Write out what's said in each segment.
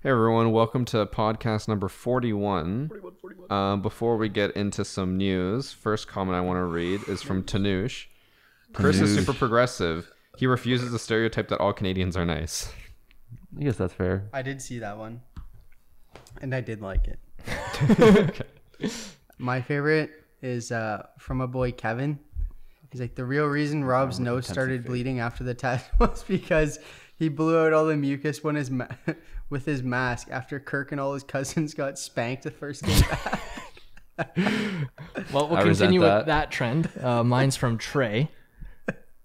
Hey everyone, welcome to podcast number 41. 41, 41. Um, before we get into some news, first comment I want to read is from Tanush. Chris is super progressive. He refuses the stereotype that all Canadians are nice. I guess that's fair. I did see that one, and I did like it. My favorite is uh, from a boy Kevin. He's like the real reason Rob's nose started bleeding after the test was because he blew out all the mucus when his ma- with his mask after Kirk and all his cousins got spanked the first game back. Well, we'll I continue that. with that trend. Uh, mine's from Trey.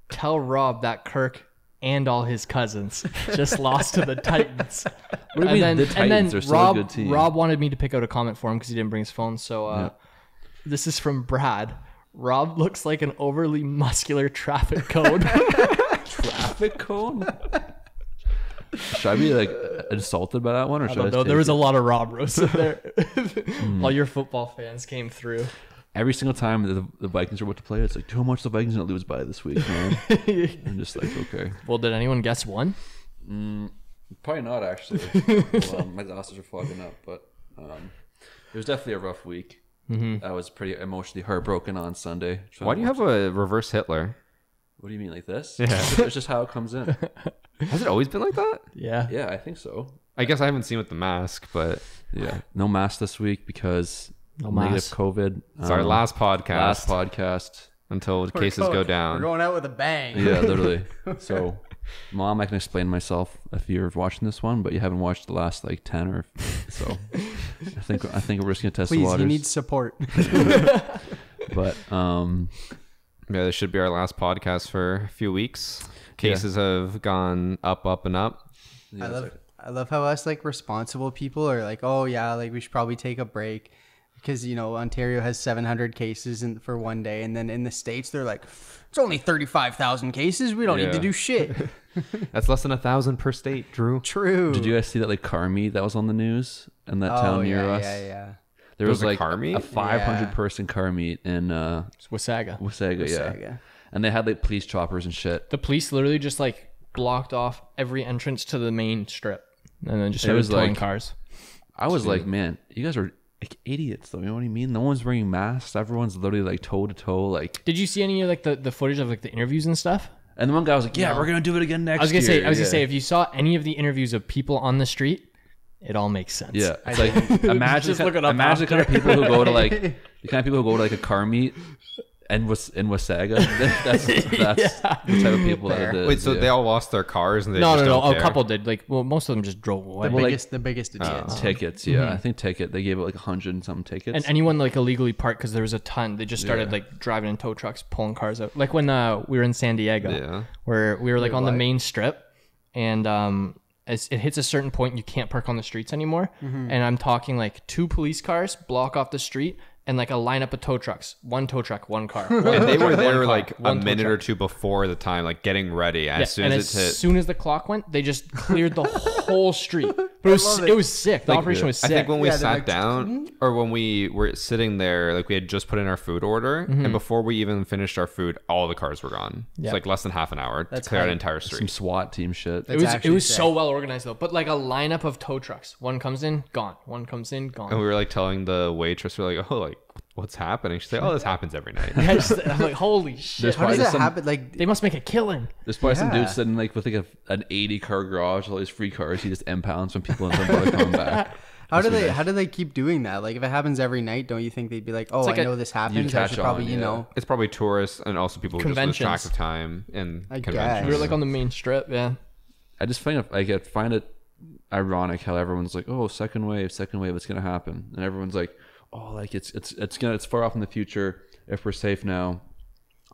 Tell Rob that Kirk and all his cousins just lost to the Titans. What do you mean, the Titans are still a Rob, good team? Rob wanted me to pick out a comment for him because he didn't bring his phone. So uh, this is from Brad. Rob looks like an overly muscular traffic cone. Traffic cone. Should I be like insulted by that one, or I should don't I? know. There was take a lot of Rob roasts in there. All your football fans came through. every single time the, the Vikings are about to play. It's like, how much the Vikings gonna lose by this week, man? I'm just like, okay, Well, did anyone guess one? Mm, probably not actually. well, um, my glasses are fogging up, but um, it was definitely a rough week. Mm-hmm. I was pretty emotionally heartbroken on Sunday. Why do you have a reverse Hitler? What do you mean, like this? Yeah, it's just how it comes in. Has it always been like that? Yeah. Yeah, I think so. I guess I haven't seen with the mask, but Yeah, no mask this week because No negative mask. COVID. it's our Um, last podcast last podcast. until We're cases going- go We're down. going out with a bang. Yeah, literally. So, mom, I can explain myself if you're watching this one, but you haven't watched the last like ten or so. I think I think we're just gonna test the Please, waters. he needs support. but um, Yeah, this should be our last podcast for a few weeks. Cases have gone up, up, and up. yeah, I love like- I love how us like responsible people are like, oh yeah, like we should probably take a break because you know Ontario has 700 cases in, for one day, and then in the states they're like, it's only 35,000 cases. We don't need to do shit. That's less than a thousand per state, Drew. True. Did you guys see that like car meet that was on the news in that Oh town near yeah, us? yeah, yeah. There There was, was a like car meet? a 500 Yeah. person car meet in uh, It's Wasaga. Wasaga, yeah. And they had like police choppers and shit. The police literally just like blocked off every entrance to the main strip and then just started was towing like- cars. I was like, man, you guys are like idiots, though. You know what I mean? No one's wearing masks. Everyone's literally like toe to toe. Like, Did you see any of like the, the footage of like the interviews and stuff? and the one guy was like, "Yeah, we're gonna do it again next I was gonna year." say I was yeah. gonna say if you saw any of the interviews of people on the street, it all makes sense. Yeah, it's like imagine Just the look kind- it up imagine the kind of people who go to like the kind of people who go to like a car meet and was in Wasaga. That's that's the type of people that it is. Wait, so yeah. they all lost their cars and they No, just no, no. don't A care? couple did. Like, well, most of them just drove away. The like- biggest, the biggest idiots. tickets. Yeah, I think ticket. They gave it like a hundred and some tickets. and anyone like illegally parked because there was a ton. They just started Yeah. like driving in tow trucks, pulling cars out. Like when uh, we were in San Diego, Yeah. where we were like on the main strip, and um, as it hits a certain point, you can't park on the streets anymore. Mm-hmm. And I'm talking like two police cars block off the street. And like a lineup of tow trucks, one tow truck, one car. one And they were there car, like a one tow minute or two before the time, like getting ready. As Yeah, soon and as as it hit, soon as the clock went, they just cleared the whole street. But it was it. it. was sick. The operation was sick. I sick. think when we Yeah, sat like, down or when we were sitting there, like we had just put in our food order, Mm-hmm. and before we even finished our food, all the cars were gone. Yeah. It's like less than half an hour That's to clear out an entire street. some. SWAT team shit. It was it was sick. so well organized though. But like a lineup of tow trucks. One comes in, gone. One comes in, gone. And we were like telling the waitress, we're like, oh, like what's happening? She's like, oh, this happens every night. I just- I'm like, holy shit! There's How probably does that some, happen? Like, They must make a killing. There's probably some Yeah. dude sitting like with like a, an 80 car garage, all these free cars. He just impounds when people in Zimbabwe coming back. how do they? How do they keep doing that? Like, if it happens every night, don't you think they'd be like, oh, like I a- know this you happens. I catch should probably, on, you yeah. know. It's probably tourists and also people who just lose track Conventions. of time and I conventions. guess. We were like on the main strip. Yeah. I just find it, like, I find it ironic how everyone's like, "Oh, second wave, second wave, it's gonna happen," and everyone's like, "Oh, like it's it's it's gonna it's far off in the future. If we're safe now."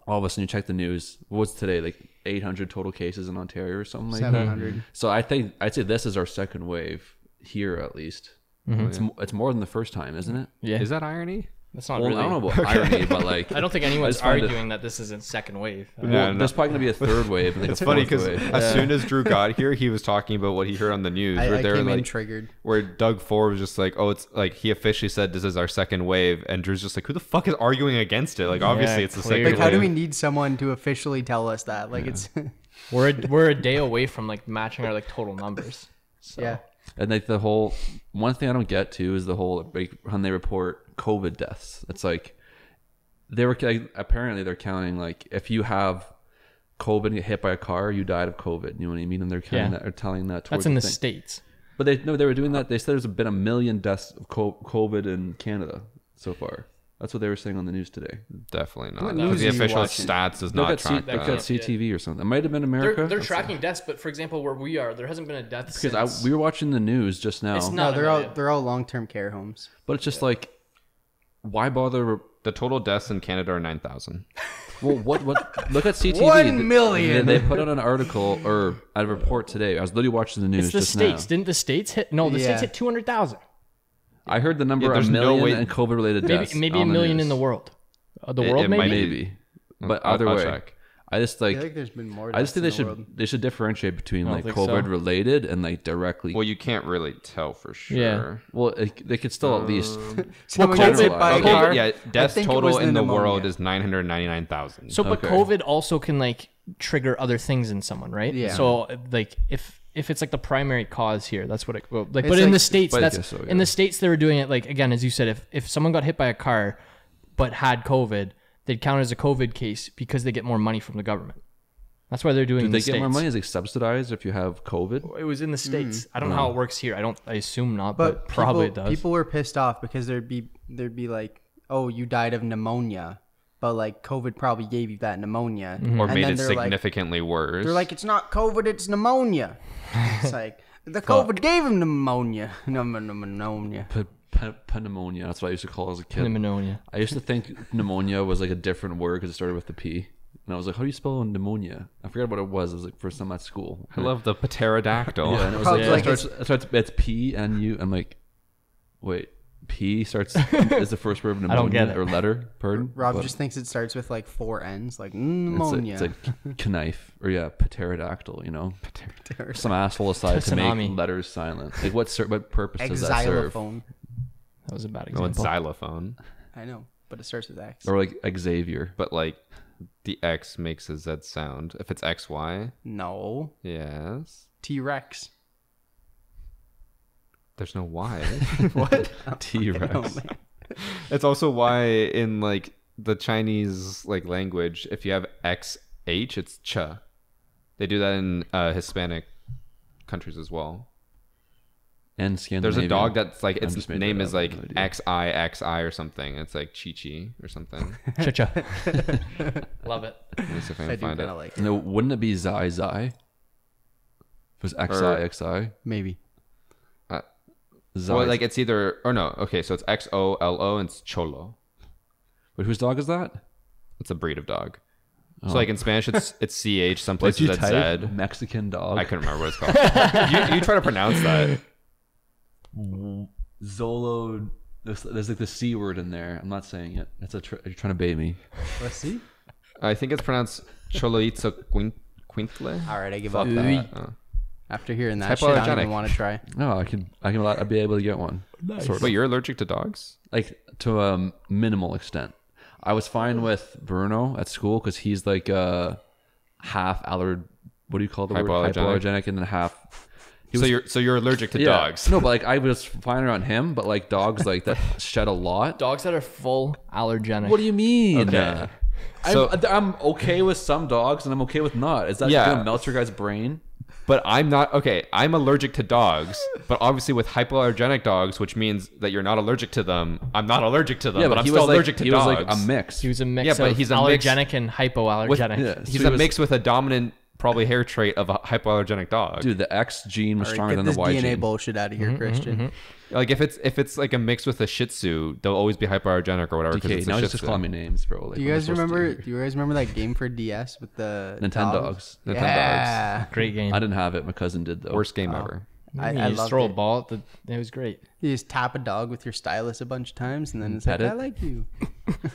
All of a sudden, you check the news. What's today? Like 800 total cases in Ontario or something like that. 700. So I think I'd say this is our second wave here, at least. Mm-hmm. It's mo- it's more than the first time, isn't it? Yeah. Is that irony? That's not Well, really. I don't know about irony, but like I don't think anyone's just find it- arguing that this isn't second wave. Well, Yeah, no. there's probably gonna be a third wave. and, Like It's funny because wave. as soon as Drew got here, he was talking about what he heard on the news. I, where I they were came in triggered. where Doug Ford was just like, "Oh, it's like he officially said this is our second wave," and Drew's just like, "Who the fuck is arguing against it? Like, obviously it's the second clearly. Like, how do we need someone to officially tell us that? Like, it's We're a, we're a day away from like matching our like total numbers. So. yeah. And like the whole one thing I don't get too is the whole like when they report COVID deaths. It's like they were like, apparently they're counting like if you have COVID and get hit by a car, you died of COVID. You know what I mean? And they're counting Yeah. that or telling that. That's in the thing. states. But they no, they were doing that. They said there's been a million deaths of COVID in Canada so far. That's what they were saying on the news today. Definitely not. What news the are you official watching? stats does Look not at, C- track look that. at CTV or something. It might have been America. They're, they're Let's tracking deaths, but for example, where we are, there hasn't been a death because since. I, we were watching the news just now. It's No, not a they're all million. they're all long term care homes. But it's just like, why bother? The total deaths in Canada are 9,000. Well, what? What? Look at CTV. One They- million. They, they put out an article or a report today. I was literally watching the news it's the just states. now. Didn't the states hit? No, the Yeah. states hit two hundred thousand. I heard the number Yeah, a there's no million way- and COVID related Maybe deaths. maybe a on the million news. in the world. Uh, the It- world it maybe. might be. maybe. But I'll- either I'll way, check. I just like. feel like there's been more. I just think they deaths in the should world. they should differentiate between like think COVID so. related and like directly. Well, you can't really tell for sure. Yeah. Well, it, they could still at least. Someone Well, gets hit COVID- by a Okay, car. yeah, death think it total the in the pneumonia. world is 999,000. So, but Okay. COVID also can like trigger other things in someone, right? Yeah. So, like if if it's like the primary cause here, that's what it. Well, like, It's but in like- the states, that's guess so, in the states they were doing it like again, as you said, if if someone got hit by a car, but had COVID, they'd count as a COVID case because they get more money from the government. That's why they're doing. Do in they the get more money? Is it subsidized if you have COVID? It was in the states. Mm. I don't know how it works here. I don't. I assume not, But but, probably people, it does. People were pissed off because there'd be there'd be like, oh, you died of pneumonia, but like COVID probably gave you that pneumonia, mm-hmm. or and made then it they're like, significantly worse. they're like, it's not COVID, it's pneumonia. it's like the COVID gave him pneumonia, Pneum- pneumonia. P- p- pneumonia. That's what I used to call it as a kid. pneumonia. I used to think pneumonia was like a different word because it started with the P. And I was like, how do you spell pneumonia? I forgot what it was. It was like first time at school. I love the pterodactyl. Yeah, and it was Probably like, like it starts, it starts, it's P and U. I'm like, wait, P starts is the first word of pneumonia I don't get it. or letter. Pardon. Rob But just thinks it starts with like four N's, like it's pneumonia. like, it's like knife or yeah, pterodactyl. You know, some asshole decided to Tsunami. make letters silent. Like what? Ser- what purpose does that serve? Xylophone. That was a bad No, example. it's xylophone. I know, but it starts with X. Or like Xavier. But like the X makes a Z sound. If it's XY, No, yes. T Rex. There's no Y. what? T Oh, Rex. it's also why in like the Chinese like language, if you have XH, it's ch. They do that in uh, Hispanic countries as well. and There's a dog that's like its name is like have no idea. XI or something. It's like Chi Chi or something. Cha-cha. Love it. Let me see if I I can do find it. like it. No, wouldn't it be Zai Zai? If it was X I Or- X I. Maybe. Zai. Well, like it's either or no. Okay, so it's X O L O and it's Cholo. But whose dog is that? It's a breed of dog. So oh. like in Spanish, it's it's C H. Some places you it's? Z. Mexican dog. I couldn't remember what it's called. you, you try to pronounce that. Zolo. There's, there's like the C word in there. I'm not saying it. That's a. Tr- you're trying to bait me. Let's see. I think it's pronounced Choloitzo Quintle. All right, I give Fuck up. that. Oh. After hearing that shit, I don't even want to try. No, I can. I can. I'd be able to get one. Sort of. But you're allergic to dogs? like to a minimal extent. I was fine with Bruno at school because he's like uh half allergic. What do you call the word? Hypoallergenic. Hypoallergenic, and then half. He so was- you're so you're allergic to Yeah. dogs. No, but like I was fine around him, but like dogs like that shed a lot. Dogs that are full allergenic. What do you mean? Okay. I'm, So- I'm okay with some dogs and I'm okay with not. Is that Yeah. gonna melt your guy's brain? But I'm not okay. I'm allergic to dogs, but obviously with hypoallergenic dogs, which means that you're not allergic to them. I'm not allergic to them, yeah, but, I'm still was allergic like, to he dogs. was like a mix. He was a mix Yeah, but of he's a mix allergenic and hypoallergenic. with, Yeah, so he's he a was- mix with a dominant, probably hair trait of a hypoallergenic dog. Dude, the X gene was All right, stronger get than this the Y DNA gene. bullshit out of here, mm-hmm, Christian. Mm-hmm. Like if it's if it's like a mix with a Shih Tzu, they'll always be hypoallergenic or whatever. 'cause DK, it's a now Shih he's just Tzu. calling me names, bro. Like, Do you what am I guys supposed to remember? Do you guys remember that game for DS with the Nintendo dogs? dogs? Nintendo yeah. Great game. I didn't have it. My cousin did though. Worst game oh. ever. I, you I just loved throw a ball. At the, it was great. You just tap a dog with your stylus a bunch of times, and then it's Pet like, it? I like you.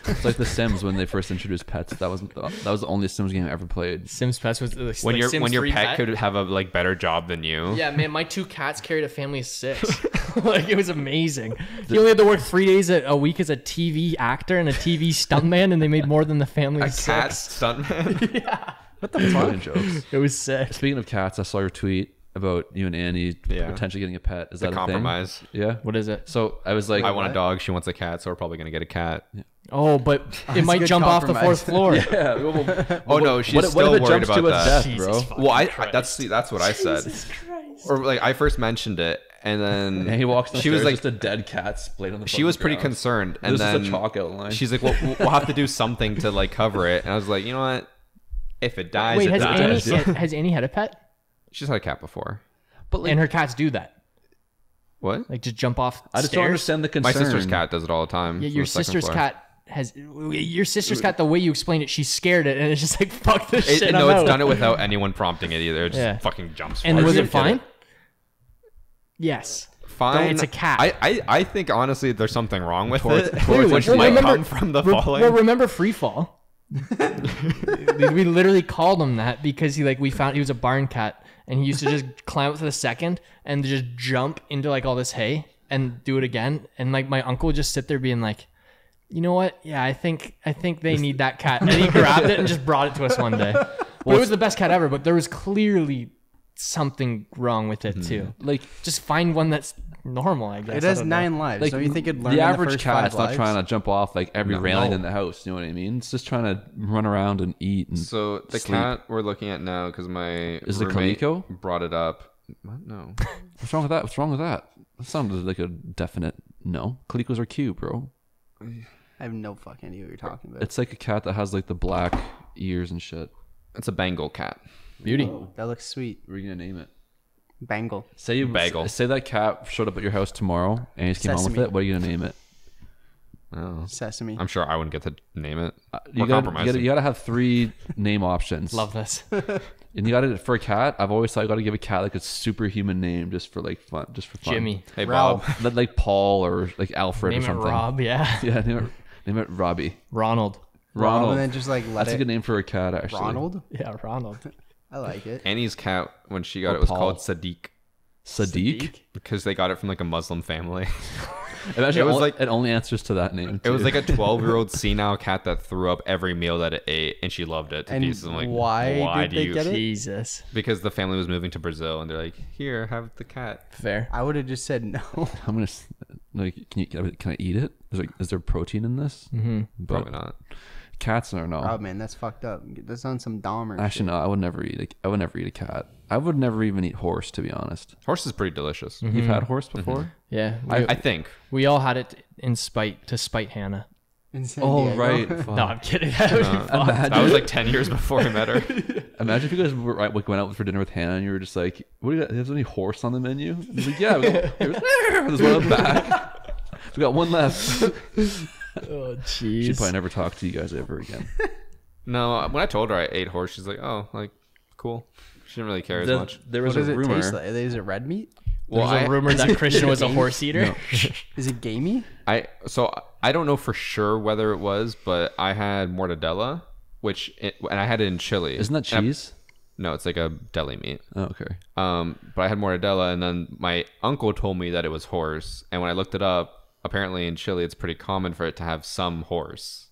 It's like The Sims when they first introduced pets. That was that was the only Sims game I ever played. Sims Pets was like, When like your Sims when your 3 pet could have a like better job than you. Yeah, man, my two cats carried a family of six. like it was amazing. He only had to work three days a, a week as a TV actor and a TV stuntman, and they made more than the family A of cat six. stuntman. What the fuck? jokes. It was sick. Speaking of cats, I saw your tweet about you and Annie Yeah. potentially getting a pet. Is The that a thing? compromise. Yeah. What is it? So I was like, I want a dog. She wants a cat, so we're probably gonna get a cat. Oh, but it That's might good jump off the fourth floor. yeah. well, Oh no, she's what, what still if it worried about to that. death, bro? Well, I, I that's see, that's what I said. Or like I first mentioned it, and then And he walks. She was like, just a dead cat splayed on the. she was pretty concerned, and This is a then chalk outline. she's like, well, we'll- we'll have to do something to like cover it. And I was like, you know what? If it dies, Wait, it has Annie, dies. has Annie had a pet? She's had a cat before. but like, and her cats do that. What? Like just jump off I just don't understand the concern. My sister's cat does it all the time. Yeah, your sister's floor. cat has your sister's cat. The way you explain it, she's scared it, and it's just like fuck this It, shit. no, I'm it's out. done it without anyone prompting it either. It just Yeah. fucking jumps. And for was it fine? it. Yes. Fine. It's a cat. I, I, I think honestly there's something wrong with Towards- it, towards which Well, might remember- come from the Re- falling. well, remember free fall? we we literally called him that because he like we found he was a barn cat and he used to just climb up to the second and just jump into like all this hay and do it again. And like my uncle would just sit there being like you know what? Yeah i think i think they need that cat. And he grabbed it and just brought it to us one day. But it was the best cat ever but there was clearly something wrong with it mm-hmm. too like just find one that's normal i guess It has don't know. nine lives. like so you think it'd learn the in average first cat's five not lives? trying to jump off like every No. railing No. in the house. You know what I mean? It's just trying to run around and eat. And So the sleep. cat we're looking at now, because my Is it roommate Calico? brought it up. What? No. What's wrong with that? What's wrong with that? That sounded like a definite no. Calicos are cute, bro. I have no fucking idea what you're talking about. It's like a cat that has like the black ears and shit. It's a Bengal cat. Beauty that looks sweet. What are you gonna name it? Bangle. Say you Bagel. Say that cat showed up at your house tomorrow and you just came home with Sesame. it. What are you gonna name it? Oh. Sesame. I'm sure I wouldn't get to name it. Uh, you We're gotta, you, gotta, you gotta have three name options. love this And you gotta for a cat. I've always thought you gotta give a cat like a superhuman name just for like fun, just for fun. jimmy hey, Ralph. Bob. Like- like Paul or like Alfred name or it something. rob yeah Yeah, name it, name it Robbie. ronald Ronald. And then just like let That's a good name for a cat, actually. Ronald. yeah ronald I like it. Annie's cat, when she got Or it, was Paul. called Sadiq Sadiq. because they got it from like a Muslim family. Imagine It was only- like- it only answers to that name. it was too. like a 12 year old senile cat that threw up every meal that it ate, and she loved it to And pieces. I'm like, why did do they you? get it? jesus Because the family was moving to Brazil, and they're like, "Here, have the cat." fair I would have just said no. I'm gonna s- like. Can you can I eat it? Is there, is there protein in this? mm-hmm. But Probably not. Cats are no. Oh man, that's fucked up. That's on some Dahmer. Actually, no. I would never eat. A, I would never eat a cat. I would never even eat horse, to be honest. Horse is pretty delicious. You've mm-hmm. had horse mm-hmm. before? yeah we, I, I think. we all had it in spite to spite hannah In San Oh Diego. right. no i'm kidding That would be fun. That was like 10 years before I met her. Imagine if you guys were like, went out for dinner with Hannah and you were just like, "What do you got? Is there any horse on the menu?" He's like, "Yeah, we got, there's one on the back. We got one left." Oh She'd probably never talked to you guys ever again. No, when I told her I ate horse, she's like, "Oh, like cool." She didn't really care as The- much. there What was does a it rumor. taste like? Is it red meat? Well, There's a I, rumor that Christian was a horse eater. Is it gamey? I so I don't know for sure whether it was, but I had mortadella, which it, and I had it in Chile. Isn't that And I- cheese? no, it's like a deli meat. Oh, okay. Um, but I had mortadella, and then my uncle told me that it was horse. And when I looked it up, apparently in Chile, it's pretty common for it to have some horse.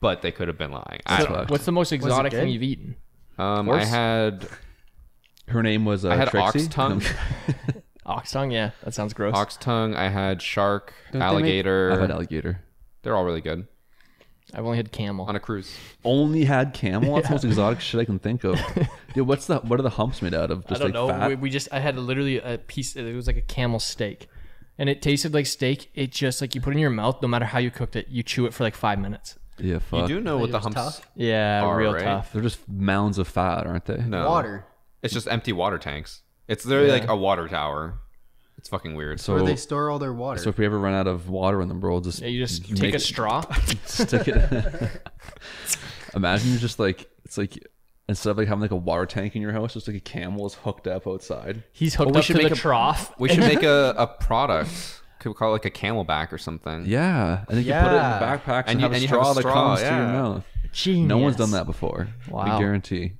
But they could have been lying. I don't know. what's the most exotic good? thing you've eaten? Um, I horse? had Her name was uh, I had Trixie. ox tongue, Ox tongue? Yeah, that sounds gross. ox tongue. I had shark, Don't they make- alligator. I've had alligator. They're all really good I've only had camel. on a cruise. Only had camel. That's the most exotic shit I can think of. Dude, what's the what are the humps made out of? I Just don't like know. fat. We, we just I had literally a piece. It was like a camel steak, and it tasted like steak. It just like you put it in your mouth. No matter how you cooked it, you chew it for like five minutes. yeah, fuck. You do know what the was humps? tough? Yeah, All real right. tough. They're just mounds of fat, aren't they? No, Water. It's just empty water tanks. It's literally Yeah. like a water tower. It's fucking weird. So Where they store all their water. so if we ever run out of water in the world, just Yeah, you just take a it- straw. stick it. Imagine you're just like it's like instead of like having like a water tank in your house, just like a camel is hooked up outside. He's hooked we up should to the make a- trough. we should make a, a product. Could we call it like a camelback or something? Yeah, and then you put it in the backpacks and, And you- have a and you have a straw that straw, comes to your mouth. Genius. No one's done that before. Wow. I guarantee.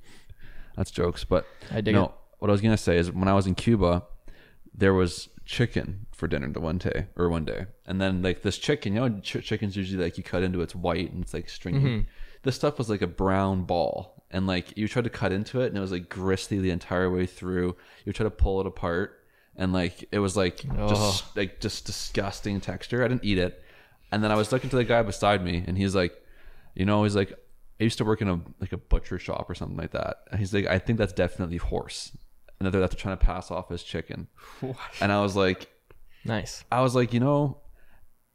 That's jokes, but I dig no. it. What I was gonna say is when I was in Cuba, there was chicken for dinner the one day or one day, and then like this chicken, you know, ch- chicken's usually like you cut into it's white and it's like stringy. Mm-hmm. This stuff was like a brown ball, and like you tried to cut into it, and it was like gristly the entire way through. You try to pull it apart, and like it was like just like just disgusting texture. I didn't eat it, and then I was looking to the guy beside me, and he's like, you know, he's like, I used to work in a like a butcher shop or something like that. And he's like, I think that's definitely horse, and that they're trying to pass off as chicken. And I was like, Nice. I was like, you know,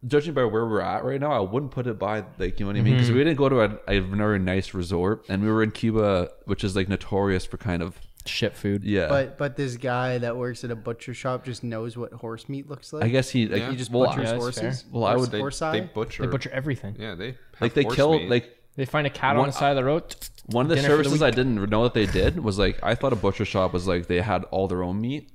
judging by where we're at right now, I wouldn't put it by like you know what I mean because mm-hmm. we didn't go to a, a very nice resort, and we were in Cuba, which is like notorious for kind of Shit food. yeah. But but this guy that works at a butcher shop just knows what horse meat looks like. I guess he like Yeah. he just well, butchers yeah, that's horses. Well, I Horse- would- They, horse they eye? butcher. They butcher everything. Yeah, they have like they horse kill meat. like They find a cat One- on the side of the road. one of the Dinner for the services I didn't know that they did was like I thought a butcher shop was like they had all their own meat.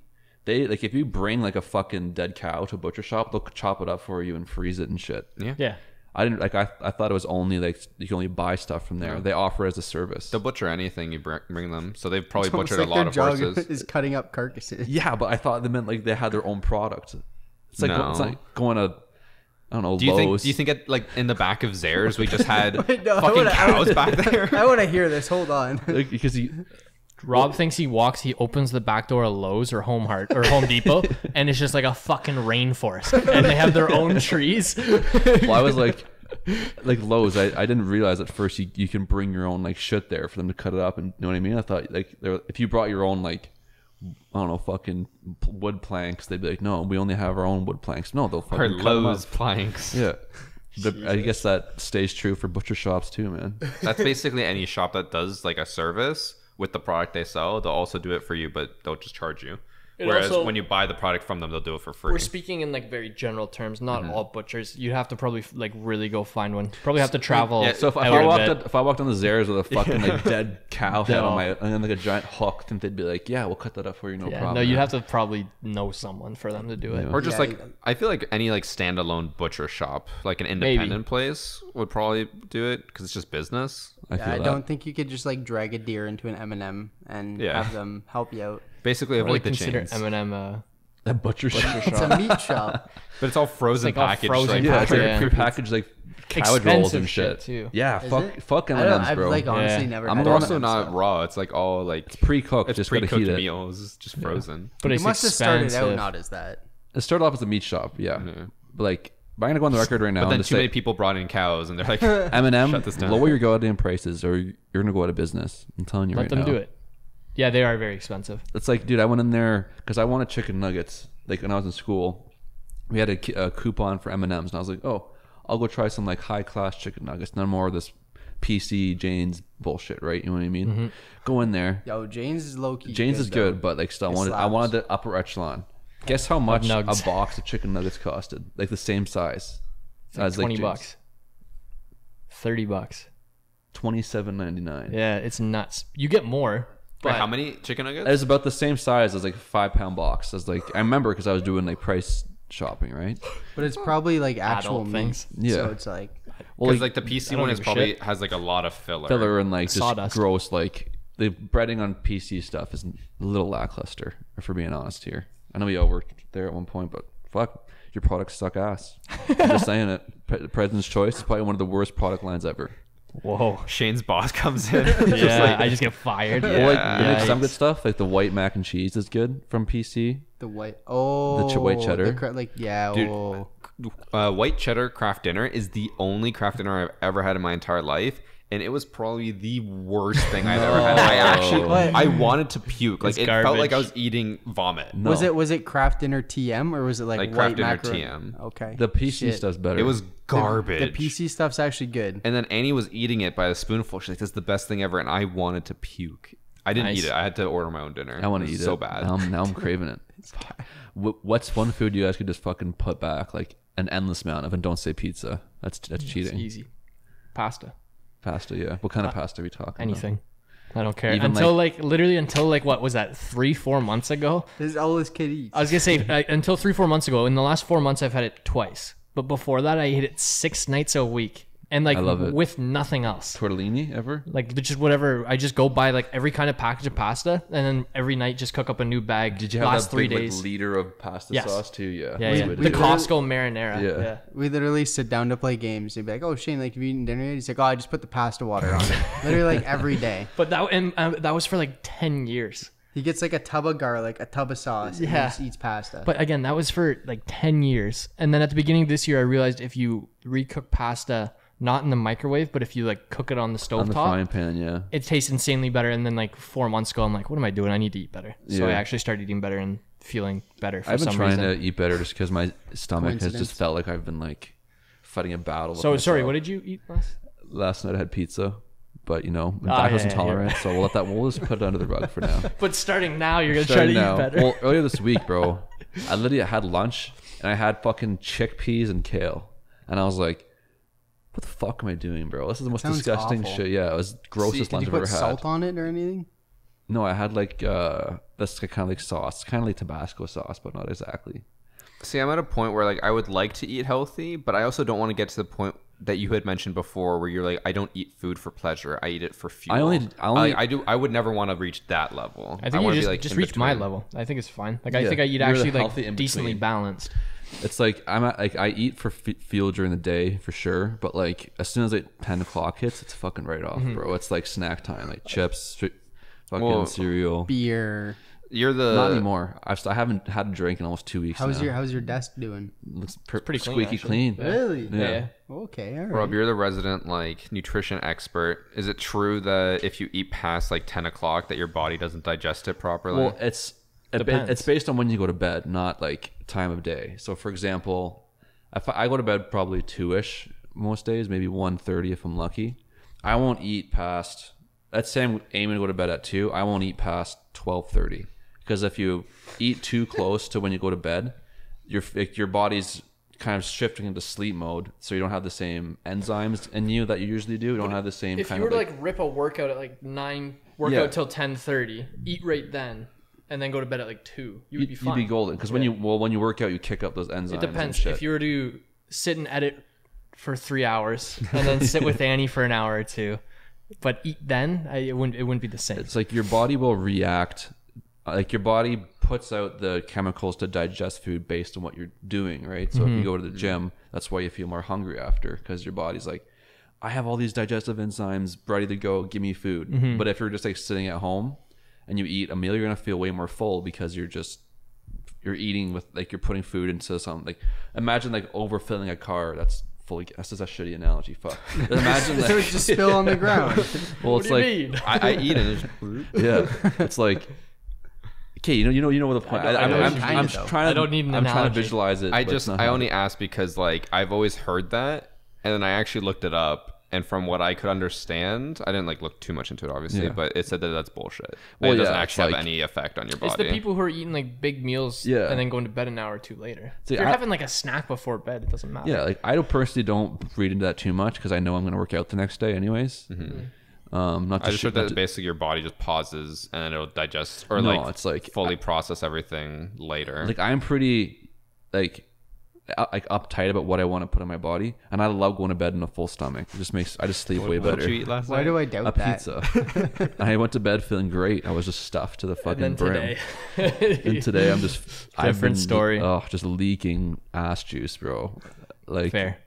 They like if you bring like a fucking dead cow to a butcher shop, they'll chop it up for you and freeze it and shit. Yeah. Yeah. I didn't like I, I thought it was only like you can only buy stuff from there. They offer as a service. They'll butcher anything you bring, bring them. So they've probably It's almost butchered a like lot their of job horses. is cutting up carcasses. Yeah, but I thought they meant like they had their own product. It's like it's like going to I don't know Do you think? Lowe's. Do you think at like in the back of Zehrs we just had Wait, no, I fucking wanna- cows wanna- back there? I want to hear this. Hold on. Like, because you Rob thinks he walks, he opens the back door of Lowe's or Home Heart or Home Depot, and it's just like a fucking rainforest. And they have their own trees. well, I was like like Lowe's. I, I didn't realize at first you, you can bring your own like shit there for them to cut it up and you know what I mean. I thought like there, if you brought your own like I don't know fucking wood planks, they'd be like, no, we only have our own wood planks. No, they'll Or fucking cut 'em Lowe's up. planks. Yeah. But I guess that stays true for butcher shops too, man. That's basically any shop that does like a service with the product they sell. They'll also do it for you, but they'll just charge you. It Whereas also- when you buy the product from them, they'll do it for free. We're speaking in like very general terms, not Mm-hmm. all butchers. You'd have to probably like really go find one. Probably have to travel. Yeah, So if, if out I a walked bit. if I walked on the Zehrs with a fucking like dead cow head No. on my and then like a giant hawk, then they'd be like, yeah, we'll cut that up for you, no yeah, problem. no, you'd have to probably know someone for them to do it. or just Yeah, like I feel like any like standalone butcher shop, like an independent place, would probably do it because it's just business. I Yeah, feel I don't think you could just like drag a deer into an M&M and Yeah. have them help you out. Basically, I really avoid the consider chains. M&M uh, a butcher shop. It's a meat shop. but it's all frozen It's like all packaged. frozen like, Yeah, it's like Yeah. prepackaged like cow rolls and shit. shit, too. Yeah, Is fuck, it? fuck I don't, M&Ms, I've bro. like honestly Yeah. never. I'm had They're also not stuff. raw. It's like all like it's pre-cooked, it's just pre-cooked heat meals, it's just frozen. but It it's must have started out not as that. It started off as a meat shop, yeah. But like, I'm gonna go on the record right now But then too just many people brought in cows, and they're like, M&M, Shut this down. lower your goddamn prices, or you're gonna go out of business. I'm telling you right now. Let right them do it. Yeah, they are very expensive. It's like, dude, I went in there because I wanted chicken nuggets. Like when I was in school, we had a, a coupon for M and M's, and I was like, oh, I'll go try some like high class chicken nuggets. None more of this PC Jane's bullshit, right? You know what I mean? Mm-hmm. Go in there. Yo, Jane's is low key. Jane's is though. good, but like still, I wanted I wanted the upper echelon. Guess how much a box of chicken nuggets costed? Like the same size Like as Twenty Jane's. bucks. Thirty bucks. Twenty seven ninety nine. Yeah, it's nuts. You get more. Wait, But how many chicken nuggets? It was about the same size as like a five pound box. As like I remember because I was doing like price shopping, right? But it's probably like actual Adult things. Yeah. So it's like Well, Because like the PC one is probably shit. has like a lot of filler. filler and like just Sawdust. gross like the breading on PC stuff is a little lackluster, if we're being honest here. I know we all worked there at one point, but fuck, your products suck ass. I'm just saying it. Pre- President's Choice is probably one of the worst product lines ever. Whoa. Shane's boss comes in. Yeah, I just get fired. Well, like they make some good stuff, like the white mac and cheese is good from PC. the white. Oh, ch- white cheddar? cra- like yeah. Dude, oh. uh, white cheddar Kraft Dinner is the only Kraft Dinner I've ever had in my entire life, and it was probably the worst thing I've ever had. I actually, What? I wanted to puke. Like It's it felt like I was eating vomit. No. Was it was it Kraft Dinner TM or was it like, Like white Kraft Dinner macaroni? TM. Okay. the PC Shit. stuff's better? It was garbage. The, PC stuff's actually good. And then Annie was eating it by a spoonful. She's like, "This is the best thing ever," and I wanted to puke. I didn't Nice. eat it. I had to order my own dinner. I want It to was eat so it. bad. Now I'm, now I'm craving it. Wh- What's one food you guys could just fucking put back like an endless amount of, and don't say pizza. That's that's It's cheating. easy. Pasta. Pasta, yeah. What kind of pasta are we talking? about? Anything. I don't care. Even, until like, literally until like what was that three four months ago? This is all this kid eats. I was gonna say uh, until three four months ago. In the last four months, I've had it twice. But before that, I ate it six nights a week. And like I love it. with nothing else. Tortellini ever? Like just whatever. I just go buy like every kind of package of pasta, and then every night just cook up a new bag. Did you have last that three big days? like, liter of pasta Yes. sauce too? Yeah. yeah, yeah. the. Costco marinara. Yeah. Yeah. We literally sit down to play games. They'd be like, "Oh, Shane, like, have you eaten dinner yet?" He's like, "Oh, I just put the pasta water on it." literally, like every day. But that and uh, that was for like ten years. He gets like a tub of garlic, a tub of sauce, and he Yeah. just eats pasta. But again, that was for like 10 years. And then at the beginning of this year, I realized if you recook pasta, not in the microwave, but if you like cook it on the stove on the stovetop, frying pan. Yeah. it tastes insanely better. And then like four months ago, I'm like, what am I doing? I need to eat better. So I Yeah. actually started eating better and feeling better for I've been some trying reason. to eat better just because my stomach has Coincidence. just felt like I've been like fighting a battle. with So sorry, myself. what did you eat last? last night I had pizza, but you know, I'm Ah, lactose yeah, yeah, intolerant, so we'll let that. We'll just put it under the rug for now. But starting now, you're gonna Starting try to now. eat better. Well, earlier this week, bro, I literally had lunch and I had fucking chickpeas and kale, and I was like, "What the fuck am I doing, bro? This is the most Sounds disgusting awful. shit." Yeah, it was the grossest Did lunch you I've ever put had. salt on it or anything? No, I had like uh, that's kind of like sauce, kind of like Tabasco sauce, but not exactly. See, I'm at a point where like I would like to eat healthy, but I also don't want to get to the point that you had mentioned before, where you're like, I don't eat food for pleasure. I eat it for fuel. I only- I only- I, do. I would never want to reach that level. I think wanna you be, just, just in reach my level. I think it's fine. Like I think I eat you're actually like decently balanced. It's like I'm at, like I eat for f- fuel during the day for sure, but like as soon as like ten o'clock hits, it's fucking right off, Mm-hmm. bro. It's like snack time, like chips, stri- fucking Well, cereal. Beer. You're the Not anymore. I've st- I haven't had a drink in almost two weeks. How's now. your How's your desk doing? Looks per- pretty squeaky actually. clean. Really? Yeah. Yeah. Okay. All right. Rob, you're the resident like nutrition expert. Is it true that if you eat past like ten o'clock, that your body doesn't digest it properly? Well, it's it, Depends. it's based on when you go to bed, not like time of day. So, for example, if I, I go to bed probably two ish most days, maybe 1.30 if I'm lucky. I won't eat past. Let's say I'm aiming to go to bed at two. I won't eat past twelve thirty because if you eat too close to when you go to bed, your your body's kind of shifting into sleep mode, so you don't have the same enzymes in you that you usually do. You don't have the same If kind you were of to like, like rip a workout at like nine, workout Yeah. till ten thirty, eat right then, and then go to bed at like two, you would be fine. you'd be golden because when you well when you work out, you kick up those enzymes. It and depends. shit. If you were to sit and edit for three hours and then sit with Annie for an hour or two, but eat then, I, it wouldn't. It wouldn't be the same. it's like your body will react like your body puts out the chemicals to digest food based on what you're doing right so if you mm-hmm. go to the mm-hmm. gym that's why you feel more hungry after because your body's like i have all these digestive enzymes ready to go give me food mm-hmm. but if you're just like sitting at home and you eat a meal you're gonna feel way more full because you're just you're eating with like you're putting food into something like imagine like overfilling a car that's fully that's just a shitty analogy fuck imagine So it like just spill on the ground. well what it's do you like mean? I, I eat and it's yeah, it's like okay, you know, you know, you know what the point. I, I, I am know I'm, what you I'm, mean, just though. trying to. I don't need an I'm trying to visualize it. I just I only asked because like I've always heard that, and then I actually looked it up, and from what I could understand, I didn't like look too much into it, obviously, Yeah. but it said that that's bullshit. Well, it doesn't yeah, it's actually have any effect on your body. It's the people who are eating like big meals Yeah. and then going to bed an hour or two later. See, if you're I- having like a snack before bed, it doesn't matter. Yeah, like I don't personally don't read into that too much because I know I'm going to work out the next day anyways. Um, not to I just shoot- heard not that to- basically your body just pauses and then it'll digest or No, like it's like- fully process everything later. like I'm pretty like Uh, like uptight about what I want to put in my body, and I love going to bed in a full stomach. It just makes I just sleep way what better. did you eat last Why night? do I doubt a that? pizza. I went to bed feeling great. I was just stuffed to the fucking then brim. today, and today I'm just I've Different been, story. Oh, just leaking ass juice, bro. Like fair.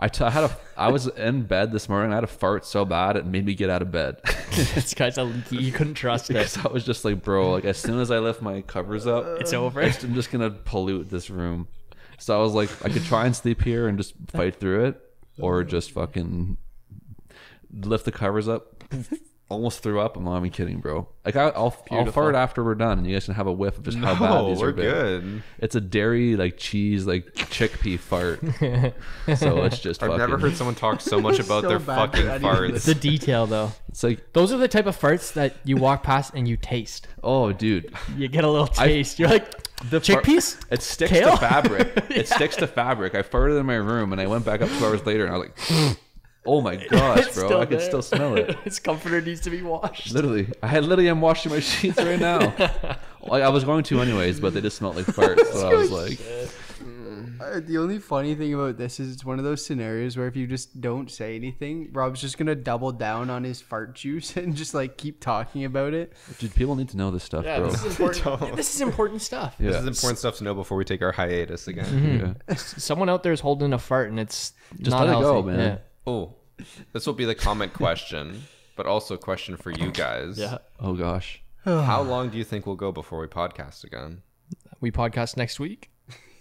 I, t- I had a I was in bed this morning. I had a fart so bad it made me get out of bed this guy's a leaky. You couldn't trust it. I was just like, bro. Like as soon as I lift my covers up, It's over. I'm just gonna pollute this room. So I was like, I could try and sleep here and just fight through it, or just fucking lift the covers up. Almost threw up. I'm not even kidding, bro. Like I, I'll, I'll fart after we're done, and you guys can have a whiff of just how bad no, these we're are. big. good. It's a dairy like cheese like chickpea fart. so it's just. I've fucking, never heard someone talk so much about So their bad fucking that I didn't farts. The detail though. It's like, Those are the type of farts that you walk past and you taste. oh, dude, You get a little taste. You're like the fart- chickpeas. It sticks Kale? to fabric. It sticks to fabric. I farted in my room, and I went back up two hours later, and I was like, "Oh my gosh, bro! still I can still smell it." His comforter needs to be washed. Literally, I had literally am washing my sheets right now. like, I was going to anyways, but they just smelled like farts. So I was like, Uh, the only funny thing about this is it's one of those scenarios where if you just don't say anything, Rob's just gonna double down on his fart juice and just like keep talking about it. Dude, people need to know this stuff, Yeah, bro. this is important. this is important stuff. Yeah. This is important stuff to know before we take our hiatus again. yeah. Someone out there is holding a fart and it's Just not let it healthy. go, man. Yeah. Oh, this will be the comment question, but also a question for you guys. Yeah. Oh gosh. How long do you think we'll go before we podcast again? We podcast next week.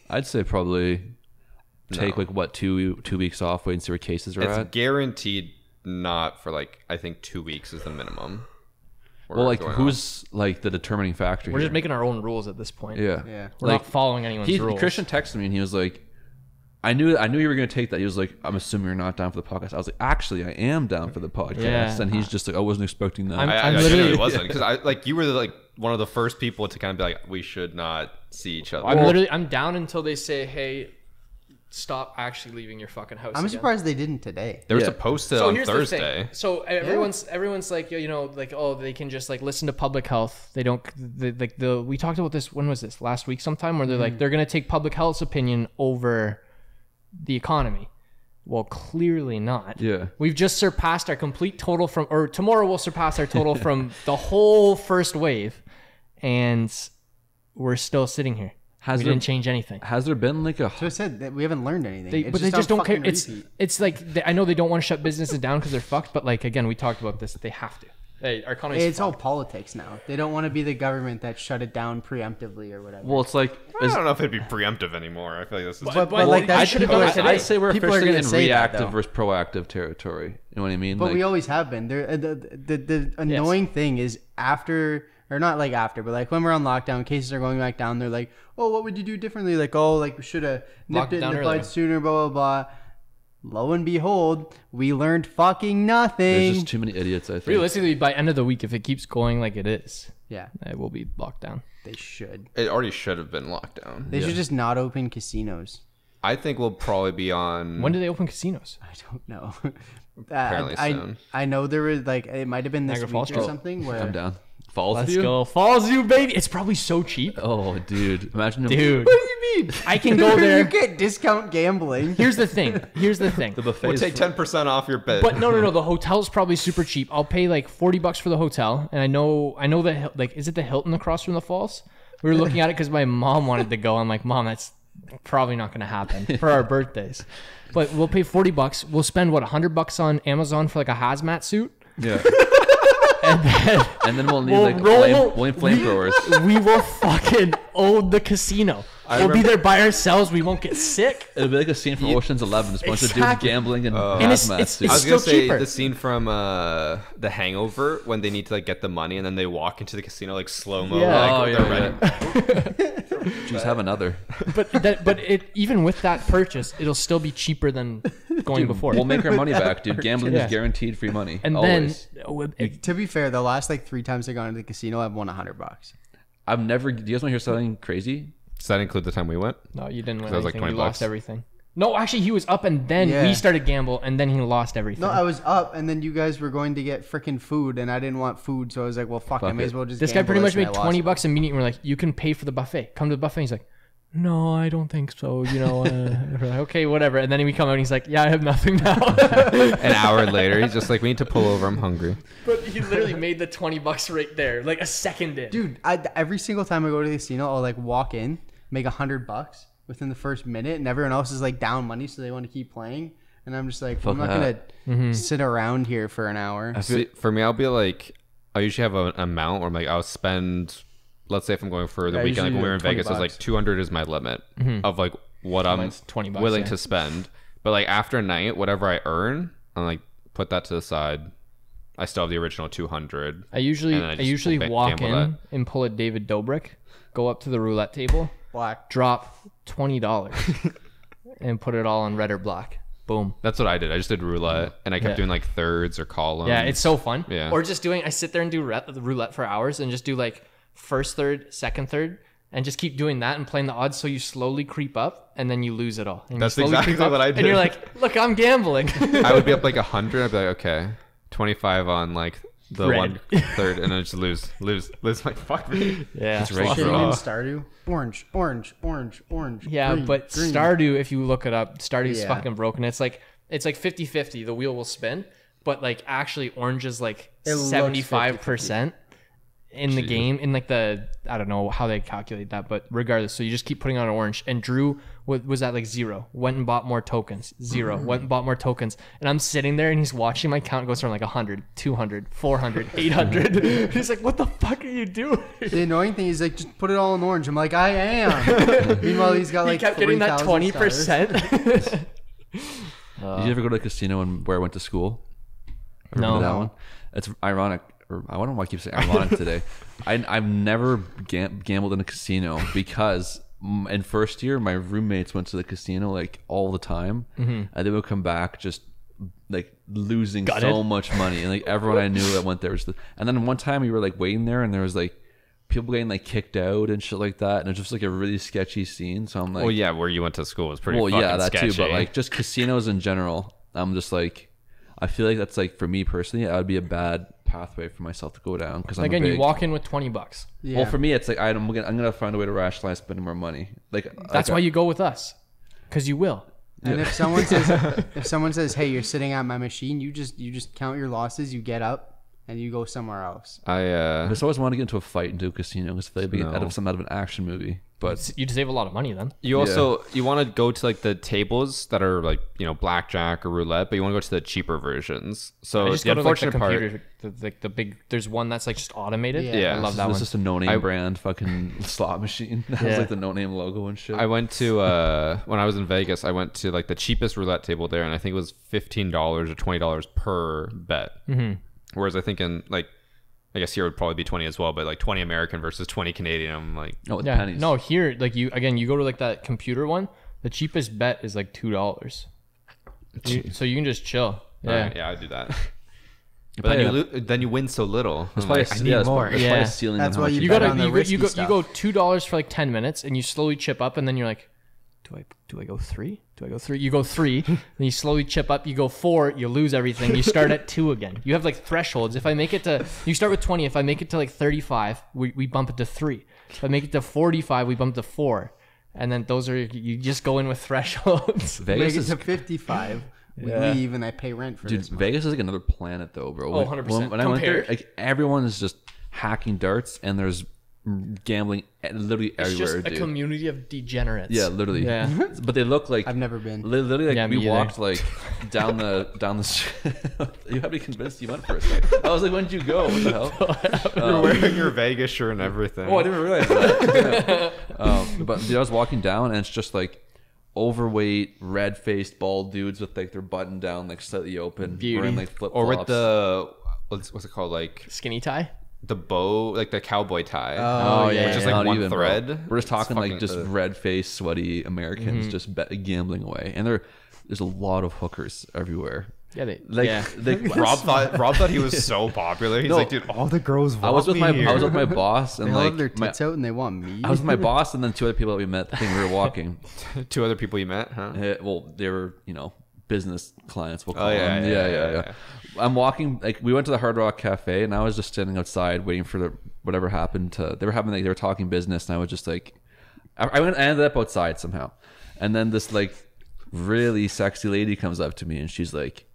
I'd say probably take No. like what two two weeks off, wait and see where cases are It's at. guaranteed not for like I think two weeks is the minimum. Well, We're like going who's like the determining factor? We're here? just making our own rules at this point. yeah. Yeah. We're Like, not following anyone's He, rules. Christian texted me and he was like, "I knew I knew you were gonna take that." He was like, "I'm assuming you're not down for the podcast." I was like, "Actually, I am down for the podcast." Yeah. And he's just like, "I wasn't expecting that." I'm- I, I, I'm I literally- genuinely wasn't because I like you were the, like one of the first people to kind of be like we should not see each other. I'm literally I'm down until they say, "Hey, stop actually leaving your fucking house." I'm again. surprised they didn't today. they were Yeah. supposed to So on here's the Thursday. thing. So everyone's everyone's like you know like oh they can just like listen to public health. They don't the, like the we talked about this when was this last week sometime where they're Mm. like they're gonna take public health's opinion over the economy. Well, clearly not. Yeah. We've just surpassed our complete total from, or tomorrow we'll surpass our total from the whole first wave, and we're still sitting here. Has we there- didn't change anything. Has there been like a So I said that we haven't learned anything. They, It's but they just don't care. fucking It's it's like they, I know they don't want to shut businesses down because they're fucked, but like again, we talked about this. They have to. Hey, our economy. It's all politics now. They don't want to be the government that shut it down preemptively or whatever. well? It's like I don't know if it'd be preemptive anymore. I feel like this is But- but like, I should have done it today. I'd say we're People are officially gonna in say that, reactive though. versus proactive territory. You know what I mean? But Like, we always have been. There, uh, the, the the annoying thing is after, or not like after, but like when we're on lockdown, cases are going back down. They're like, "Oh, what would you do differently?" Like, "Oh, like we should have Locked nipped it in down the earlier. bud sooner." Blah blah blah. Lo and behold, we learned fucking nothing. there's just too many idiots. I think. realistically by end of the week, if it keeps going like it is, yeah, it will be locked down. they should. it already should have been locked down. They should just not open casinos. I think we'll probably be on. When do they open casinos? I don't know. Apparently I, soon. I I know there was like it might have been this Niagara week Falls? or something where I'm down. Falls Let's View? go, Fallsview, baby. It's probably so cheap, Oh, dude! Imagine if- dude. What do you mean? I can go there. you there. get discount gambling. Here's the thing. Here's the thing. the buffet. We'll take ten percent off your bid. But no, no, no. The hotel's probably super cheap. I'll pay like forty bucks for the hotel, and I know, I know that like, is it the Hilton across from the falls? We were looking at it because my mom wanted to go. I'm like, mom, that's probably not going to happen for our birthdays. But we'll pay forty bucks. We'll spend what hundred bucks on Amazon for like a hazmat suit, Yeah. and then And then we'll need We'll like roll- flame, we'll need flamethrowers. we will fucking own the casino. we'll be there by ourselves. We won't get sick. It'll be like a scene from Ocean's Eleven. Just a bunch of dudes Exactly. gambling and Uh, And it's- hazmat it's- suits. I it's was gonna say cheaper. the scene from uh, The Hangover when they need to like get the money and then they walk into the casino like slow mo. Yeah. Like, oh they're yeah, ready. yeah. Just have another. But that, but it even with that purchase, it'll still be cheaper than going before. We'll make our money back, dude. Gambling Yeah. is guaranteed free money. and Always. then with- To be fair, the last like three times I've gone to the casino, I've won a hundred bucks. I've never. Do you guys want to hear something crazy? Does that include the time we went? no, you didn't win that was like anything. 20 you lost everything. No, actually, he was up, and then Yeah. we started gamble, and then he lost everything. No, I was up, and then you guys were going to get freaking food, and I didn't want food, so I was like, "Well, fuck, I Fuck may it. as well just." this guy gamble pretty much and made lost twenty it. bucks immediately. We're like, you can pay for the buffet. Come to the buffet. He's like, no, I don't think so. You know, uh, we're like, okay, whatever. And then we come out, and he's like, yeah, I have nothing now. An hour later, he's just like, we need to pull over. I'm hungry. but he literally made the twenty bucks right there, like a second in. Dude, I, every single time I go to the casino, I'll like walk in, make a hundred bucks within the first minute, and everyone else is like down money, so they want to keep playing, and I'm just like, I'm Fuck not gonna. Mm-hmm. sit around here for an hour. See, for me, I'll be like, I usually have an amount where I'm like, I'll spend, let's say if I'm going for the Yeah, weekend, like when we were in 20 Vegas, it was like 200 is my limit of like what I'm 20 bucks, willing yeah. to spend. But like after a night, whatever I earn, I'm like, put that to the side. I still have the original 200. I usually I I, usually walk in that. and pull a David Dobrik, go up to the roulette table, Black. drop twenty dollars, and put it all on red or black. Boom. That's what I did. I just did roulette mm-hmm. and I kept Yeah. doing like thirds or columns. Yeah, it's so fun. Yeah. Or just doing I sit there and do roulette, for hours and just do like first third, second third, and just keep doing that and playing the odds so you slowly creep up and then you lose it all. And That's exactly up, what I And you're like, look, I'm gambling. I would be up like 100. I'd be like, okay, 25 on like the Red. one third, and I just lose, lose, lose. Like fuck me. Yeah. It's right. Shitting in Stardew. Orange, orange, orange, orange. Yeah, green, but green. Stardew, if you look it up, Stardew's Yeah. fucking broken. It's like it's like 50-50. The wheel will spin, but like actually orange is like It 75% in the game in like the I don't know how they calculate that, but regardless, so you just keep putting on orange and Drew was, was at like 0. Went and bought more tokens. 0. Mm-hmm. Went and bought more tokens. And I'm sitting there and he's watching my count goes from like 100, 200, 400, 800. he's like, "What the fuck are you doing?" The annoying thing is like just put it all in orange. I'm like, I am. Meanwhile, he's got like he kept getting that 3,000 stars. 20%. Did you ever go to a casino and where I went to school? Ever No. that No. one. It's ironic. Or I don't know why I keep saying ironic today. I, I've never gam- gambled in a casino because in first year my roommates went to the casino like all the time, mm-hmm. and they would come back just like losing Gutted. so much money, and like everyone I knew that went there was. The, and then one time we were like waiting there, and there was like people getting like kicked out and shit like that, and it's just like a really sketchy scene. So I'm like, Well, yeah, where you went to school was pretty. well, yeah, that sketchy. too. But like just casinos in general, I'm just like, I feel like that's like for me personally, that would be a bad pathway for myself to go down because Again, a you walk in with 20 bucks. Yeah. Well, for me, it's like I'm gonna, I'm gonna find a way to rationalize spending more money. Like That's like, why you go with us, because you will. And if someone says if someone says, "Hey, you're sitting at my machine," you just you just count your losses, you get up, and you go somewhere else. I I uh, just always want to get into a fight and do a casino because they be out No. of some out of an action movie. But You'd save a lot of money then. you also you want to go to like the tables that are like you know blackjack or roulette, but you want to go to the cheaper versions. So I just the go to like the unfortunate part, computer, the, like the big. There's one that's like just automated. Yeah. Yeah. I love that it's one. just a no name I- brand fucking slot machine that has Yeah. like the no name logo and shit. I went to uh when I was in Vegas, I went to like the cheapest roulette table there, and I think it was fifteen dollars or twenty dollars per bet. Mm-hmm. Whereas I think in like, I guess here would probably be twenty as well, but like twenty American versus twenty Canadian, I'm like, oh, with yeah. pennies. No, here like you again. You go to like that computer one. The cheapest bet is like two dollars. So you can just chill. Yeah. yeah, yeah, I do that. But then you lo- then you win so little. I'm Probably like, a- I need yeah, more. probably- it's probably a Yeah. ceiling That's why you You gotta you, go, you go you go two dollars for like ten minutes, and you slowly chip up, and then you're like, do I do I go three? Do I go three? You go three, then you slowly chip up. You go four, you lose everything. You start at two again. You have like thresholds. If I make it to, you start with twenty. If I make it to like thirty-five, we, we bump it to three. If I make it to forty-five, we bump to four. And then those are you just go in with thresholds. Make Vegas it is to 55. We Yeah. leave and I pay rent for Dude, this. month. Vegas is like another planet, though, bro. Oh, 100%. When, when I went there, like everyone is just hacking darts, and there's gambling at- literally It's just a dude. community of degenerates. yeah, literally. Yeah. but they look like I've never been. literally like Yeah, we me either. walked like down the down the. street. you had me convinced you went for a second. I was like, when did you go? What the hell? You're wearing your Vegas shirt and everything. Oh, I didn't realize that. um, but dude, I was walking down, and it's just like overweight, red faced, bald dudes with like their button down, like slightly open, Beauty. wearing like flip flops, or with the what's what's it called like Skinny tie. The bow like the cowboy tie. Oh, yeah, which is like Not one even, bro. thread. We're just talking It's like just uh, red faced, sweaty Americans just bet, gambling away, and there there's a lot of hookers everywhere. Yeah, they. Like, yeah. like Rob thought Rob thought he was so popular. He's No. like, dude, all the girls. Want I was with me my here. I was with my boss, and all like have their my- tits out and they want me. I was with my boss, and then two other people that we met. I think we were walking. two other people you met, huh? Uh, well, they were, you know, business clients. We'll call Oh, yeah, them. yeah, yeah, yeah. I'm walking. Like we went to the Hard Rock Cafe, and I was just standing outside waiting for the whatever happened to. They were having like they were talking business, and I was just like, I, I went. I ended up outside somehow, and then this like really sexy lady comes up to me, and she's like,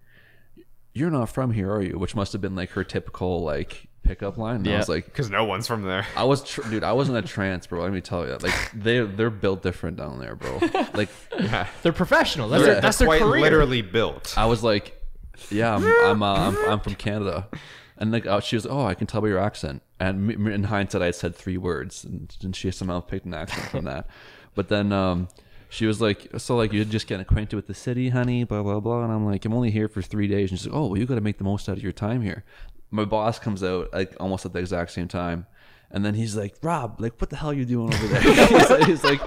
"You're not from here, are you?" Which must have been like her typical like pickup line. And I was like, Because no one's from there. I was, tr- dude. I was in a trance, bro. Let me tell you, like they they're built different down there, bro. Like Yeah, They're professional. That's they're, their, that's they're their quite career. literally built. I was like, yeah, I'm I'm, uh, I'm I'm from Canada, and like uh, she was, oh, I can tell by your accent. And m- in hindsight, I said three words, and, and she somehow picked an accent from that. But then um, she was like, so like you're just getting acquainted with the city, honey, blah blah blah. And I'm like, I'm only here for three days. And she's like, oh, well, you got to make the most out of your time here. My boss comes out like almost at the exact same time. And then he's like, Rob, like, what the hell are you doing over there? he's, like, he's like,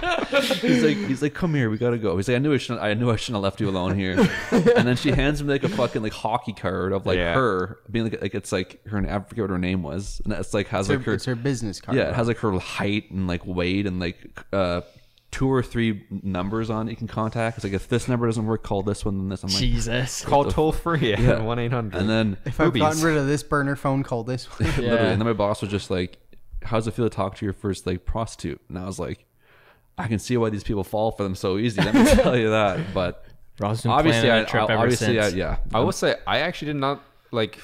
he's like, he's like, come here, we gotta go. He's like, I knew I shouldn't, I knew I shouldn't have left you alone here. and then she hands him like a fucking like hockey card of like Yeah. her being like, like it's like her, I forget what her name was, and it's like has It's like her, it's her business card. yeah, it has like her height and like weight and like uh two or three numbers on it you can contact. It's like if this number doesn't work, call this one, then this. I'm like, Jesus. Call toll free Yeah. one eight hundred. and then If I've gotten rid of this burner phone, call this one. literally, Yeah. and then my boss was just like, "How's it feel to talk to your first like prostitute?" And I was like, "I can see why these people fall for them so easy. Let me tell you that." But Rob's obviously, I, trip I- ever obviously, I, yeah, I will say I actually did not like.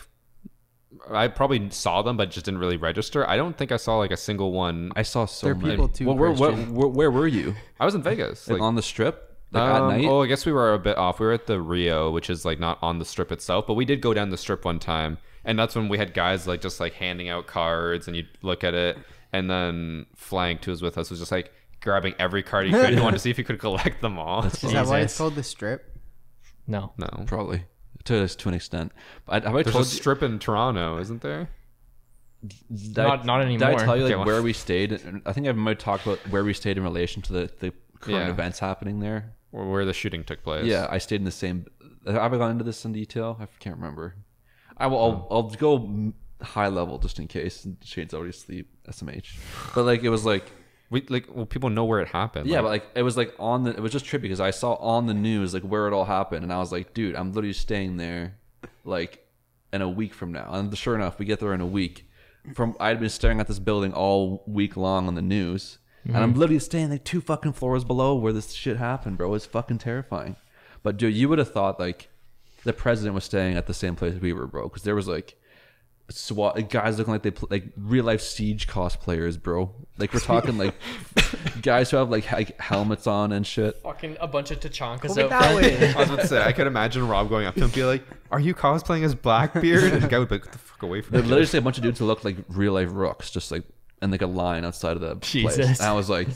I probably saw them, but just didn't really register. I don't think I saw like a single one. I saw so They're many. people too, Well, where, where, where, where were you? I was in Vegas. Like, Like, on the strip, like um, at night. Oh, I guess we were a bit off. We were at the Rio, which is like not on the strip itself, but we did go down the strip one time, and that's when we had guys like just like handing out cards, and you'd look at it, and then Flanked, who was with us, was just like grabbing every card he could. He wanted to see if he could collect them all. Is that why it's called the strip? No. no, Probably to to an extent. But have I there's a told you? strip in Toronto, isn't there? Did I- Not- not Did I anymore. tell you like Okay, well- where we stayed? I think I might talk about where we stayed in relation to the, the current Yeah. events happening there. Or where the shooting took place? Yeah, I stayed in the same. Have I gone into this in detail? I can't remember. I will. I'll, oh. I'll go high level just in case Shane's already asleep. SMH. But like it was like we like well, people know where it happened. yeah, like, but like it was like on the. It was just trippy because I saw on the news like where it all happened, and I was like, dude, I'm literally staying there, like in a week from now. And sure enough, we get there in a week. From I'd been staring at this building all week long on the news, and I'm mm-hmm. literally staying like two fucking floors below where this shit happened, bro. It's fucking terrifying. But dude, you would have thought like the president was staying at the same place we were, bro, because there was like. SWAT guys looking like they pl- like real life siege cosplayers, bro. Like we're talking like guys who have like, like helmets on and shit. Fucking a bunch of tachankas out that front. way. I was about to say I could imagine Rob going up to him and be like, "Are you cosplaying as Blackbeard?" And the guy would be like, "Get the fuck away from They me!" literally say a bunch of dudes who look like real life rooks, just like and like a line outside of the place. And I was like,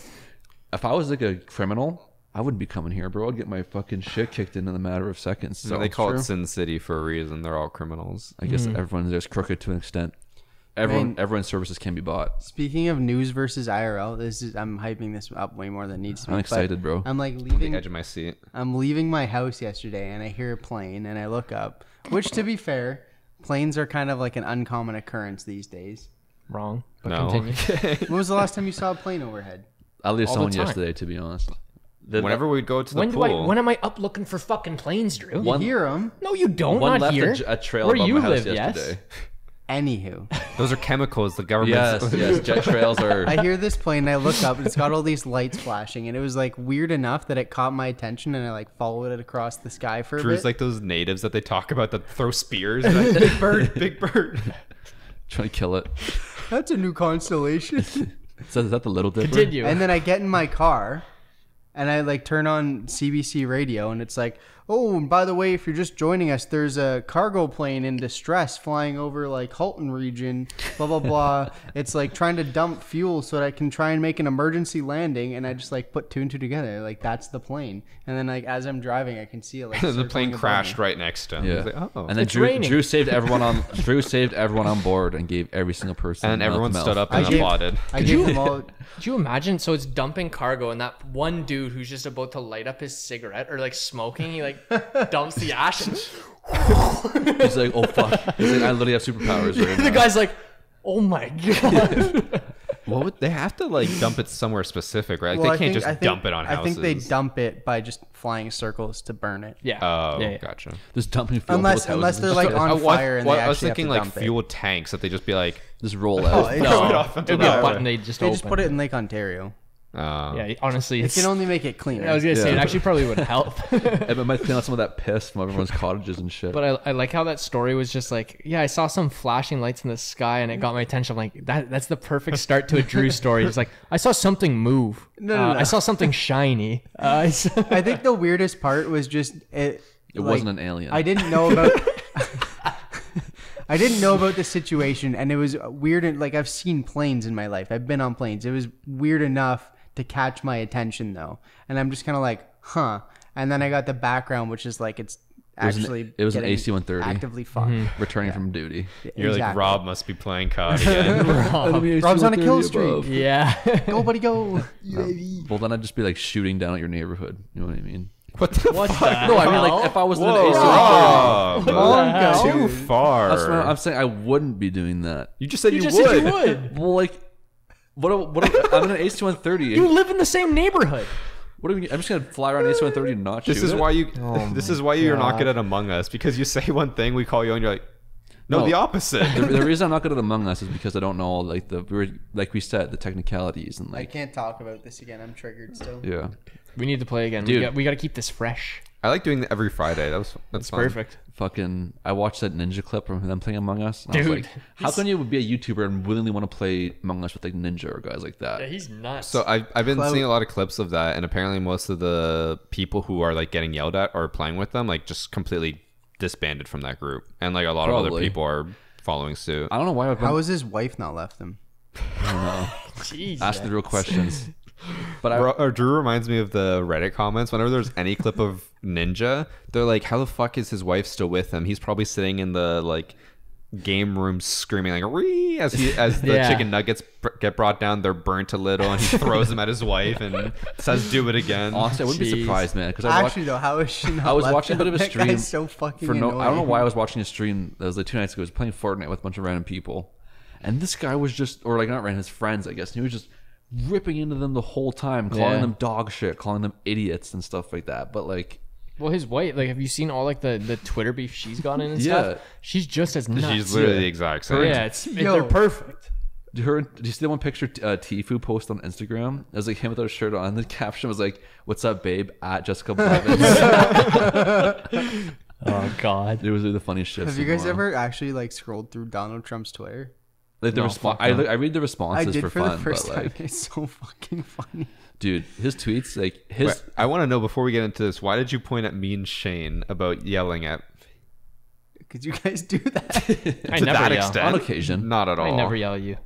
if I was like a criminal, I wouldn't be coming here, bro. I'd get my fucking shit kicked in in a matter of seconds. So they call True. it Sin City for a reason. They're all criminals. I guess mm-hmm. everyone's just crooked to an extent. Everyone, Man. everyone's services can be bought. Speaking of news versus IRL, this is I'm hyping this up way more than needs to be. I'm but excited, bro. I'm like leaving The edge of my seat. I'm leaving my house yesterday, and I hear a plane, and I look up. Which, to be fair, planes are kind of like an uncommon occurrence these days. Wrong. But No. continue. When was the last time you saw a plane overhead? I leave All the someone yesterday, to be honest. The- Whenever we'd go to the when do pool, I? When am I up looking for fucking planes, Drew? You hear them. No, you don't. one not left here. a, j- a trail Where above you my house live, yesterday. yes. Anywho, those are chemicals. The government. Yes, yes. Jet trails are. I hear this plane, and I look up, and it's got all these lights flashing, and it was like weird enough that it caught my attention, and I like followed it across the sky for a Drew's bit. like those natives that they talk about that throw spears. and like, big bird, big bird. trying to kill it. That's a new constellation. So is that the little dipper? Continue. And then I get in my car and I like turn on CBC radio and it's like, oh, and by the way, if you're just joining us, there's a cargo plane in distress flying over like Halton region, blah, blah, blah. it's like trying to dump fuel so that I can try and make an emergency landing. And I just like put two and two together. Like, that's the plane. And then, like, as I'm driving, I can see it like the plane crashed right next to him. Yeah. He's like, oh. And then Drew, raining. Drew saved everyone on Drew saved everyone on board and gave every single person. and everyone mouth stood up and I gave- applauded. I gave them all. Could you imagine? So it's dumping cargo, and that one dude who's just about to light up his cigarette or like smoking, he like dumps the ash. And He's like, oh fuck. He's like, I literally have superpowers right the now. guy's like, "Oh my god!" What would they have to like dump it somewhere specific, right? Like, Well, I they can't think- just I think- dump it on I houses. think they dump it by just flying circles to burn it. yeah. Oh, yeah, yeah. gotcha. Just dumping fuel Unless- into unless houses they're, and like, just, on I, wa- fire and they I was actually have thinking to like dump it. fuel tanks that they just be like, just roll Oh, out. it- it No, off into it'd be a button they just They open. just put it in Lake Ontario. Uh, Yeah, honestly, It can only make it cleaner. I was gonna say it actually probably would help. it might clean out some of that piss from everyone's cottages and shit. But I, I like how that story was just like, yeah, I saw some flashing lights in the sky and it got my attention. I'm like, that that's the perfect start to a Drew story. It's like, I saw something move. No, no, Uh, no. I saw something shiny. Uh, I saw- I think the weirdest part was just it. it like, wasn't an alien. I didn't know about. I didn't know about the situation, and it was weird. and- Like I've seen planes in my life. I've been on planes. It was weird enough to catch my attention, though. And I'm just kind of like, huh. And then I got the background, which is like it's was an- actually it was an AC-130. actively mm-hmm. fucked. Returning from duty. You're like Rob must be playing COD again. Rob's on a kill streak. yeah. Go, buddy, go. Well, then I'd just be like shooting down at your neighborhood. You know what I mean? what the what fuck? the No, I mean like if I was in an AC-130. Rob. Too far. That's what I'm saying. I wouldn't be doing that. you just said You you, just would. said you would. Well, like, what? What? I'm in an AC-130. You live in the same neighborhood. What are we? I'm just gonna fly around AC-130 and not This shoot is it? why you. Oh this is why you're not God. good at Among Us because you say one thing, we call you, and you're like, no, No. the opposite. the, the reason I'm not good at Among Us is because I don't know like the we were- like we said the technicalities and I like can't talk about this again. I'm triggered still. yeah. We need to play again. We Dude. got, we got to keep this fresh. I like doing that every Friday. That was that's It's fun. perfect. Fucking, I watched that ninja clip from them playing Among Us. And I was Dude, like, how can you would be a YouTuber and willingly want to play Among Us with like Ninja or guys like that? he's nuts. So I've, I've been Clout. seeing a lot of clips of that, and apparently most of the people who are like getting yelled at or playing with them, like just completely disbanded from that group, and like a lot of other people are following suit. I don't know why I've been How has his wife not left him? I don't Jeez, asking the real questions. But I, or Drew reminds me of the Reddit comments. Whenever there's any clip of Ninja, they're like, "How the fuck is his wife still with him? He's probably sitting in the like game room screaming like Ree! as he as the Yeah. chicken nuggets br- get brought down. They're burnt a little, and he throws them at his wife and says, "Do it again." honestly, I wouldn't be surprised, man, because I watched. Actually, though, how is she not I was left watching a bit of a stream so fucking for no. annoying. I don't know why I was watching a stream. That was like two nights ago. I was playing Fortnite with a bunch of random people, and this guy was just, or like not random, his friends, I guess. And he was just ripping into them the whole time, calling Yeah. them dog shit, calling them idiots and stuff like that. But like, well, his wife. Like, have you seen all like the the Twitter beef she's gotten in and Yeah. stuff? She's just as nuts. She's literally the exact same. yeah, it's Yo. they're perfect. do her, do you see that one picture uh, Tifu post on Instagram? It was like him without a shirt on. The caption was like, "What's up, babe?" At Jessica Blevins. Oh God. it was the funniest shit. Have I've you seen guys in a while. ever actually like scrolled through Donald Trump's Twitter? Like the No, respo- fuck I, I read the responses I responses did for, for, fun, the first but time. It's so fucking funny. dude, his tweets like his. Wait, I want to know before we get into this, why did you point at me and Shane about yelling at Could you guys do that? I to never that yell. extent? On occasion. Not at all. I never yell at you.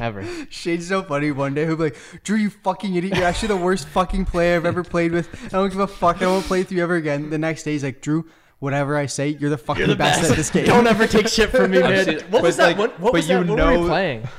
Ever. Shane's so funny. One day he'll be like, "Drew, you fucking idiot! You're actually the worst fucking player I've ever played with. I don't give a fuck. I won't play with you ever again." The next day he's like, "Drew, whatever I say, you're the fucking best. at this game." Don't ever take shit from me, man. seen- what was but, that? what what was you that? What were we playing?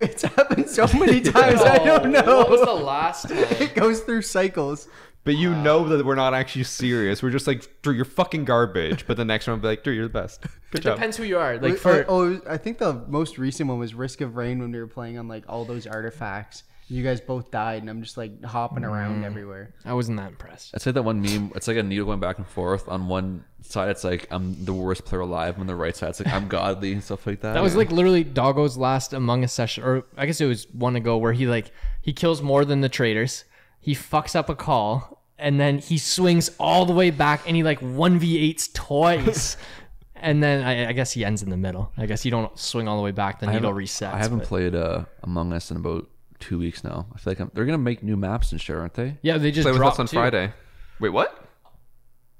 It's happened so many times. I don't know. What was the last time? it goes through cycles. But you know that we're not actually serious. We're just like, Drew, you're fucking garbage. But the next one will be like, Drew, you're the best. Good It job. depends who you are. Like Wait, oh, for oh, I think the most recent one was Risk of Rain when we were playing on like all those artifacts. You guys both died, and I'm just like hopping around everywhere. I wasn't that impressed. I'd say that one meme. It's like a needle going back and forth. On one side, it's like I'm the worst player alive. On the right side, it's like I'm godly and stuff like that. That was like literally Doggo's last Among Us session, or I guess it was one ago, where he like he kills more than the traitors. He fucks up a call, and then he swings all the way back, and he like one v eights twice. and then I, I guess he ends in the middle. I guess you don't swing all the way back, then I you haven't- resets. I haven't but- played uh, Among Us in about two weeks now. I feel like I'm, they're gonna make new maps and shit, aren't they? Yeah, they just Play with dropped us on two. Friday. Wait, what?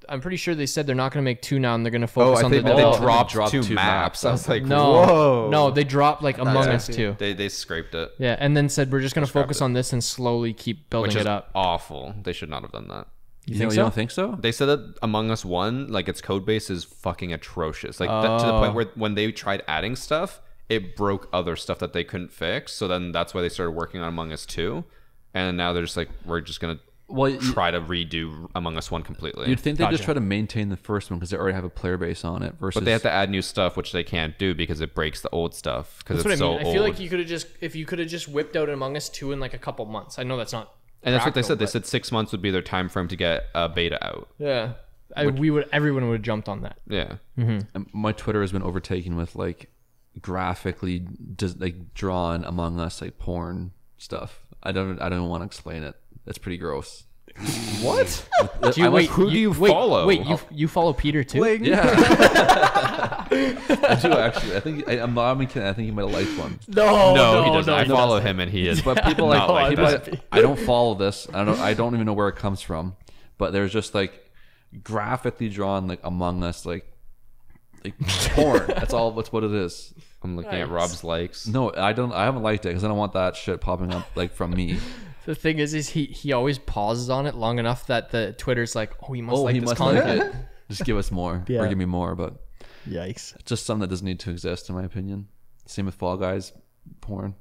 I'm pretty sure they said they're not going to make two now, and they're going to Oh, focus I on think the that they development. dropped, dropped two two maps. maps. I was like, No, whoa. no, they dropped like Among Yeah. Us two. They, they scraped it, Yeah, and then said we're just going to focus it. on this and slowly keep building which is it up. awful. They should not have done that. You, think think, so? you don't think so? They said that Among Us One, like its code base is fucking atrocious. Like that, to the Oh. point where when they tried adding stuff, it broke other stuff that they couldn't fix. So then that's why they started working on Among Us Two, and now they're just like, we're just gonna Well, you, try to redo Among Us One completely. you'd think they would just try to maintain the first one because they already have a player base on it. Versus, but they have to add new stuff, which they can't do because it breaks the old stuff. Because That's it's what I mean. so I feel old. like you could have just if you could have just whipped out Among Us two in like a couple months. I know that's not. and that's what they practical, said. They said six months would be their time frame to get a beta out. Yeah, I, we would. Everyone would have jumped on that. Yeah. And my Twitter has been overtaken with like graphically just like drawn Among Us like porn stuff. I don't I don't want to explain it. It's pretty gross. What? Do you, I wait, who do you wait, follow? Wait, you you follow Peter too? Like, Yeah, I do actually. I think I, I'm not even kidding. I think he might have liked one. No, no, no he doesn't. I follow doesn't. him, and he is. But people like, not like people like- I don't follow this. I don't. I don't even know where it comes from. But there's just like graphically drawn like Among Us like like porn. That's all. That's what it is. I'm looking at Nice. Rob's likes. No, I don't. I haven't liked it because I don't want that shit popping up like from me. The thing is, is he he always pauses on it long enough that the Twitter's like, oh, he must Oh, like he this must content. like it. Just give us more Yeah. or give me more. But Yikes! it's just something that doesn't need to exist, in my opinion. Same with Fall Guys porn.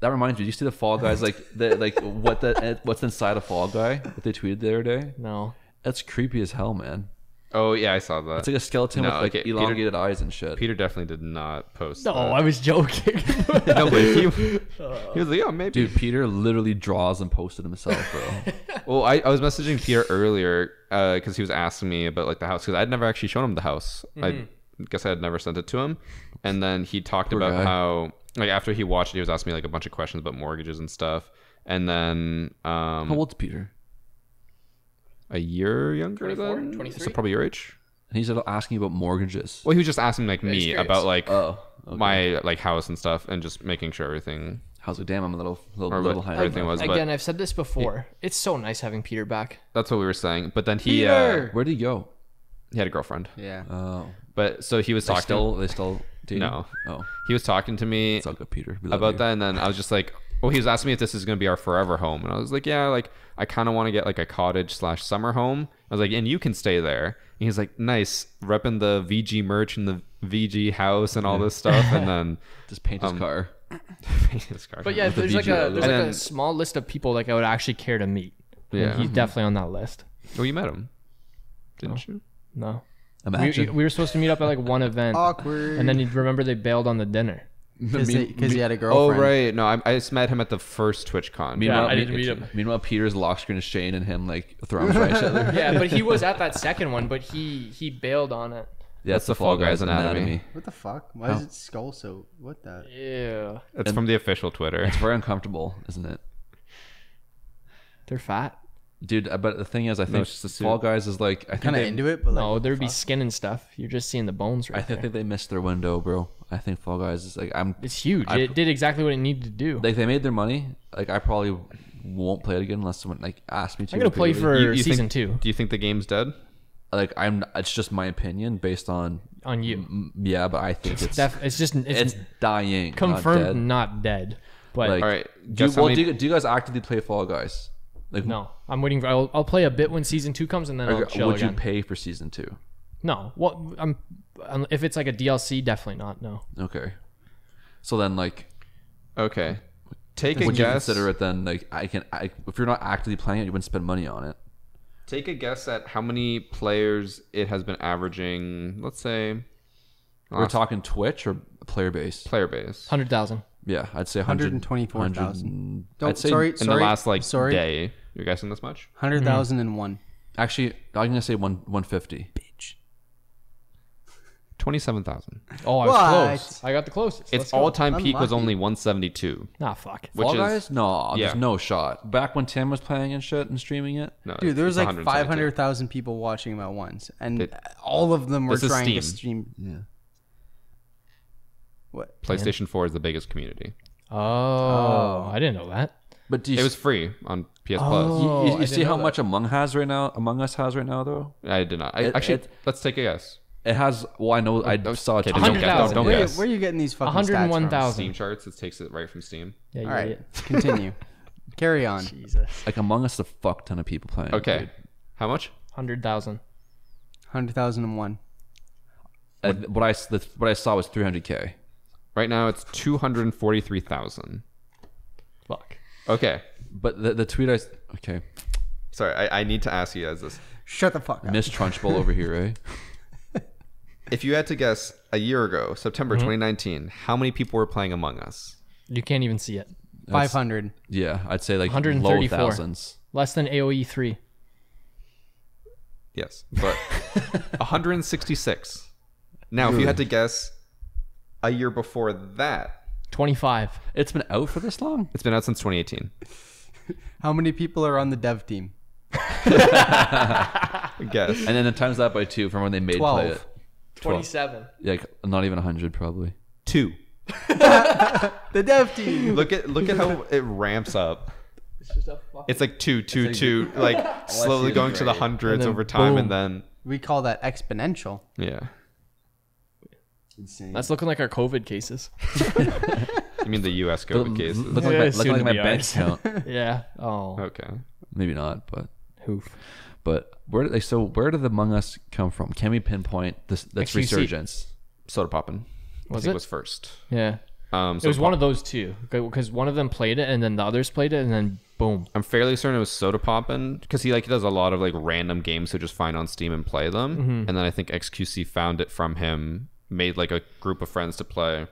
That reminds me. Do you see the Fall Guys like the like what the what's inside a Fall Guy that they tweeted the other day? No. That's creepy as hell, man. Oh yeah, I saw that. It's like a skeleton No, with like okay, Peter- elongated eyes and shit. Peter definitely did not post. No, that. I was joking. no, but he, uh. he was like, yeah, maybe. Dude, Peter literally draws and posted himself, bro. Well, I, I was messaging Peter earlier uh, because he was asking me about like the house because I'd never actually shown him the house. I mm-hmm. guess I had never sent it to him, and then he talked Poor about guy. how like after he watched it, he was asking me like a bunch of questions about mortgages and stuff, and then um How old's Peter? A year younger 24, than 23? so probably your age. And he's asking about mortgages. Well, he was just asking like me curious. about like Oh, okay. my like house and stuff, and just making sure everything. How's it? Damn, I'm a little, little, Or little high. everything was, but- Again, I've said this before. It's so nice having Peter back. That's what we were saying. But then he uh, Peter! where did he go? he had a girlfriend. Yeah. Oh, But so he was they talking. still, they still dating? No. Oh, He was talking to me it's all good, Peter. About you. that and then i was just like well he was asking me if this is going to be our forever home and i was like yeah like i kind of want to get like a cottage slash summer home i was like and you can stay there and he's like nice repping the vg merch and the vg house and all this stuff and then Just paint his um, car. his car. But yeah, With the there's like a there's like And a small list of people like I would actually care to meet. And Yeah. he's definitely on that list. well you met him didn't you No, we, Imagine. we were supposed to meet up at like one event, Awkward. and then you remember they bailed on the dinner. Because Me- he had a oh, girlfriend. oh right no I, I just met him at the first twitchcon Meanwhile, I didn't meet him. Meanwhile, Peter's lock screen is Shane and him like throwing arms at each other. Yeah, but he was at that second one, but he he bailed on it. Yeah, That's the Fall Guys anatomy. What the fuck? Why is it skull so? What the? Yeah, it's from the official twitter It's very uncomfortable, isn't it? they're fat. Dude, uh, but the thing is, I think it's just a suit. Fall Guys is like I think Kind of they, into it, but like, No, there'd be skin and stuff. You're just seeing the bones right I think there. they missed their window, bro. I think Fall Guys is like I'm It's huge. I- it did exactly what it needed to do. like they made their money. Like I probably won't play it again unless someone like asked me to. I'm gonna play for You- you think- season two do you think the game's dead like I'm. It's just my opinion based on on you. mm, yeah, but I think it's Def- it's just it's, it's dying. not confirmed dead. not dead. But Like, all right Do you, guess how well, many- do, you, do you guys actively play Fall Guys? Like no, I'm waiting for. I'll, I'll play a bit when season two comes, and then I'll or chill would again. you pay for season two? no, Well, I'm um, if it's like a DLC, definitely not. No. Okay. So then, like, okay take a would you guess consider it then? Like, I can. I, if you're not actively playing it, you wouldn't spend money on it. Take a guess at how many players it has been averaging. Let's say We're last talking Twitch or player base. player base Hundred thousand. Yeah, I'd say 100 124,000. 100 Don't, I'd say sorry, in sorry, the last like sorry. day. You're guessing this much? Hundred thousand and one. Actually, I'm gonna say one 150. Bitch. Twenty-seven thousand. Oh, I was What? close. I got the closest. Its Let's go. all-time peak was Unlucky. only one seventy-two. Nah, fuck. Which Fall is Guys? No, yeah. there's no shot. Back when Tim was playing and shit and streaming it. No, Dude, there was it's like 172. five hundred thousand people watching him at once, and It- all of them were This is trying to Steam. stream. Yeah. What? PlayStation Four is the biggest community. Oh, oh. I didn't know that. But do you, It was free on PS you, Plus. Oh, you- you see how that. much Among has right now? Among Us has right now though. I did not. I, It- actually, it- let's take a guess. It has. Well, I know. I don't- saw it. okay, don't guess. Don't, 100,000. don't Where, guess. where are you getting these fucking One hundred and one stats from? thousand. Steam charts. It takes it right from Steam. Yeah, you All right, idiot. continue. Carry on. Jesus. Like Among Us, a fuck ton of people playing. Okay. dude. How much? Hundred thousand. Hundred thousand and one. Uh, what I s- the, what I saw was 300k. Right now, it's two hundred forty-three thousand. Fuck. Okay. But the the tweet I s- okay. Sorry, I, I need to ask you guys this. Shut the fuck up. Miss Trunchbull over here, eh? If you had to guess a year ago, September Mm-hmm. 2019, how many people were playing Among Us? You can't even see it. Five hundred. Yeah, I'd say like low 134. thousands. Less than AOE three. Yes, but 166. Now, if you had to guess a year before that, Twenty five. It's been out for this long. it's been out since 2018. How many people are on the dev team? Guess. And then it times that by two from when they made play 12. it. Twenty seven. Yeah, like, not even hundred probably. Two. The dev team. Look at look at how it ramps up. It's just a fuck. It's like two, two, two, like slowly going to the hundreds And then over time, boom. and then We call that exponential. yeah. Insane. That's looking like our COVID cases. You mean the U.S. COVID cases? Look Yeah, like my, soon like to my be bank ours. account. yeah. Oh. Okay. Maybe not, but Hoof. but where did they? so where did the Among Us come from? Can we pinpoint this that's XQC. resurgence? Soda Poppin. I Was think it? was first. Yeah. Um, It was one of those two because one of them played it and then the others played it and then boom. I'm fairly certain it was Soda Poppin because he like does a lot of like random games to just find on Steam and play them. Mm-hmm. And then I think XQC found it from him, made like a group of friends to play.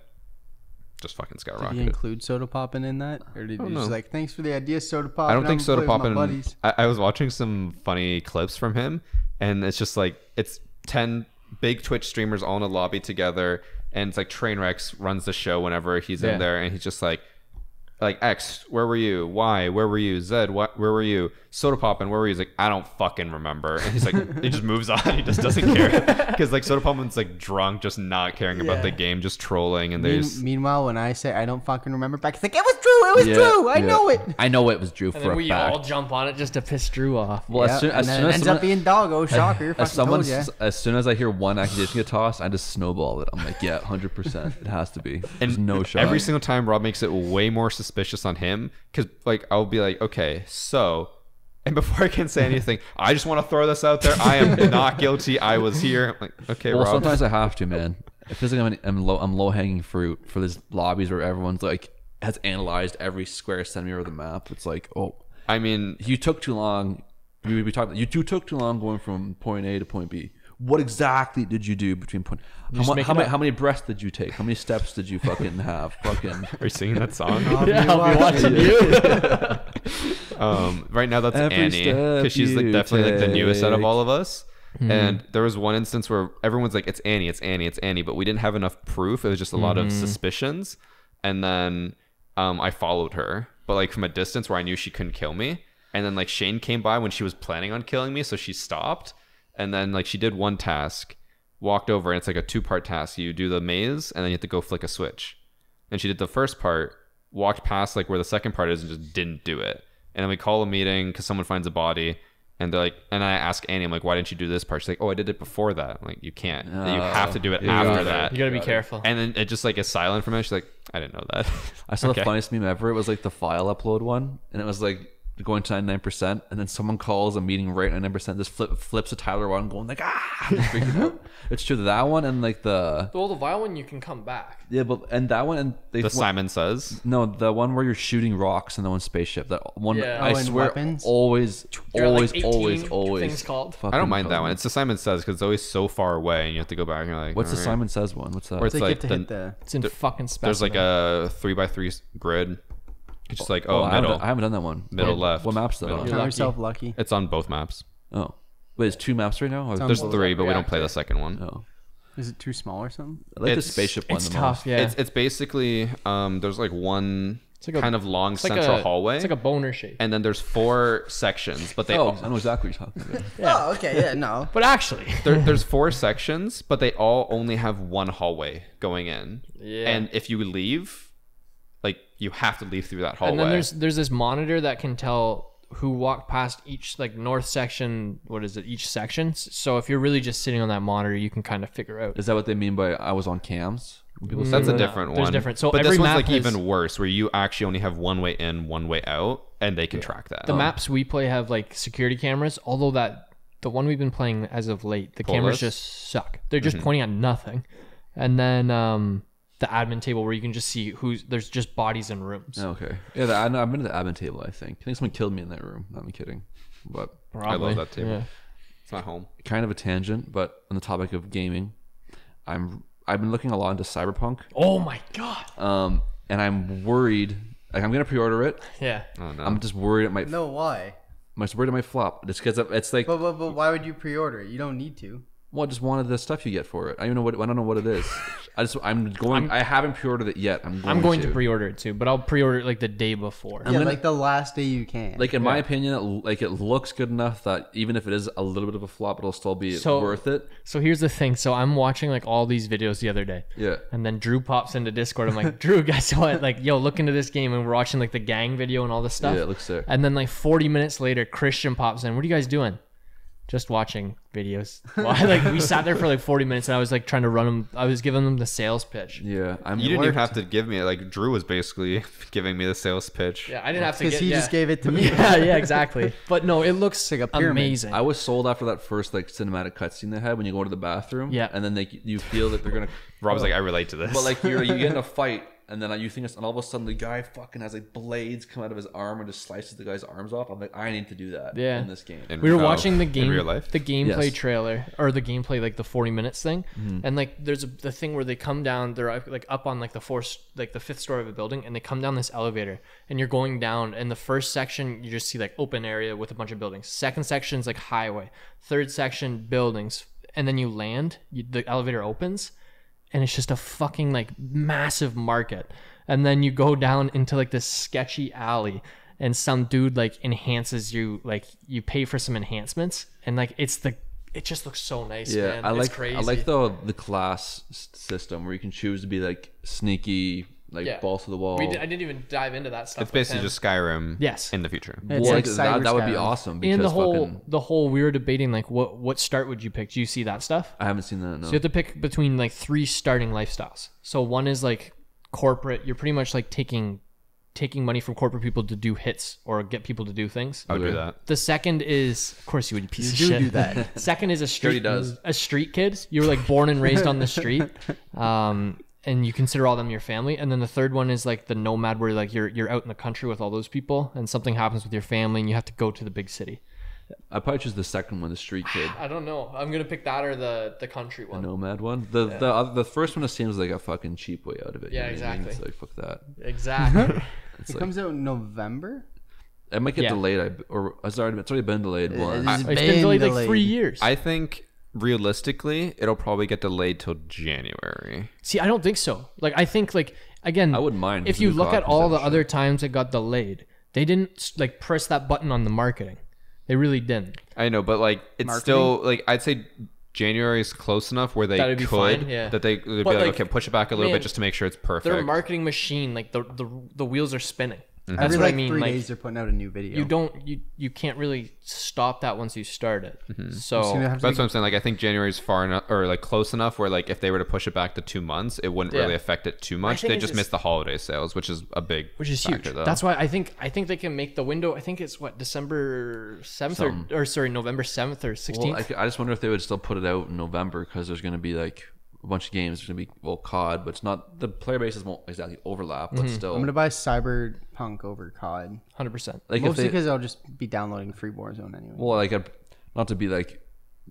Just fucking Did he include Soda Poppin in that, or did he just like, thanks for the idea, Soda Poppin? I don't think I'm Soda gonna play with Poppin. I, I was watching some funny clips from him, and it's just like it's ten big Twitch streamers all in a lobby together, and it's like Trainwrecks runs the show whenever he's Yeah. in there, and he's just like, like X, where were you? Y, where were you? Z, what, where were you? Soda Poppin, where were you? He's like, I don't fucking remember, and he's like, he just moves on. He just doesn't care because like Soda Poppin's like drunk, just not caring about the game, just trolling, and Mean- there's. meanwhile, when I say I don't fucking remember back, it's like it was Drew. It was Yeah, Drew. I yeah. know it. I know it was Drew And for then a we fact. all jump on it just to piss Drew off. well, Yeah, as soon and as, then soon it as ends someone, up being Doggo. Shocker. as someone, as soon as I hear one accusation get tossed, I just snowball it. I'm like, yeah, hundred percent, it has to be. There's no shot. Every single time, Rob makes it way more suspicious on him because, like, I'll be like, okay, so, and before I can say anything, I just want to throw this out there. I am not guilty. I was here. I'm like, okay, well, Rob. sometimes I have to, man. It feels like I'm, I'm low, I'm low hanging fruit for these lobbies where everyone's like has analyzed every square centimeter of the map. It's like, oh, I mean, you took too long. We would be talking. You two took too long going from point A to point B. What exactly did you do between point? How, just how it many how many breaths did you take? How many steps did you fucking have? Fucking. are you singing that song? Yeah, I'll be watching you. um, right now, that's Every Annie because she's like you definitely like the newest out of all of us. And there was one instance where everyone's like, "It's Annie, it's Annie, it's Annie," but we didn't have enough proof. It was just a lot of suspicions. And then um, I followed her, but like from a distance where I knew she couldn't kill me. And then like Shane came by when she was planning on killing me, so she stopped. And then like she did one task, walked over, and it's like a two-part task. You do the maze, and then you have to go flick a switch. And she did the first part, walked past like where the second part is, and just didn't do it. And then we call a meeting because someone finds a body, and they're like, and I ask Annie, I'm like, why didn't you do this part? She's like, oh, I did it before that. I'm like, you can't. you oh, have to do it Oh, after gotta- that. You gotta be careful. And then it just like is silent for a minute. She's like, I didn't know that. I saw Okay. the funniest meme ever. It was like the file upload one, and it was like going to 99%, and then someone calls a meeting right at 99%, just flip, flips a Tyler one, going like, ah, just freaking out. It's true. That one and like the, well, the vial one you can come back. yeah, but, and that one, and they, The Simon says. no, the one where you're shooting rocks in the one spaceship. That one, Yeah. I Oh, swear, weapons? always, There are, like, always, always, always. things called. I don't fucking mind that one. It's the Simon Says because it's always so far away, and you have to go back and you're like, What's the "Alright." Simon Says one? What's that? Or It's it's like, like you to the- hit the. It's in fucking specimen. There's like a three by three grid. It's just like oh, I, haven't, middle. I haven't done that one. Middle What- left. What map's that Middle. on? Count lucky. yourself lucky. It's on both maps. Oh, wait, it's two maps right now. Or- on There's both. three, but we don't play the second one. Oh, Is it too small or something? I like the It's- spaceship one It's the tough, most. yeah. It's it's basically um there's like one like a- kind of long It's like central a, hallway, It's like a boner shape. and then there's four sections, but they Oh, all, I know exactly what you're talking about. Yeah. Oh, okay. Yeah, no. But actually, there, there's four sections, but they all only have one hallway going in. Yeah. And if you leave, like you have to leave through that hallway. and then there's there's this monitor that can tell who walked past each like north section. What is it? Each section. So if you're really just sitting on that monitor, you can kind of figure out. Is that what they mean by I was on cams? People That's a that? different There's one. different- so but every this one's map like has- even worse, where you actually only have one way in, one way out, and they can track that. The maps we play have like security cameras, although that the one we've been playing as of late, the cameras Polus? just suck. They're just Mm-hmm. pointing at nothing. And then um the admin table where you can just see who's there's just bodies in rooms. Oh, Okay. Yeah, the, I know, I've been to the admin table. I think. I think someone killed me in that room. Not me kidding. But I love that table. Yeah. It's my home. kind of a tangent. But on the topic of gaming, I'm I've been looking a lot into Cyberpunk. Oh my god. Um, and I'm worried. Like I'm gonna pre-order it. Yeah. Oh no. I'm just worried it might. No, why? I'm just worried it might flop. Just because it's like, But, but but why would you pre-order it? You don't need to. Well, I just wanted the stuff you get for it. I don't know what I don't know what it is. I just I'm going. I haven't pre-ordered it yet. I'm going. I'm going to, pre-order it too, but I'll pre-order it like the day before. yeah, gonna- like the last day you can. Like in my opinion, it, like it looks good enough that even if it is a little bit of a flop, it'll still be So- worth it. So here's the thing. So I'm watching like all these videos the other day. Yeah. And then Drew pops into Discord. I'm like, Drew, guess what? Like, yo, look into this game. And we're watching like the gang video and all this stuff. Yeah, it looks sick. And then like 40 minutes later, Christian pops in. What are you guys doing? Just watching videos. Well, like we sat there for like 40 minutes, and I was like trying to run them. I was giving them the sales pitch. Yeah, I'm. you didn't even have to give me it. Like Drew was basically giving me the sales pitch. Yeah, I didn't have to because get. he yeah. just gave it to me. yeah, yeah, exactly. But no, it looks like a pyramid. amazing. I was sold after that first like cinematic cutscene they had when you go to the bathroom. Yeah. and then they you feel that they're gonna. Rob's like, I relate to this. But like you're you get in a fight and then you think it's, and all of a sudden the guy fucking has like blades come out of his arm and just slices the guy's arms off. I'm like, I need to do that. Yeah. in this game. In- we were oh, watching the game, in game real life? the gameplay Yes. trailer or the gameplay like the 40 minutes thing Mm-hmm. and like there's a, the thing where they come down they're up- like up on like the fourth like the fifth story of a building and they come down this elevator and you're going down and the first section you just see like open area with a bunch of buildings second section is like highway third section buildings and then you land you, the elevator opens and it's just a fucking like massive market. And then you go down into like this sketchy alley and some dude like enhances you like you pay for some enhancements. And like it's the it just looks so nice Yeah, man. I like it's crazy I like the the class system where you can choose to be like sneaky, like Yeah. balls to the wall. we did, i didn't even dive into that stuff It's basically just Skyrim. Yes. In the future. It's Well, like that, that would be awesome because and the whole fucking, the whole we were debating like what what start would you pick do you see that stuff I haven't seen that. No. So you have to pick between like three starting lifestyles. So one is like corporate. You're pretty much like taking taking money from corporate people to do hits or get people to do things. I would do that. The second is, of course, you would you piece You of do shit. do that. Second is a street does. a street kid. You were like born and raised on the street, um, and you consider all them your family. And then the third one is like the nomad, where like you're you're out in the country with all those people, and something happens with your family, and you have to go to the big city. I probably choose the second one, the street kid. I don't know. I'm gonna pick that or the the country The one. nomad one. The the other, the first one just seems like a fucking cheap way out of it. you Yeah, know what I mean? exactly. It's like fuck that. Exactly. It's It like, comes out in November. it might get Yeah. delayed. I, or it's already it's already been delayed once. It's it's been been delayed like delayed. three years. I think realistically, it'll probably get delayed till January. See, I don't think so. Like, I think like again, I wouldn't mind if if you look at all the other times it got delayed. They didn't like press that button on the marketing. They really didn't. I know, but like it's Marketing? still like I'd say January is close enough where they That'd be could fine, yeah. that they they'd be But, like, like, okay, push it back a little man, bit just to make sure it's perfect. Their marketing machine, like the the, the wheels are spinning. Mm-hmm. That's Every what like I mean. three Like days they're putting out a new video. you don't you you can't really stop that once you start it. It's gonna So That's be- what I'm saying. Like I think January is far enough or like close enough where like if they were to push it back to two months, it wouldn't Yeah. really affect it too much. They is just it's- miss the holiday sales, which is a big which is factor, huge. Though. That's why I think I think they can make the window. I think it's what December seventh or, or sorry November seventh or Well, sixteenth. I, I just wonder if they would still put it out in November because there's going to be like a bunch of games. There's going to be well COD, but it's not the player bases won't exactly overlap, but Mm-hmm. still. I'm gonna buy Cyberpunk over COD. Hundred percent. like if Mostly they, because I'll just be downloading free Warzone anyway. well, like I'd, not to be like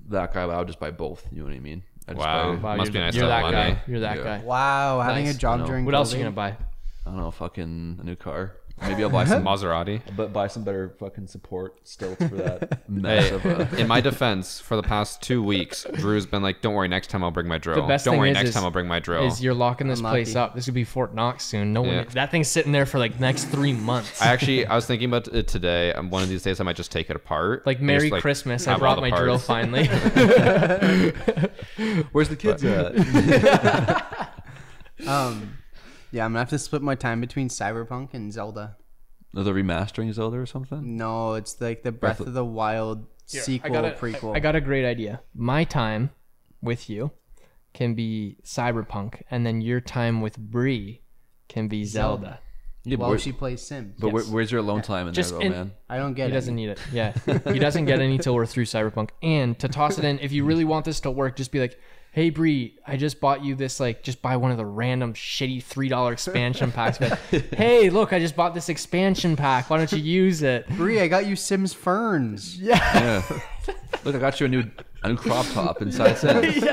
that guy, but I would just buy both. You know what I mean? I just Wow. buy- Wow, Must you're, be nice you're that have guy. You're that Yeah. guy. wow, having Nice. a job I during What else are you COVID. gonna buy? I don't know, fucking a new car. Maybe I'll buy some, Maserati. but buy some better fucking support stilts for that Hey, mess of in my defense, for the past two weeks, Drew's been like, "Don't worry, next time I'll bring my drill. The best Don't thing worry, is- next is- time I'll bring my drill." Is you're locking this Unlucky. place up? This could be Fort Knox soon. No Yeah. one. That thing's sitting there for like next three months. I actually, I was thinking about it today. Um, one of these days, I might just take it apart. like and Merry just, like, Christmas! I have brought all the my drill parts. finally. Where's the kids at? Um, yeah, I'm gonna have to split my time between Cyberpunk and Zelda. Are they remastering Zelda or something? No, it's like the Breath Breath of- of the Wild Here, sequel I got a, prequel. I, I got a great idea. My time with you can be Cyberpunk, and then your time with Bree can be Zelda. Yeah, but, While she plays Sims. but where, Yes. where's your alone time in Just there, though, in- man? I don't get He it. He doesn't need it. Yeah, he doesn't get any till we're through Cyberpunk. And to toss it in, if you really want this to work, just be like, "Hey Bree, I just bought you this. Like, just buy one of the random shitty three dollar expansion packs. But hey, look, I just bought this expansion pack. Why don't you use it? Bree, I got you Sims Ferns. Yeah. Look, I got you a new a new crop top inside Sims.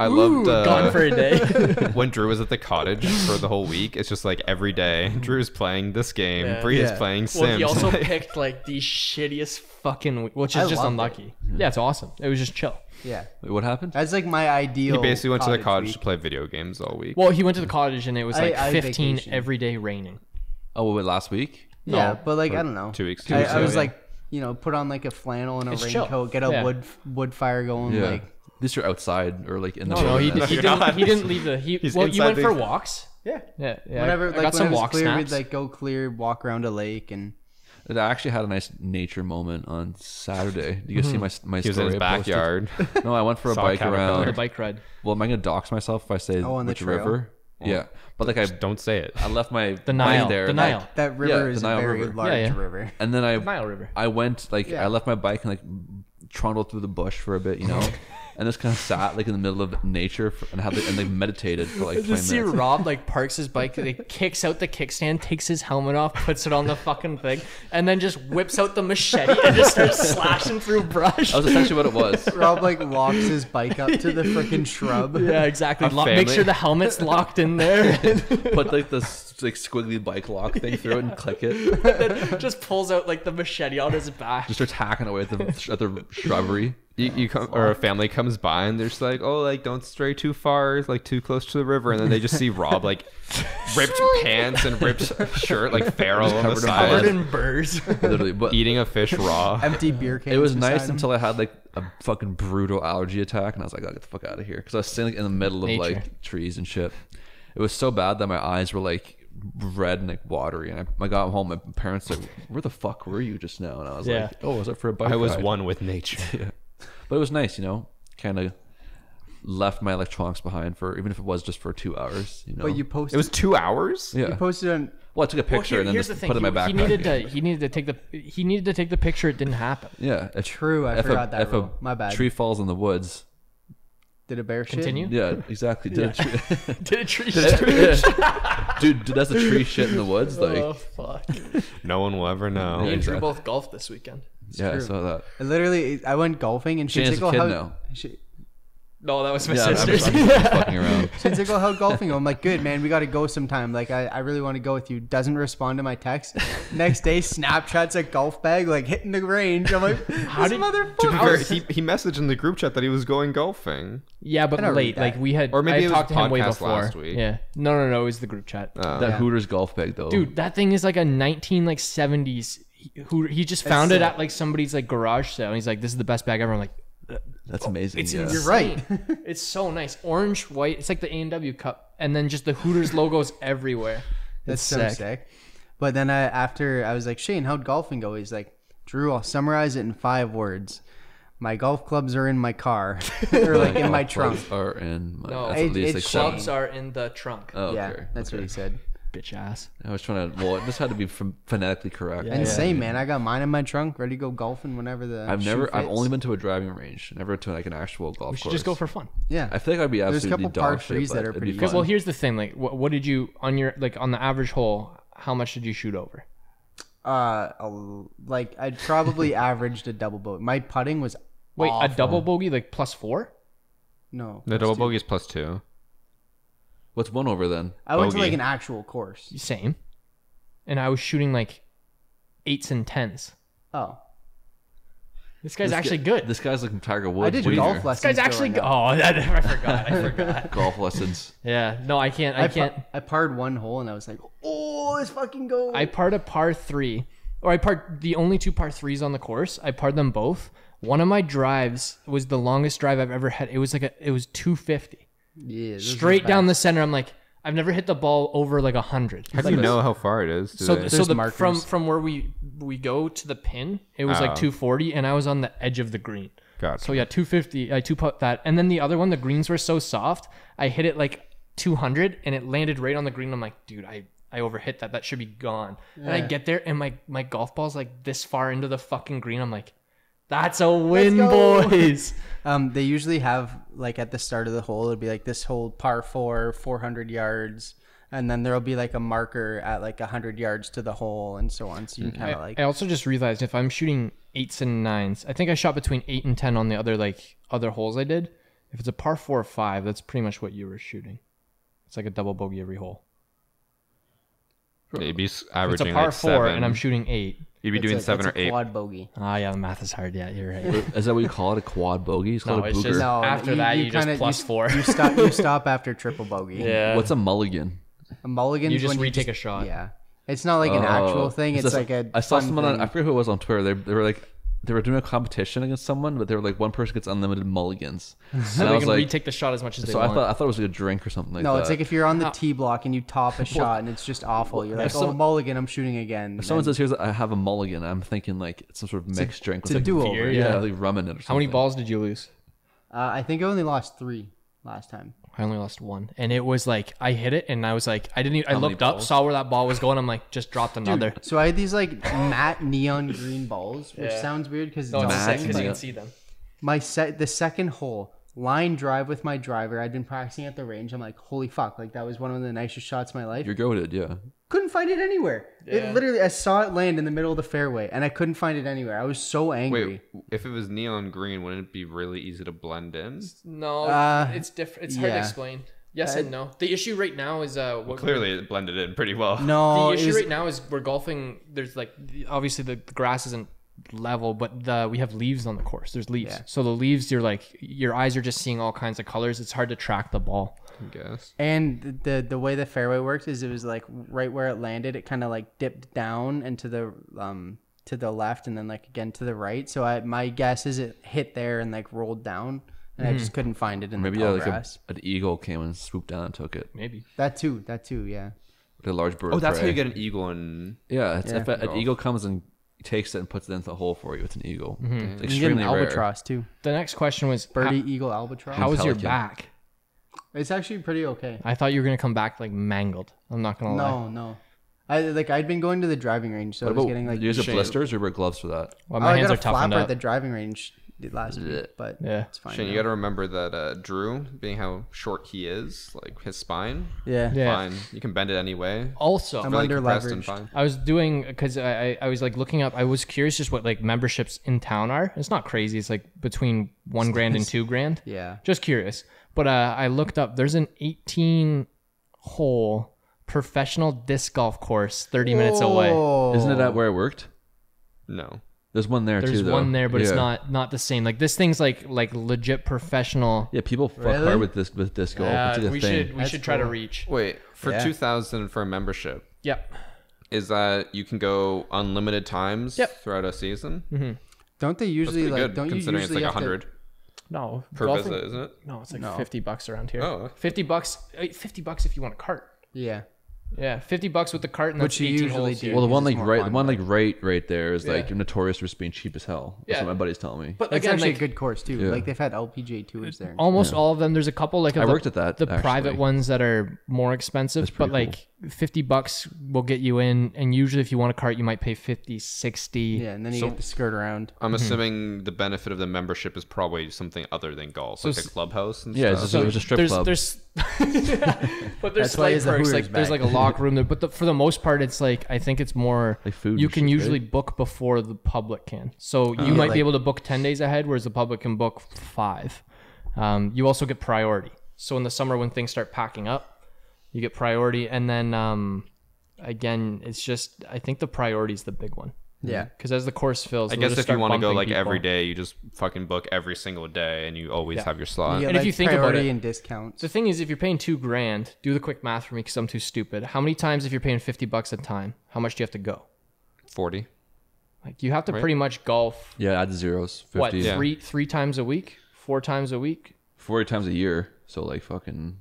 I loved Gone uh, for a day. when Drew was at the cottage for the whole week. It's just like every day, Drew's playing this game, Yeah. Bree is playing Sims. well, he also picked like the shittiest fucking, which is I just loved it. unlucky. Yeah, it's awesome. It was just chill. Yeah, Wait, what happened? that's like my ideal. he basically went to the cottage week. to play video games all week. Well, he went to the cottage and it was like I 15 vacationed. every day raining. Oh, wait, last week? Yeah, No, but like I don't know. two weeks- two I, weeks I was yeah. like, you know, put on like a flannel and a It's chill. raincoat, get a Yeah. wood wood fire going. Yeah. Like, At least you're outside or like in the No, no, he, he didn't. He didn't leave the. He, He's well, you went for walks. yeah, Yeah, yeah. whatever. Like got when some it was walk clear, snaps. we'd like go clear, walk around a lake, and I actually had a nice nature moment on Saturday. Do you guys see mm-hmm. my my he was in story? his I posted? backyard. No, I went for a Saw a bike caterpillar. around. the bike ride. Well, am I gonna dox myself if I say Oh, on the which trail? river? Yeah, but like I Don't say it. I left my The bike Nile. there. The and I- Nile. that river Yeah, is the a Nile very River. large Yeah, yeah. river. And then I Nile River. I went like Yeah. I left my bike and like trundled through the bush for a bit, you know. and just kind of sat like in the middle of nature for, and had like, and like meditated for like I 20 just see minutes. Rob like parks his bike, like kicks out the kickstand, takes his helmet off, puts it on the fucking thing, and then just whips out the machete and just starts slashing through brush. That was essentially what it was. Rob like locks his bike up to the freaking shrub. Yeah, exactly. Lo- make sure the helmet's locked in there. Put like this like squiggly bike lock thing through it and click it. just pulls out like the machete on his back. Just starts hacking away at the at the shrubbery. You, you come or a family comes by and they're just like, oh, like don't stray too far, like too close to the river, and then they just see Rob like ripped pants and ripped shirt, like feral on the covered in side, Covered in burrs. Literally, but eating a fish raw. Empty beer cans. it was beside nice him. until I had like a fucking brutal allergy attack, and I was like, "I gotta get the fuck out of here," because I was sitting in the middle of Nature. like trees and shit. It was so bad that my eyes were like red and like watery, and I, I got home. My parents like, "Where the fuck were you just now?" And I was Yeah. like, "Oh, was that for a bike I was ride?" one with nature. yeah, but it was nice, you know, kind of left my electronics behind for even if it was just for two hours, you know. But you posted. It was two hours. Yeah. You yeah. posted on. Well, I took a picture Well, here- and then here's just the thing. put it in my he, backpack. he needed to. He needed to take the. He needed to take the picture. It didn't happen. yeah, if, True, I if forgot a, that if rule. a My bad. tree falls in the woods, Did a bear shit? Continue. yeah, exactly. Did a tree, Did it treat dude, dude, that's a tree shit in the woods. Oh, like, Oh fuck! No one will ever know. Me and Drew both golfed this weekend. Yeah, I saw that. I literally, I went golfing and Shane's a Shane's like, kid "Oh, how?" now. She, No, that was my Yeah, I'm, I'm just fucking around. Shane's like, "Oh, how golfing?" I'm like, "Good, man. We got to go sometime. Like, I, I really want to go with you." Doesn't respond to my text. Next day, Snapchats a golf bag like hitting the range. I'm like, "How did- did To be motherfucker?" he, he messaged in the group chat that he was going golfing. Yeah, but don't late. read Like we had, Or maybe I it was talked to him way podcast before. last week. Yeah, no, no, no. It was the group chat. Uh, That Yeah. Hooters golf bag though. Dude, that thing is like a 19 like 70s. Who he just found it sick. at like somebody's like garage sale. And he's like, "This is the best bag ever." I'm like, that's amazing. "It's yeah. You're right. it's so nice, orange, white. It's like the A and W cup, and then just the Hooters logos everywhere. That's It's so sick. But then I, after I was like, Shane, how'd golfing go? He's like, Drew, I'll summarize it in five words. My golf clubs are in my car, or like in my Golf trunk. clubs Are in my, No, that's it- least it's like Shane. seven. Clubs are in the trunk. Oh, yeah, okay. that's what he said. Bitch ass. I was trying to. Well, this had to be ph- phonetically correct. Yeah, And yeah. man. I got mine in my trunk, ready to go golfing whenever the. I've shoe never. I've fits. only been to a driving range, never to like an actual golf We should course. just go for fun. Yeah. I feel like I'd be There's a absolutely couple par dog shit, threes but that are it'd pretty be Because fun. well, here's the thing. Like, what, what did you on your like on the average hole? How much did you shoot over? Uh, a- like I'd probably averaged a double bogey. My putting was Wait, a awful. double bogey like plus four? No, The double plus two. bogey is plus two. What's one over then? I went to bogey. like an actual course. Same. And I was shooting like eights and tens. Oh, This guy's This guy- actually good. This This guy's like Tiger Woods. I did Jr. golf lessons. guy's actually good. Oh, that, I forgot. I forgot. golf lessons. yeah. No, I can't. I, I, can't. pa- I parred one hole and I was like, "Oh, let's fucking go!" I parred a par three, or I parred the only two par threes on the course. I parred them both. One of my drives was the longest drive I've ever had. It was like a, it was 250 yeah, straight down the center. I'm like, I've never hit the ball over like a hundred. How do you know how far it is? So, they- so There's the, markers. from from where we we go to the pin, it was like Oh. 240, and I was on the edge of the green. Gotcha. So yeah, 250. I two put that, and then the other one, the greens were so soft. I hit it like 200, and it landed right on the green. I'm like, dude, I I overhit that. That should be gone. And I get there, and my my golf ball's like this far into the fucking green. I'm like, that's a win, boys. Um, they usually have like at the start of the hole, it'll be like this hole par four, 400 yards, and then there'll be like a marker at like 100 yards to the hole, and so on. So you can kind of like I also just realized if I'm shooting eights and nines, I think I shot between eight and ten on the other like other holes I did. If it's a par four or five, that's pretty much what you were shooting. It's like a double bogey every hole. Maybe s- If it's averaging a par like four seven. and I'm shooting eight. You'd be That's doing a- seven or a eight. quad bogey. Ah, yeah, the math is hard. Yeah, you're right. Is that what you call it? A quad bogey? It's called No, a it's booger. just- No, After that, you just kinda- plus you, four. You stop. You stop after triple bogey. yeah. What's a mulligan? A mulligan. You just when retake you a shot. Yeah, it's not like an Oh. actual thing. It's just- like a. I saw fun someone on. I forget who it was on Twitter. They, they were like, they were doing a competition against someone, but they were like, one person gets unlimited mulligans. so and they I was can like, retake the shot as much as they so I thought I thought it was like a drink or something like that. no, that. it's like if you're on the How- tee block and you top a shot and it's just awful. You're like, if oh, some- mulligan, I'm shooting again. If someone Then says, "Here's, I have a mulligan," I'm thinking like it's some sort of mixed drink. it's with, a like, do-over. beer, Yeah, yeah. like rum in it or something. How many balls did you lose? uh, I think I only lost three last time. I only lost one, and it was like I hit it, and I was like, I didn't. Even, I How many looked up, balls? saw where that ball was going. I'm like, just dropped another. So I had these like matte neon green balls, which Yeah. sounds weird because no, it's Matt sick because you can see them. my set the second hole line drive with my driver. I'd been practicing at the range. I'm like, holy fuck! Like that was one of the nicest shots of my life. You're goaded, yeah. couldn't find it anywhere. Yeah. It literally, I saw it land in the middle of the fairway, and I couldn't find it anywhere. I was so angry. Wait, if it was neon green, wouldn't it be really easy to blend in? No, Uh, it's different. It's hard to explain. Yes Uh, and no. The issue right now is uh, what Clearly, it blended in pretty well. No, the issue was- right now is we're golfing. There's like obviously the, the grass isn't level, but the we have leaves on the course. There's leaves, Yeah. so the leaves you're like your eyes are just seeing all kinds of colors. It's hard to track the ball. I guess. And the the way the fairway worked is it was like right where it landed, it kind of like dipped down and to the um to the left and then like again to the right. So I my guess is it hit there and like rolled down, and I just couldn't find it in Maybe the yeah, tall like a, an eagle came and swooped down and took it. Maybe. that too, that too, yeah. Like a large bird. Oh, of that's how you get an eagle and Yeah, it's, if a- an eagle comes and takes it and puts it into the hole for you, it's an eagle. Mm-hmm. It's You can get extremely an rare. albatross too, The next question was birdie, How, eagle, albatross. how was your Pelican. back? It's actually pretty okay. I thought you were gonna come back like mangled. I'm not gonna lie. No, no. I like I'd been going to the driving range, so I What was about, getting like do you use blisters or wear gloves for that? Well, oh, my I hands got are a toughened flapper up. at the driving range last week, but Yeah. it's fine. Shane, you got to remember that uh, Drew, being how short he is, like his spine, yeah. Yeah. fine. You can bend it anyway. Also, I'm Really under compressed leveraged. fine. I was doing because I, I I was like looking up. I was curious just what like memberships in town are. It's not crazy. It's like between one grand and two grand. Yeah. Just curious. But uh, I looked up. There's an 18 hole professional disc golf course 30 minutes away. Isn't it Oh. at where it worked? No. There's one there There's too. though. one there, but it's Yeah. not not the same. Like this thing's like like legit professional. Yeah, people fuck Really? hard with this with disc golf. Uh, it's like a we thing. should we That's should try to cool. reach. Wait, for Yeah. 2000 for a membership, Yep. is that you can go unlimited times Yep. throughout a season? Don't they That's usually pretty like? good, Don't you considering it's usually like have to- 100 No. per golfing- visit, isn't it? No, it's like No. 50 bucks around here. Oh. 50 bucks. uh, 50 bucks if you want a cart. Yeah. Yeah, 50 bucks with the cart and Which that's you 18 usually holes do. here. well, the one because like it's right, the fun, one like right, right there is like Yeah. notorious for just being cheap as hell. That's Yeah. what my buddy's telling me. But It's again, actually like, a good course too. Yeah. Like they've had LPGA tours there. almost all of them. There's a couple like of I the, worked at that, the private actually. ones that are more expensive, but pretty like 50 bucks will get you in. And usually, if you want a cart, you might pay 50, 60. Yeah, and then you So- get to skirt around. I'm mm-hmm. assuming the benefit of the membership is probably something other than golf, like s- a clubhouse and Yeah, it's stuff. just- it was a strip there's, club. There's, but there's That's why slight he's a perks. Hooters Like there's like a locker room there, but the, for the most part, it's like I think it's more Like food You can shit, usually book before the public can, so you Yeah, might be able to book ten days ahead, whereas the public can book five. Um, you also get priority. So in the summer when things start packing up, you get priority, and then um, again, it's just I think the priority is the big one. Yeah. Because as the course fills, I guess if you want to go like every people. day, you just fucking book every single day, and you always Yeah. have your slot. Yeah, get, And if you think about it- and discounts. The thing is, if you're paying two grand, do the quick math for me because I'm too stupid. How many times, if you're paying 50 bucks a time, how much do you have to go? Forty. Like you have to Right. pretty much golf Yeah, add the zeros. 50, what Yeah. three three times a week, four times a week. 40 times a year. So like fucking.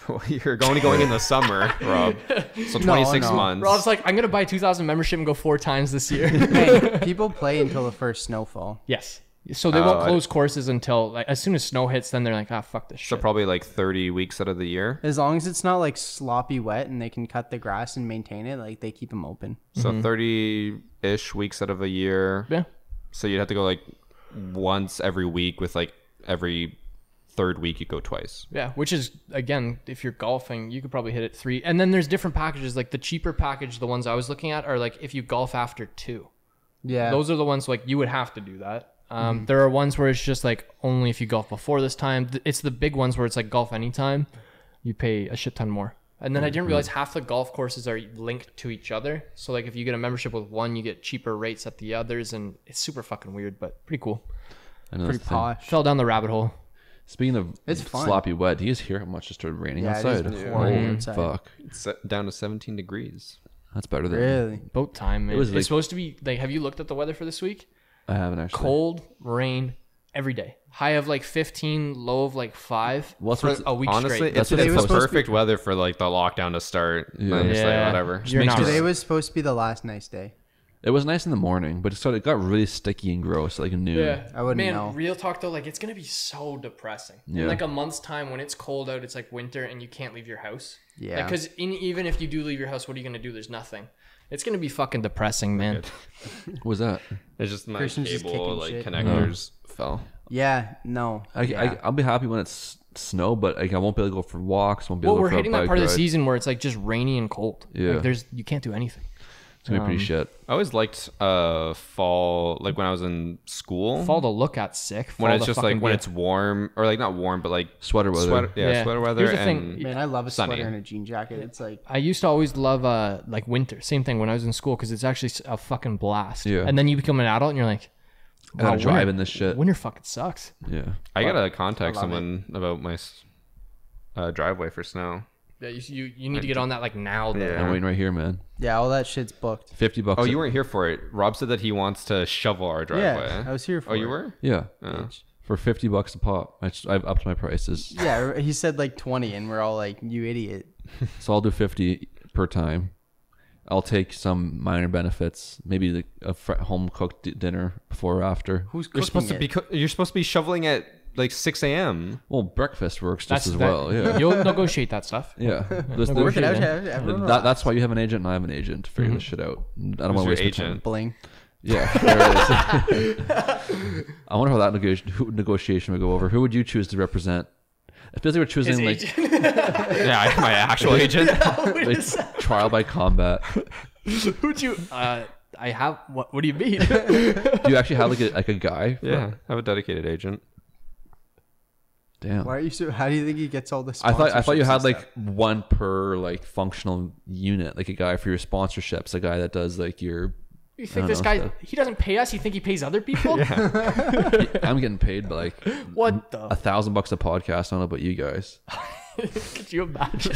You're only going in the summer, Rob. So 26 no. months. Rob's like, I'm gonna buy 2,000 membership and go four times this year. hey, people play until the first snowfall. yes. So they won't I- close courses until like as soon as snow hits. Then they're like, ah, fuck this shit. so shit. probably like 30 weeks out of the year. As long as it's not like sloppy wet and they can cut the grass and maintain it, like they keep them open. So 30 ish weeks out of a year. yeah. So you'd have to go like once every week with like every third week you go twice. Yeah, which is again, if you're golfing, you could probably hit it three. And then there's different packages. Like the cheaper package, the ones I was looking at are like if you golf after two. Yeah. Those are the ones like you would have to do that. Um, There are ones where it's just like only if you golf before this time. It's the big ones where it's like golf anytime, you pay a shit ton more. And then I didn't realize half the golf courses are linked to each other. So like if you get a membership with one, you get cheaper rates at the others, and it's super fucking weird, but pretty cool. I know pretty that's the thing. posh. Fell down the rabbit hole. Speaking of It's fun. sloppy wet, do you guys hear how much it started raining Yeah, it is outside? pouring Holy outside. fuck. It's down to 17 degrees. That's better than Really? Boat time, man. was it's like- supposed to be like. Have you looked at the weather for this week? I haven't actually. Cold, rain, every day. High of like 15, low of like five Well, that's for what's- a week Honestly, straight. it's, what it's it the was supposed to perfect weather for like the lockdown to start. Yeah. I'm just like, Yeah. whatever. You're makes not me- Today was supposed to be the last nice day. It was nice in the morning, but it started it got really sticky and gross like noon. Yeah, I wouldn't Man, know. real talk though, like it's gonna be so depressing. Yeah. In like a month's time, when it's cold out, it's like winter, and you can't leave your house. Yeah. Because even if you do leave your house, what are you gonna do? There's nothing. It's gonna be fucking depressing, man. What was that? It's just my Christian's just cable kicking like shit. connectors fell. Yeah, no. I, yeah. I, I'll be happy when it's snow, but like I won't be able to go for walks. Won't be Well, able to we're go for hitting a that bike part of the season where it's like just rainy and cold. Yeah. Like, there's you can't do anything. It's gonna be pretty um, shit. I always liked uh fall, like when I was in school. Fall to look at sick. when it's just like when be- it's warm, or like not warm, but like Sweater weather. sweater, yeah, Yeah. sweater weather Here's the thing. and Man, I love a sunny. sweater and a jean jacket. It's like I used to always love uh like winter. Same thing when I was in school because it's actually a fucking blast. Yeah. And then you become an adult and you're like, I gotta drive in this shit. winter fucking sucks. Yeah. I gotta contact I love it. someone about my uh, driveway for snow. Yeah, you, you, you need to get on that like now. Though. Yeah. I'm waiting right here, man. yeah, all that shit's booked. Fifty bucks. Oh, you weren't here for it. Rob said that he wants to shovel our driveway. Yeah, I was here oh, for oh, you it. were? Yeah. Oh. For fifty bucks a pop. I just, I've upped my prices. Yeah, he said like 20, and we're all like, you idiot. So I'll do fifty per time. I'll take some minor benefits, maybe like a home cooked dinner before or after. Who's You're cooking supposed to it? be. Co- you're supposed to be shoveling at like 6 a.m. Well, breakfast works just That's as that- well. Yeah. You'll negotiate that stuff. Yeah. There's- No, there's- Work it out. man. have- everyone that, that's why you have an agent and I have an agent to figure this shit out. I don't want to your waste my agent? time. Bling. Yeah, there it is. I wonder how that negoti- who- negotiation would go over. Who would you choose to represent? Especially we're choosing like, yeah, I my actual agent. like trial by combat. Who'd you? Uh, I have. What? What do you mean? Do you actually have like a like a guy? for- yeah, I have a dedicated agent. Damn. Why are you so? How do you think he gets all this? I thought I thought you had like one per like functional unit, like a guy for your sponsorships, a guy that does like your. you think this know, guy? stuff. He doesn't pay us. You think he pays other people? I'm getting paid by like What the? a thousand bucks a podcast. I don't know about you guys. Could you imagine?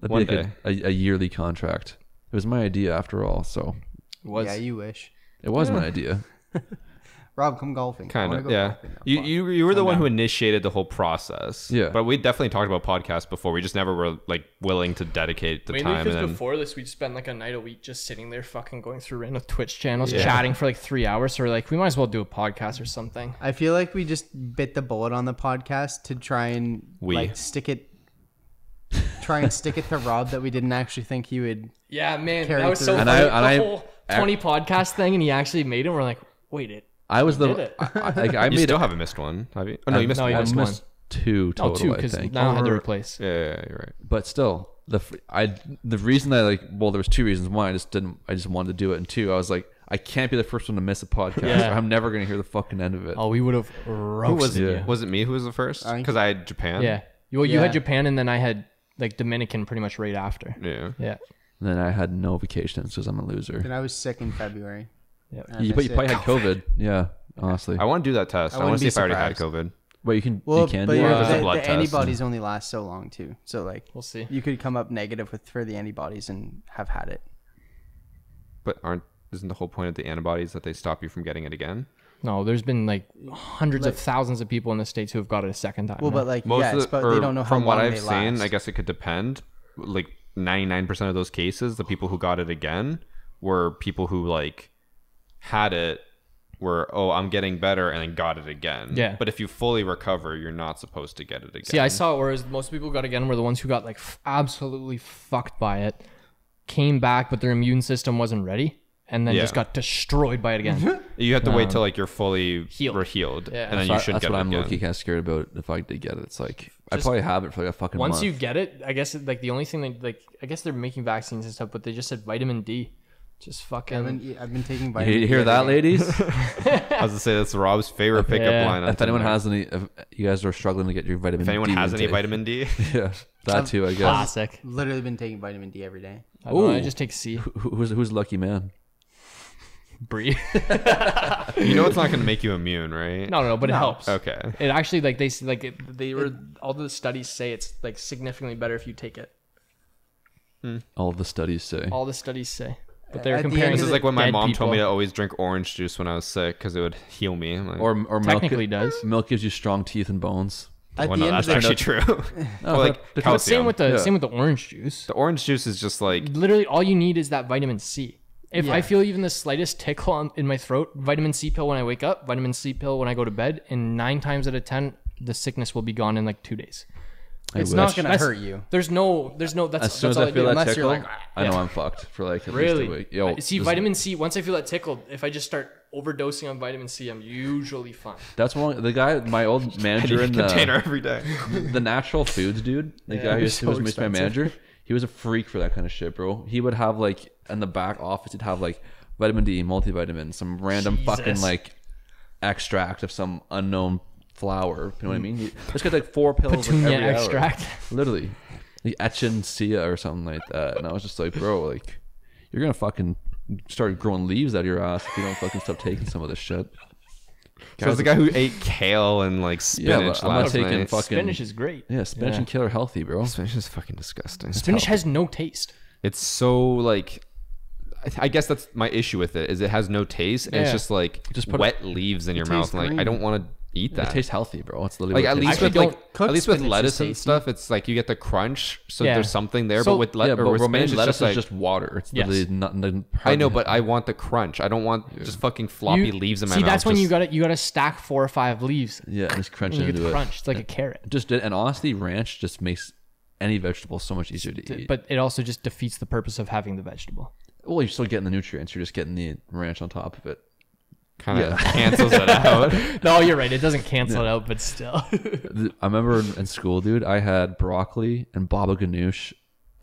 That'd One be like a, a, a yearly contract. It was my idea after all, so Was Yeah, you wish. it was my idea. Rob, come golfing. Kind of, yeah. golfing. You, you you were the one who initiated the whole process. Yeah. But we definitely talked about podcasts before. We just never were like willing to dedicate the Mainly time. And because then, before this, we'd spend like a night a week just sitting there fucking going through random Twitch channels, Yeah. chatting for like three hours. So we're like, we might as well do a podcast or something. I feel like we just bit the bullet on the podcast to try and We. like stick it, try and stick it to Rob that we didn't actually think he would. Yeah, man, Carry that was so through. And funny. I- and the I- whole twenty podcast thing, and he actually made it. We're like, wait, it. I was the did it. I, I, like, I you made still it, haven't missed one, have you? Oh no, I- you missed no, one. you I missed missed two Oh, total. two I because think. now I had to replace. Yeah, yeah, yeah, you're right. but still the i the reason i like well there was two reasons one i just didn't i just wanted to do it and two i was like i can't be the first one to miss a podcast Yeah. i'm never gonna hear the fucking end of it Oh, we would have Who roasted was you. it? Was it me who was the first? Because I had Japan. Yeah. Well, you Yeah. had Japan, and then I had like Dominican pretty much right after. Yeah. Yeah. and then i had no vacations because i'm a loser And I was sick in February. Yep. And I you, but you missed probably it. had covid yeah honestly I want to do that test. I I, want wouldn't to see be if I already had surprised. COVID. well you can Well, you can but do your- Yeah, it's a the, blood the test. antibodies only last so long too. So like, We'll see. you could come up negative with for the antibodies and have had it. But aren't isn't the whole point of the antibodies that they stop you from getting it again? No, there's been like hundreds of thousands of people in the states who have got it a second time. Well, now. but like Most yes, of the, but or they don't know how from what I've they seen. last. I guess it could depend. Like 99% of those cases, the people who got it again were people who like had it where oh I'm getting better and then got it again. Yeah. But if you fully recover, you're not supposed to get it again. See, I saw it whereas most people got again were the ones who got like f- absolutely fucked by it, came back, but their immune system wasn't ready, and then Yeah. just got destroyed by it again. You have to wait till um, like you're fully healed. healed, healed Yeah. and then so you I- should that's get what it i'm again. looking kind of scared about if i did get it it's like i Just- probably have it for like a fucking Once month you get it, I guess like the only thing that like I guess they're making vaccines and stuff, but they just said vitamin D. Just fucking. I've been, I've been taking you vitamin. hear, hear D that ladies I was going to say that's Rob's favorite pickup Yeah. line. if anyone has any if you guys are struggling to get your vitamin if anyone D has any intake- vitamin D, yeah that too i guess Classic. Literally been taking vitamin D every day. I, know, I just take C. Who- who's who's lucky man Brie. you know it's not going to make you immune, right? no, no, no, but it helps. Okay. It actually like they s- like it, they were all the studies say it's like significantly better if you take it. Hmm. all the studies say All the studies say, but they're At the comparing. end This of is like when my dead mom told me to always drink orange juice when I was sick because it would heal me. Like, or or milk does. milk gives you strong teeth and bones At well, the no, end that's of the actually true. Or like but- But same with the Yeah. same with the orange juice. the orange juice is just like Literally, all you need is that vitamin C. If I feel even the slightest tickle on, in my throat, vitamin C pill when I wake up, vitamin C pill when I go to bed, and nine times out of ten, the sickness will be gone in like two days. I it's wish. not gonna That's- hurt you. There's no, there's no. That's as soon that's as all I feel do. that Unless you're tickle like, I know. Ah. I'm fucked for like at Really? least a week. Yo, see, vitamin C. Once I feel that tickle, if I just start overdosing on vitamin C, I'm usually fine. That's one. The guy, my old manager in the container every day. the natural foods dude, the Yeah, guy who used to so was my manager. He was a freak for that kind of shit, bro. He would have like in the back office, he'd have like vitamin D, multivitamin, some random fucking like extract of some unknown flower. You know what I mm. mean? He, this guy's like four pills like, Petunia every hour. extract. literally, like echinacea or something like that. And I was just like, bro, like you're gonna fucking start growing leaves out of your ass if you don't fucking stop taking some of this shit. So it's the guy who ate kale and like Yeah, spinach but I'm not last taking night. fucking Spinach is great. yeah, spinach Yeah. and kale are healthy, bro. Spinach is fucking disgusting. Spinach has no taste. It's so like. I- I guess that's my issue with it is it has no taste and it's just like Just just put wet leaves in your mouth. tastes And, like I don't want to eat that. It tastes healthy, bro. It's literally like at least with like at least with lettuce and tasty. stuff, it's like you get the crunch, so Yeah. there's something there. So- but with le- yeah, but with romaine spinach, it's lettuce just like is just water. It's Yes. literally not. not I know, but I want the crunch. I don't want just fucking floppy You- leaves in my See, mouth. that's when you got to you got to stack four or five leaves. yeah, and just crunch And it you get into the it. crunch. It's like a carrot. Just did, and honestly, ranch just makes any vegetable so much easier to eat. But it also just defeats the purpose of having the vegetable. well, you're still getting the nutrients. You're just getting the ranch on top of it. Kind of Yeah. cancels it out. No, you're right. It doesn't cancel it out, but still. I remember in- in school, dude, I had broccoli and baba ganoush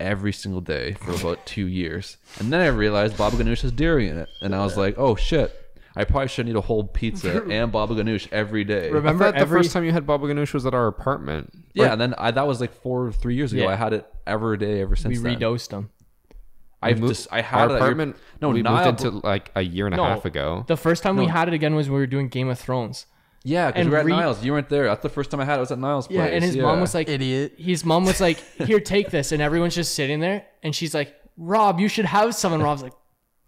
every single day for about two years, and then I realized baba ganoush has dairy in it, and I was like, oh shit. I probably should eat a whole pizza and baba ganoush every day. Remember thought the every first time you had baba ganoush was at our apartment. Yeah, and then I, that was like four, three years ago. Yeah. I had it every day ever since we then. redosed them. I've moved- just I had our it your- apartment. no, we Niall moved into like a year and a half ago. The first time we had it again was when we were doing Game of Thrones. yeah, because and we were at re- Niall's. You weren't there. That's the first time I had it. I was at Niall's place. Yeah, and his yeah. mom was like, Idiot. his mom was like, "Here, take this," and everyone's just sitting there, and she's like, "Rob, you should have some." And Rob's like,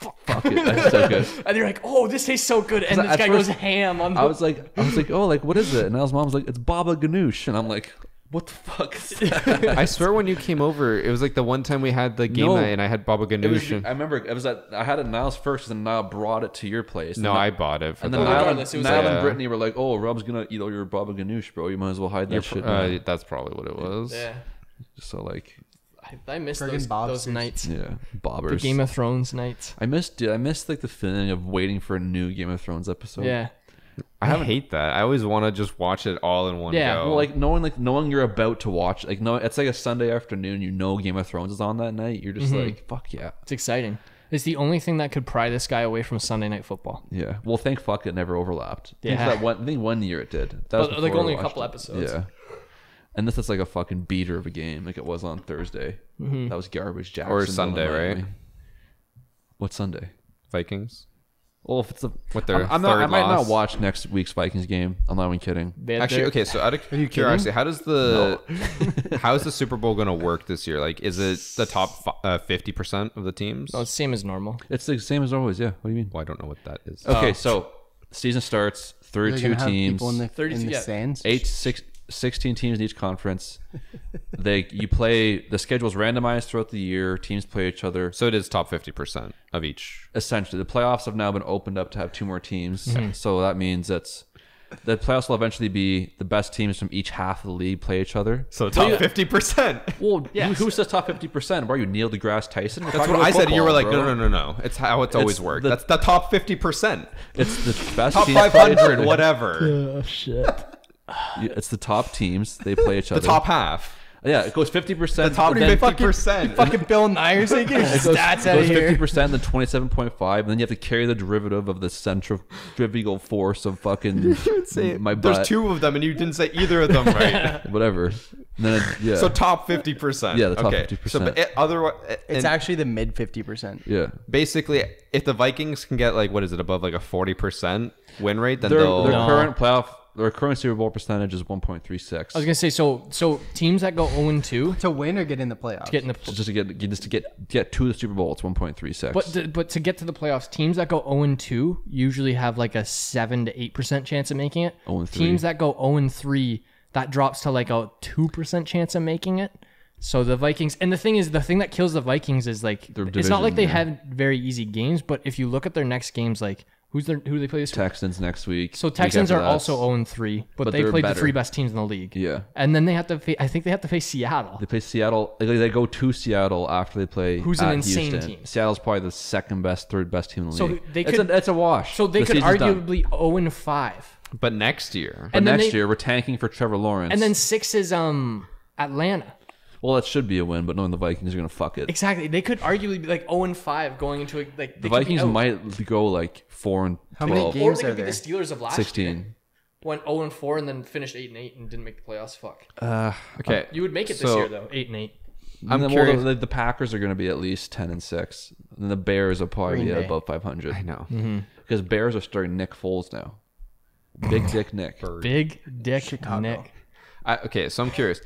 "Fuck it, that's so good." and they're like, "Oh, this tastes so good," and this guy first- goes ham on the. I was like, I was like, oh, like what is it? And Niall's mom's like, it's baba ganoush, and I'm like, what the fuck? Is that? I swear when you came over, it was like the one time we had the game No. night and I had baba It was, ganoush. and- I remember it was at I had it at Niall's first, and Niall brought it to your place. no, and I bought it. For and then Oh, Niall, and, regardless, it was Niall like- and Yeah. Brittany were like, oh, Rob's gonna eat all your baba ganoush, bro. You might as well hide that You're shit. now." uh, that's probably what it was. yeah, so like, I, I missed Friggin' those, Bobsters. those nights. yeah, bobbers. The Game of Thrones nights. I missed, dude. I missed like the feeling of waiting for a new Game of Thrones episode. Yeah, I hate that. I always want to just watch it all in one Yeah, go. Well, like knowing like knowing you're about to watch like no, it's like a Sunday afternoon. You know Game of Thrones is on that night. You're just Mm-hmm. like fuck yeah, it's exciting. It's the only thing that could pry this guy away from Sunday night football. yeah. Well, thank fuck it never overlapped. I think Yeah. that one, I think one year it did. That was But, like, only a couple it. episodes. Yeah. And this is like a fucking beater of a game, like it was on Thursday. Mm-hmm. That was garbage. Jackson Or Sunday, right? What Sunday? Vikings. Well, if it's a With their I'm, I'm not. I might loss. not watch next week's Vikings game. I'm not even kidding. They had Actually, their- okay. So out of you curiosity, how does the how is the Super Bowl going to work this year? Like, is it the top uh, fifty percent of the teams? No, it's the same as normal. It's the same as always. Yeah. What do you mean? Well, I don't know what that is. Okay, so season starts. They're 32 teams. in the, 32 in the yeah. stands. eight six 16 teams in each conference they you play the schedule's randomized throughout the year teams play each other So it is top fifty percent of each. essentially the playoffs have now been opened up to have two more teams mm-hmm. so that means that's the playoffs will eventually be the best teams from each half of the league play each other So top fifty percent. well Yes. who, who says top 50% why are you neil degrasse tyson We're That's what I about said. You were like, bro. no, no, no, no. It's how it's, always worked. the- That's the top fifty percent. it's the best Top teams five play each hundred, other. whatever. Oh shit! It's the top teams they play each other. The top half. yeah it goes 50% The top then- fifty percent. Fucking Bill Nye or something. Get your goes, stats out of goes here. 50%, then 27.5, and then you have to carry the derivative of the centrifugal force of fucking my butt. There's two of them, and you didn't say either of them right. Whatever. Then it- yeah. So top fifty percent. Yeah, the top okay. So 50%. but it, otherwise, uh, It's actually the mid fifty percent. yeah. basically if the Vikings can get like what is it above like a forty percent win rate, then Their, they'll. their No. current playoff, their current Super Bowl percentage is 1.36. I was gonna say so. So teams that go 0 2 To win or get in the playoffs. get in the just to get just to get get to the Super Bowl, it's 1.36. But to, but to get to the playoffs, teams that go 0 2 usually have like a seven to eight percent chance of making it. 0 and three. Teams that go 0 3, that drops to like a two percent chance of making it. So the Vikings, and the thing is, the thing that kills the Vikings is like Their it's not like they division, had very easy games, but if you look at their next games, like Who's their who do they play this week? Texans next week. So Texans after are also 0 3, but, but they they're played the three best teams in the league. Yeah. And then they have to fa- I think they have to face Seattle. They play Seattle. Like, they go to Seattle after they play. Who's an insane Houston. team. Seattle's probably the second best, third best team in the So league. they it's, could- a, it's a wash. So they The could season's done. arguably 0 5. But next year, But and then next they- year we're tanking for Trevor Lawrence. And then 6 is um Atlanta. Well, that should be a win, but knowing the Vikings are gonna fuck it. Exactly. They could arguably be like 0 and 5 going into a, like The they could be Vikings might go like four and How many games or they are could be the Steelers of last 16. year. Went 0 and 4 and then finished 8 and 8 and didn't make the playoffs. Fuck. Uh, okay. You would make it this So- year though, 8 and 8. I'm then, curious- Well, the, the Packers are going to be at least ten and six, and the Bears are probably Green be at Bay. about five hundred I know. because Bears are starting Nick Foles now. Big Dick Nick. Big Dick Chicago. Nick. I, okay, so I'm curious.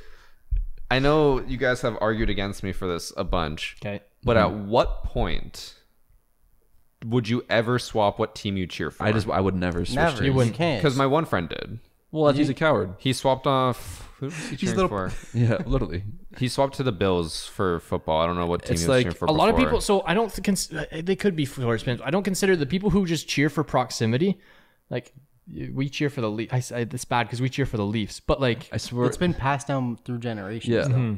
I know you guys have argued against me for this a bunch, Okay. but at mm-hmm. what point would you ever swap what team you cheer for? I just I would never switch Never. teams. You wouldn't. can't. because my one friend did. Well, that's he's a coward. He swapped off. Who was he cheering little- for? Yeah, literally. He swapped to the Bills for football. I don't know what team It's he was like cheering for. a lot of people so i don't cons- they could be sports fans i don't consider the people who just cheer for proximity like we cheer for the leafs I, I, it's bad because we cheer for the leafs but like I swear. it's been passed down through generations. yeah. though. Mm-hmm.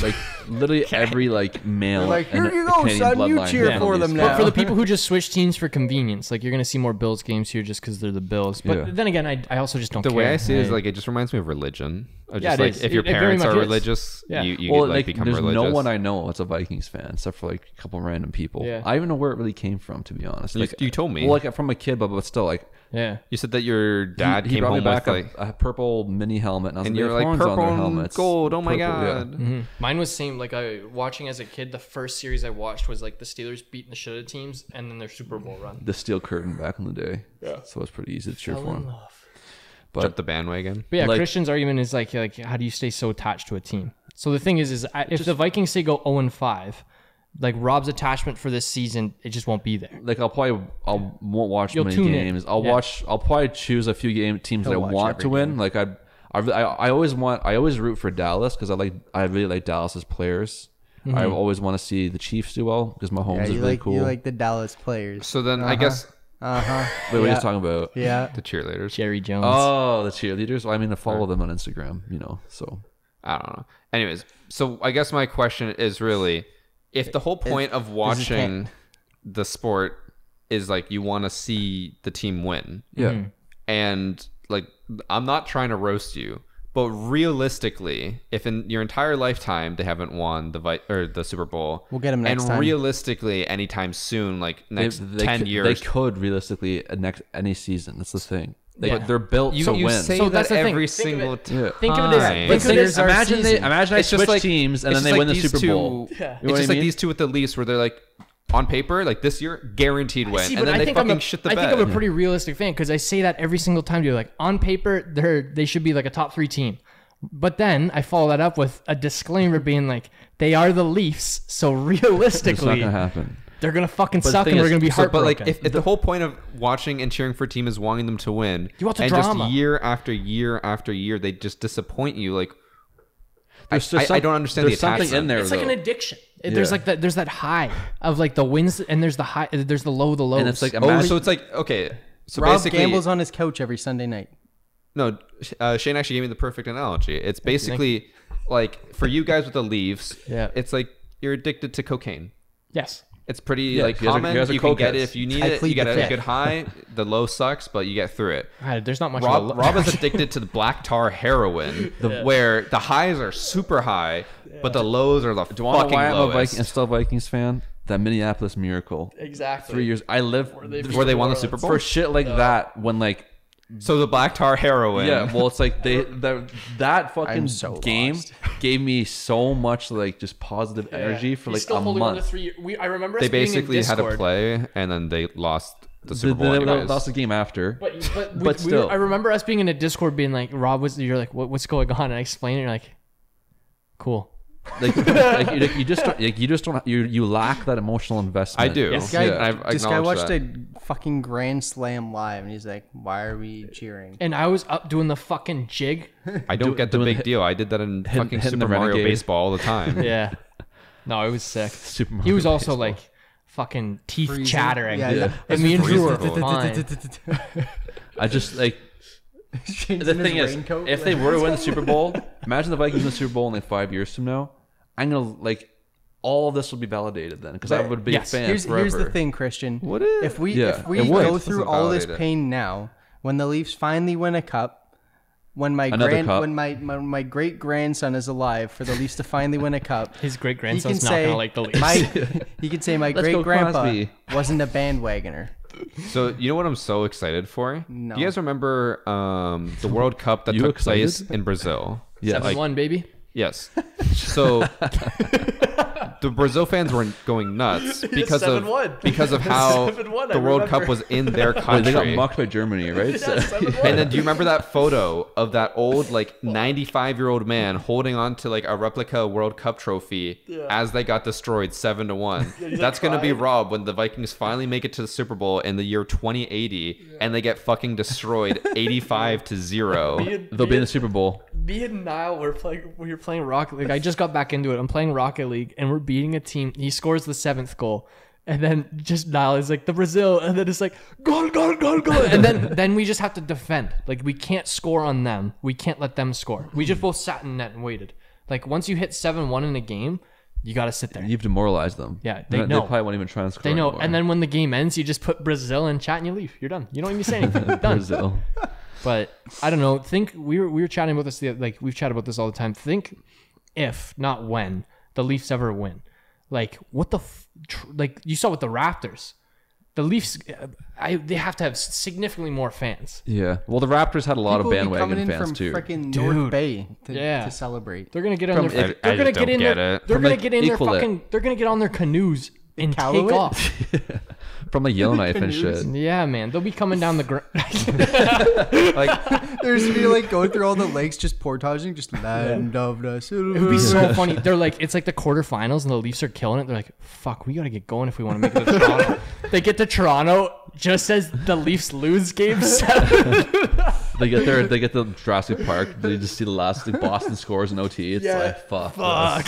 Like literally every like male. They're like, "Here you go, Canadian son, you cheer has for them now." but for the people who just switch teams for convenience like you're gonna see more bills games here just because they're the bills but Yeah. then again I, I also just don't the care way I see it is like it just reminds me of religion. Of Yeah, it like is. if your It- it parents much are is. religious, Yeah. you, you well, like, like, become there's religious. no one I know that's a Vikings fan except for like a couple random people. Yeah. I don't even know where it really came from, to be honest. You- Like you told me. Well, like from a kid, but but still, like yeah you said that your dad he, came brought home me back with like, a, a purple mini helmet, and, I was and like, you're like have horns on purple their helmets. gold. Oh my Purple, yeah. god! Mhm. Mine was same. Like I watching as a kid, the first series I watched was like the Steelers beating the shit out of teams, and then their Super Bowl run. The steel curtain back in the day. Yeah. So it's pretty easy to cheer Fell for in him. love. Jump But the bandwagon. But yeah, Like- Christian's argument is like like how do you stay so attached to a team? So the thing is, is I- if the Vikings say go zero and five, like Rob's attachment for this season, it just won't be there. like I'll probably I'll won't watch You'll many tune in. games. I'll Yeah. watch. I'll probably choose a few game teams that I He'll watch want to win. Like I, I, I, I always want. I always root for Dallas because I like. I really like Dallas's players. Mm-hmm. I always want to see the Chiefs do well because Mahomes Yeah, is really like cool. you like the Dallas players. So then I guess Uh huh. Wait, what are yeah. you talking about? Yeah. the cheerleaders. Jerry Jones. Oh, the cheerleaders. Well, I mean, I follow them on Instagram. You know, so I don't know. Anyways, so I guess my question is really if the whole point of watching the sport is like you want to see the team win, yeah. Mm-hmm. and like I'm not trying to roast you, but realistically, if in your entire lifetime they haven't won the Vi- or the Super Bowl, We'll get 'em next and time. realistically, anytime soon, like next they ten could, years, they could realistically uh, next any season. That's the thing. They, Yeah. They're built you, to you win. say So that that's the thing. every Think of single it. time. Yeah. Think of it as think But of thing it is, as imagine they imagine I switch like- teams and then they just win the Super two- Bowl. Yeah. You know it's just I like these two with the Leafs, where they're like on paper, like this year guaranteed win, See, and but then I they think fucking I'm a, shit the I bed. think I'm a pretty realistic fan because I say that every single time. You're like on paper, they're they should be like a top three team, but then I follow that up with a disclaimer being like they are the Leafs, so It's not realistically gonna happen. They're gonna fucking the suck thing and we're gonna be So, but like, if, if the whole point of watching and cheering for a team is wanting them to win, You want the and drama. just year after year after year, they just disappoint you. Like, There's, I- there's I some- don't understand the There's something in there it's though, like an addiction. There's like that. There's that high of like the wins, and there's the high. There's the low, the low. and it's like oh, so it's like okay. So Rob basically, gambles on his couch every Sunday night. no. Uh, Shane actually gave me the perfect analogy. It's basically like for you guys with the Leafs. Yeah. It's like you're addicted to cocaine. yes. It's pretty Yeah, like you guys are- common. you You, can get it if you need I it. You plead get the a fifth. good high. The low sucks, but you get through it. God, there's not much. Rob, lo- Rob is addicted to the black tar heroin, where the highs are super high, but the lows are the do you want to fucking know why I'm a lowest. Viking, I'm still a Vikings fan? That Minneapolis Miracle. exactly. Three years. I live Where they won the Super Bowl. for shit like uh, that. When like So the black tar heroin. yeah, well, it's like they that that fucking so game lost. gave me so much like just positive energy for like still a holding on to month. three. We, I remember they us being in basically had a play, and then they lost the They, Super Bowl. they anyways. lost the game after. But but, we, But we- still. I remember us being in a Discord, being like, Rob was. You're like, what, what's going on? And I explained it. And you're like, cool. Like, like, you, like, you just don't, like you just don't you you lack that emotional investment. I do. Yes. This guy, Yeah, I've this guy watched that. a fucking grand slam live, and he's like, "Why are we cheering?" And I was up doing the fucking jig. I don't Do- get the doing big the- deal. I did that in fucking hitting Super the Mario Renegade. Baseball all the time. Yeah. No, it was sick. Super He was also Baseball. like, fucking teeth Freezing. chattering. Yeah, yeah. And me and Drew were freezing. fine. I just like Shane's the thing is, if like, they were to win the Super Bowl, imagine the Vikings win the Super Bowl in like five years from now. I'm gonna like all of this will be validated then because I would be Yes. a fan here's forever. here's the thing, Christian. Would it? If we Yeah, if we it would. go through doesn't all this validate it. pain now, when the Leafs finally win a cup, when my Another grand cup. when my, my my great grandson is alive for the Leafs to finally win a cup, His great he can grandson's not say gonna like the Leafs. my he can say my Let's great grandpa wasn't a bandwagoner. So you know what I'm so excited for? No. Do you guys remember um, the World Cup that You took excited? place in Brazil? Yeah, Seven one, baby. Yes. So the Brazil fans were going nuts because of 7-1. because of how 7-1, I the World Cup was in their Wait, country. they got mocked by Germany, right? So- and then do you remember that photo of that old like 95 year old man holding on to like a replica World Cup trophy as they got destroyed 7 to 1. That's going to be Rob when the Vikings finally make it to the Super Bowl in the year 2080 and they get fucking destroyed 85 to 0. They'll be in the Super Bowl. Me and Niall were playing. We were playing Rocket League. I just got back into it. I'm playing Rocket League, and we're beating a team. He scores the seventh goal, and then just Niall is like the Brazil, and then it's like goal, goal, goal, goal, and then then we just have to defend. Like we can't score on them. We can't let them score. We just both sat in net and waited. Like once you hit seven one in a game, you got to sit there. You've demoralized them. Yeah, they They, know. probably won't even try and score. They know. anymore. And then when the game ends, you just put Brazil in chat and you leave. You're done. You don't even say anything. Done. Brazil. But I don't know. Think we were we were chatting about this. The, like we've chatted about this all the time. Think if not when the Leafs ever win. Like what the f- tr- like you saw with the Raptors. The Leafs, uh, I they have to have significantly more fans. Yeah. Well, the Raptors had a lot People of will coming bandwagon in fans from too. freaking Dude. North Bay to, Yeah. to celebrate. They're gonna get on From- their. I- they're I gonna get in get their. it. They're From, gonna like, get in their Equal It. fucking. They're gonna get on their canoes and take off. From like Yellowknife and shit. Yeah, man. They'll be coming down the ground. Like There's be like going through all the lakes, just portaging, just land of the It would be so funny. They're like, it's like the quarterfinals, and the Leafs are killing it. They're like, fuck, we gotta get going if we want to make it to Toronto. they get to Toronto just as the Leafs lose Game Seven. They get there. They get to Jurassic Park. They just see the last like Boston scores in OT. It's Yeah. like fuck. fuck.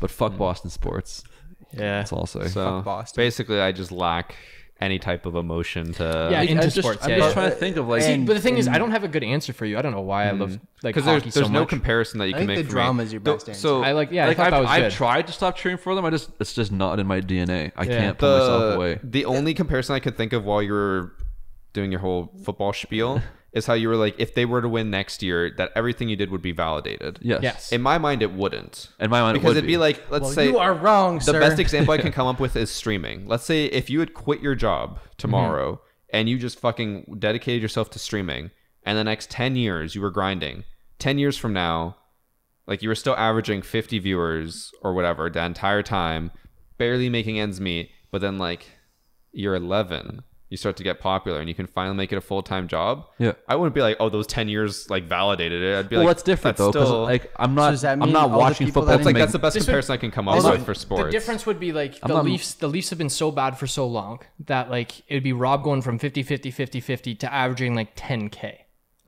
But fuck Boston sports. Yeah. That's all I'll say. so Boston. basically I just lack any type of emotion to Yeah, Like, into I'm just, sports. I'm yeah, just yeah. trying to think of like. See, And- but the thing is, I mm. don't have a good answer for you. I don't know why I love mm. like because hockey there's, there's so no much. comparison that you I can think make the for me. drama is your The- best answer. So I like. Yeah, like I thought I've, that was I've good. tried to stop cheering for them. I just it's just not in my DNA. I Yeah. can't pull myself the away. the only comparison I could think of while you were doing your whole football spiel is how you were like, if they were to win next year, that everything you did would be validated. Yes. Yes. In my mind, it wouldn't. In my mind, it because would it'd be, be. like, let's well, say you are wrong, the sir. best example I can come up with is streaming. Let's say if you had quit your job tomorrow mm-hmm. and you just fucking dedicated yourself to streaming, and the next ten years you were grinding. Ten years from now, like you were still averaging fifty viewers or whatever the entire time, barely making ends meet. But then like you're eleven, you start to get popular and you can finally make it a full time job. Yeah. I wouldn't be like, oh, those ten years like validated it. I'd be well, like, that's different though, that's because still- like I'm not. does that I'm not watching football. That's like to that's the best This would- comparison I can come up with for sports. The difference would be like the not- Leafs the Leafs have been so bad for so long that like it would be Rob going from 50 50 50 50 to averaging like 10k.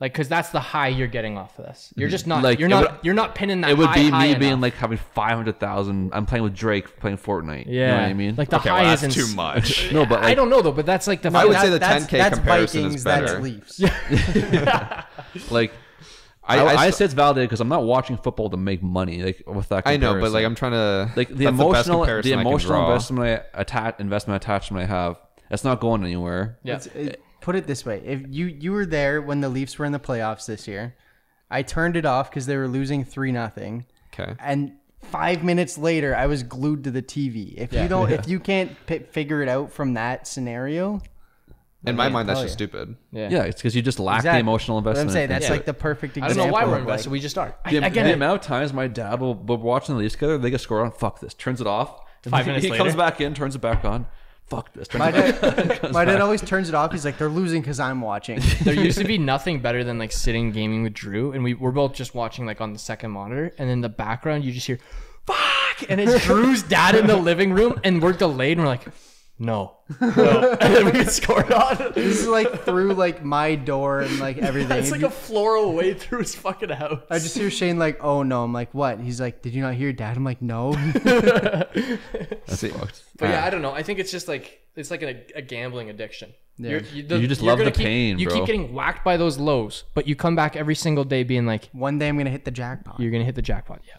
Like cuz that's the high you're getting off of this. You're mm-hmm. just not Like, you're not would- you're not pinning that it would high, be high me being enough. like having five hundred thousand. I'm playing with Drake playing Fortnite. yeah. You know what I mean? Like the okay, high well, isn't too much. no, but I don't know though, but that's like the I would That- say the 10K that's comparison Vikings, is better. That's Leafs. like I, I, I, I, st- say it's validated because I'm not watching football to make money. Like with that. I know, but like I'm trying to like the emotional, the, comparison I emotional draw. investment I attach, investment attachment I have. It's not going anywhere. Yeah. It's- it- put it this way: if you you were there when the Leafs were in the playoffs this year, I turned it off because they were losing three nothing, Okay. and five minutes later, I was glued to the TV. If Yeah. you don't, if you can't p- figure it out from that scenario, In my mind, that's tell just ya. stupid. Yeah. Yeah, it's because you just lack Exactly. the emotional investment. I'm saying that's things. like the perfect example. I don't know why we're of, like- invested. We just are. I, the, I get the it. amount of times my dad will, will watch the Leafs together, they get scored on. Fuck this. Turns it off. Five he, minutes he later. comes back in, turns it back on. Fuck this. My dad, my dad always turns it off. He's like, "They're losing because I'm watching." there used to be nothing better than like sitting gaming with Drew, and we we're both just watching like on the second monitor, and in the background you just hear "fuck," and it's Drew's dad in the living room, and we're delayed, and we're like, no, no, and we scored on. This is like through like my door and like everything. It's like a floral way through his fucking house. I just hear Shane like, "Oh no!" I'm like, "What?" He's like, "Did you not hear Dad?" I'm like, "No." That's See- fucked. But yeah, ah. I don't know. I think it's just like it's like a, a gambling addiction. Yeah. You're, You just you're love the keep- pain, You bro. keep getting whacked by those lows, but you come back every single day being like, One day I'm gonna hit the jackpot. you're gonna hit the jackpot. Yeah,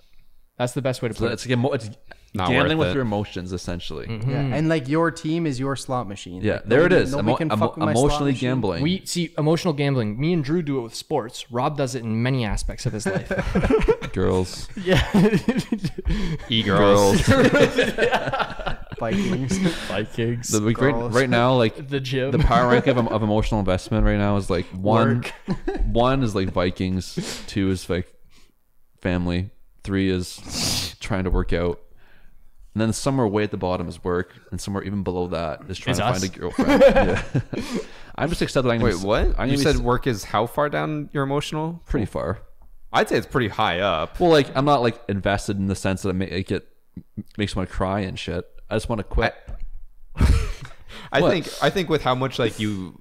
that's the best way to So put it. it's, like emo- it's Not gambling worth with it. your emotions, essentially. Mm-hmm. Yeah, and like your team is your slot machine. Yeah, Like, there it nobody- is. nobody Emo- can fuck with my slot emotionally machine. gambling. We see emotional gambling. Me and Drew do it with sports. Rob does it in many aspects of his life. girls, yeah, E girls. Vikings. Vikings, the, like, right, right now, like the gym. the power rank of, of emotional investment right now is like one, one is like Vikings, two is like family, three is trying to work out, and then somewhere way at the bottom is work, and somewhere even below that is trying Is to us. find a girlfriend. yeah. I'm just accepting. I'm Wait, gonna, what? I'm you said be work is how far down your emotional? pretty far. I'd say it's pretty high up. Well, like I'm not like invested in the sense that it, ma- like, it makes me want to cry and shit. I just want to quit. I What? think I think with how much like you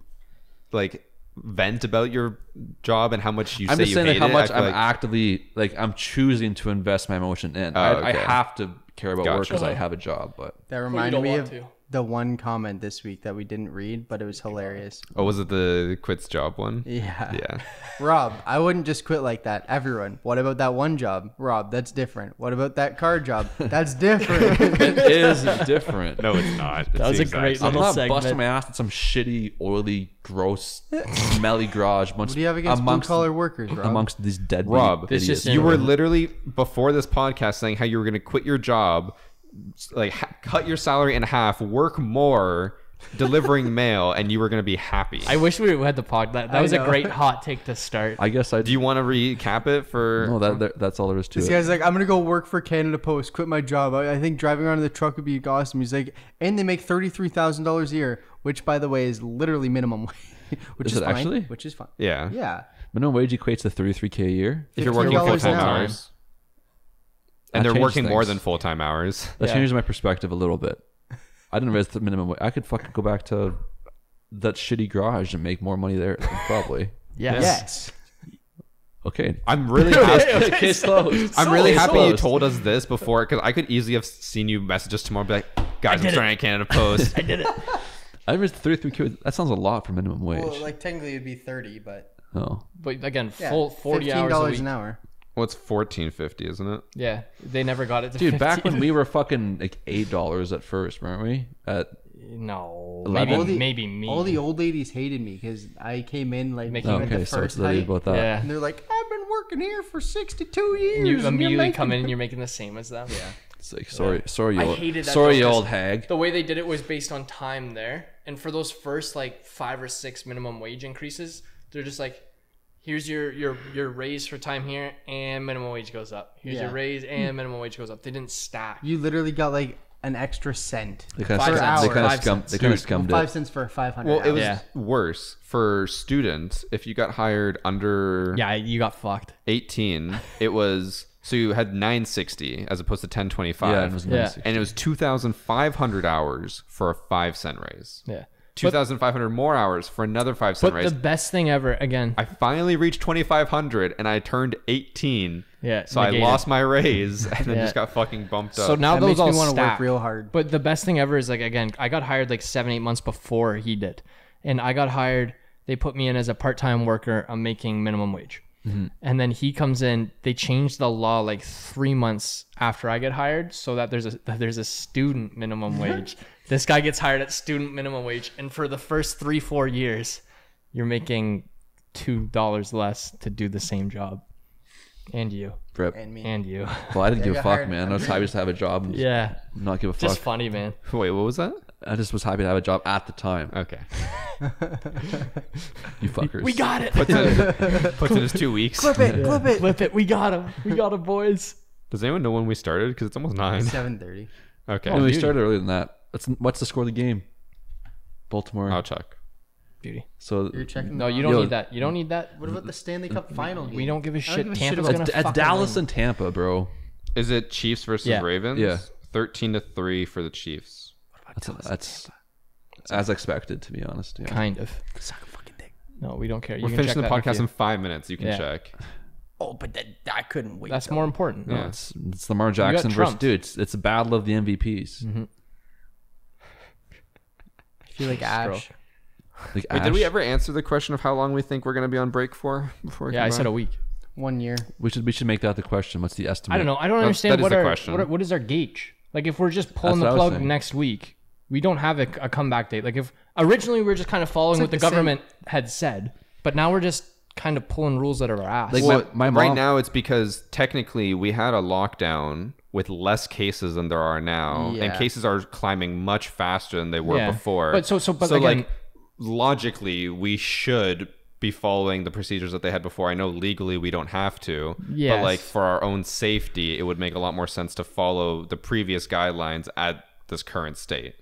like vent about your job and how much you I'm say just you saying hate like how it, I much feel I'm like- actively like I'm choosing to invest my emotion in. I, oh, I okay. have to care about work because I have a job, but That you reminded don't me want of to. The one comment this week that we didn't read, but it was hilarious. Oh, was it the quits job one? Yeah. Yeah. Rob, I wouldn't just quit like that. Everyone. What about that one job? Rob, that's different. What about that car job? That's different. it is different. No, it's not. It's That was a exact great same. I'm little not segment. busting my ass in some shitty, oily, gross, smelly garage. Amongst, what do you have against blue collar workers, Rob? amongst these dead Rob, This idiots. just- You were literally before this podcast saying how you were going to quit your job, like ha- cut your salary in half, work more, delivering mail, and you were going to be happy. I wish we had the pod. That, that I was a great hot take to start. I guess I Do you want to recap it for? No, that, that that's all there is to This it. guy's like, I'm gonna go work for Canada Post, quit my job. I, I think driving around in the truck would be awesome. He's like, and they make thirty three thousand dollars a year, which by the way is literally minimum wage, which Is is, it fine. actually? Which is fine. yeah. Yeah. Minimum wage equates to 33k a year. If you're working full an time hour. hours, and That they're changes working more than full time hours. That Yeah. changes my perspective a little bit. I didn't raise the minimum wage. I could fucking go back to that shitty garage and make more money there, probably. yes. Yes. Okay. I'm really happy. Case closed. I'm really Case happy you told us this before because I could easily have seen you message us tomorrow and be like, guys, I'm did it. starting at Canada Post. I did it. I raised 33k. That sounds a lot for minimum wage. Well, like technically it'd be thirty, but oh. But again, yeah, full forty fifteen hours a dollars week. an hour. Well, it's fourteen fifty, isn't it? Yeah, they never got it to Dude, back when we were fucking like eight dollars at first, weren't we? At no, maybe All the- maybe me. All the old ladies hated me because I came in like Making- even okay, the so first it's literally night, about that. yeah. and they're like, I've been working here for sixty two years. And you and immediately making- come in and you're making the same as them. Yeah. It's like sorry, sorry, you I old, hated that sorry, though, you 'cause old hag. The way they did it was based on time there, and for those first like five or six minimum wage increases, they're just like, here's your your your raise for time here, and minimum wage goes up. Here's your raise, and hmm. minimum wage goes up. They didn't stack. You literally got like an extra cent. They kind of Five scummed, they cents. kind of Five cents. they kind of Dude, scummed Five it. cents for five hundred. Well, it was Yeah. worse for students. If you got hired under Yeah, you got fucked. 18, it was so you had 960 as opposed to 1025. Yeah, it was Yeah. and it was 2,500 hours for a five cent raise. Yeah. 2,500 more hours for another five cent But raise. the best thing ever, again, I finally reached 2,500 and I turned 18. Yeah, So I lost my raise and then Yeah. just got fucking bumped up. so now That those makes all me want to work stack. real hard. But the best thing ever is like again, I got hired like seven, eight months before he did, and I got hired. They put me in as a part-time worker. I'm making minimum wage, Mm-hmm. and then he comes in. They change the law like three months after I get hired, so that there's a that there's a student minimum wage. this guy gets hired at student minimum wage, and for the first three, four years, you're making two dollars less to do the same job, and you, Rip. and me. and you. Well, I didn't give a fuck, hired man. I was happy just to have a job and yeah, not give a fuck. just funny, man. Wait, what was that? I just was happy to have a job at the time. Okay. You fuckers. We got it. Puts it, puts in his two weeks. Clip it, clip it. Clip it. We got him. We got him, boys. Does anyone know when we started? Because it's almost nine. Seven thirty. Okay. No, we started earlier than that. What's what's the score of the game? Baltimore. I'll check. Beauty. So You're checking. No, the- you don't Yo. need that. You don't need that. What about the Stanley Cup final game? We don't give a I shit. give a shit Tampa's about- gonna it's, it's fucking Dallas win. and Tampa, bro. Is it Chiefs versus Yeah. Ravens? Yeah. 13 to 3 for the Chiefs. That's that's as expected, to be honest. Yeah. Kind of. Suck a fucking dick. No, we don't care. You We're can finishing the check that in a podcast in five minutes. You can Yeah. check. Oh, but that, I couldn't wait. That's though. more important. No, Yeah. it's it's Lamar Jackson versus Trump. dude. It's, it's a battle of the MVPs. Mm-hmm. I feel like Ash. Like Wait, did we ever answer the question of how long we think we're going to be on break for? Before we Yeah, come I said back? a week. One year. We should we should make that the question. What's the estimate? I don't know. I don't That- understand that is what our question. what, are- what is our gauge. Like if we're just pulling That's the what I was plug next week, we don't have a, a comeback date. Like if originally we were just kind of following like what the, the same- government had said, but now we're just kind of pulling rules out of our ass. Like, Well, my- my right now it's because technically we had a lockdown with less cases than there are now, and cases are climbing much faster than they were Yeah. before. But so- so- but so again- like logically we should be following the procedures that they had before. I know legally we don't have to, but like for our own safety, it would make a lot more sense to follow the previous guidelines at this current state.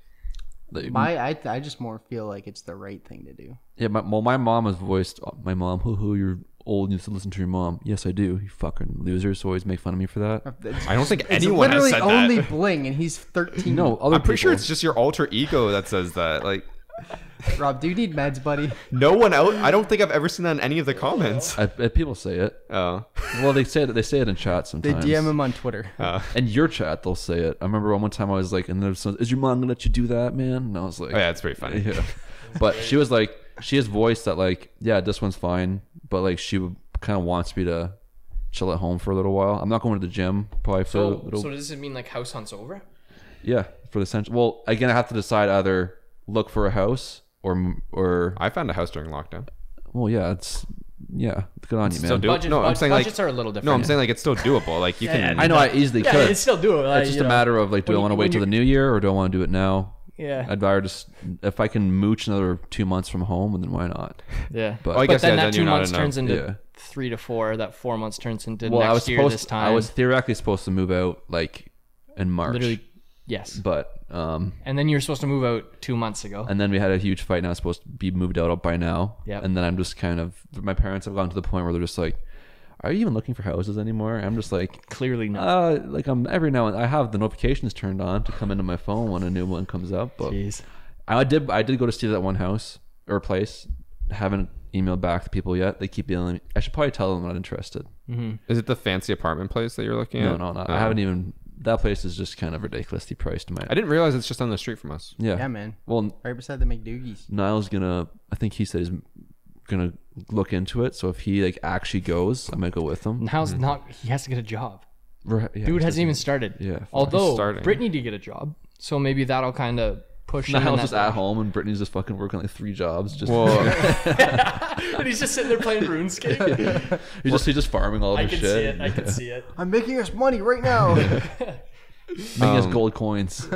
My, I, I just more feel like it's the right thing to do. yeah, my, well, my mom has voiced uh, my mom. Hoo hoo, you're old. You have to listen to your mom. Yes, I do. You fucking losers always make fun of me for that. I don't think It's anyone has literally said only that. Bling, and he's 13. No, other I'm pretty sure it's just your alter ego that says that. Like Rob, do you need meds, buddy? no one out. I don't think I've ever seen that in any of the comments. I, I, people say it. Oh. Well, they say it. They say it in chat sometimes. They sometimes. DM him on Twitter. Uh. In your chat, they'll say it. I remember one time I was like, and there's some, is your mom gonna let you do that, man? And I was like, Oh yeah, it's pretty funny. yeah. But she was like, she has voiced that like, yeah, this one's fine, but like she kind of wants me to chill at home for a little while. I'm not going to the gym probably for a so, little. so does it mean like house hunt's over? yeah, for the central. Well, again, I have to decide either look for a house or or I found a house during lockdown. well, yeah, it's yeah, good on you, Still man. do Budget, no, I'm bud- saying like budgets are a little different. no, I'm saying like it's still doable. Like you can. I know I easily yeah, could. it's still doable. Like, it's just you a know. matter of like, do When I want to wait till the new year or do I want to do it now? Yeah, I'd rather just if I can mooch another two months from home, then why not? yeah. But- Oh, I but guess, then yeah, that then two months turns into Yeah. three to four. That four months turns into Well, next I was year supposed this time. I was theoretically supposed to move out like in March, literally yes. but um, And then you're supposed to move out two months ago. and then we had a huge fight. And I was supposed to be moved out by now. Yep. And then I'm just kind of my parents have gone to the point where they're just like, "Are you even looking for houses anymore?" I'm just like, Clearly not. uh, like I'm every now and I have the notifications turned on to come into my phone when a new one comes up. But Jeez. I did I did go to see that one house or place. Haven't emailed back to people yet. They keep emailing me. I should probably tell them I'm not interested. Is it the fancy apartment place that you're looking No, at? no, not. Oh. I haven't even. That place is just kind of ridiculously priced. My I didn't realize it's just on the street from us. yeah. Yeah, man. Well, Right beside the McDoogies. Niall's gonna. I think he said he's gonna look into it. So if he like actually goes, I might go with him. Now's mm-hmm. not. He has to get a job. Right, yeah, Dude hasn't even started. Yeah, fuck. Although starting. Brittany did get a job, so maybe that'll kind of push. him in Niall's just at home and Brittany's just fucking working like three jobs. Just Well, and he's just sitting there playing RuneScape. he's just he's just farming all the shit. I of can his see it. I can see it. I'm making us money right now. Making his Um, gold coins. what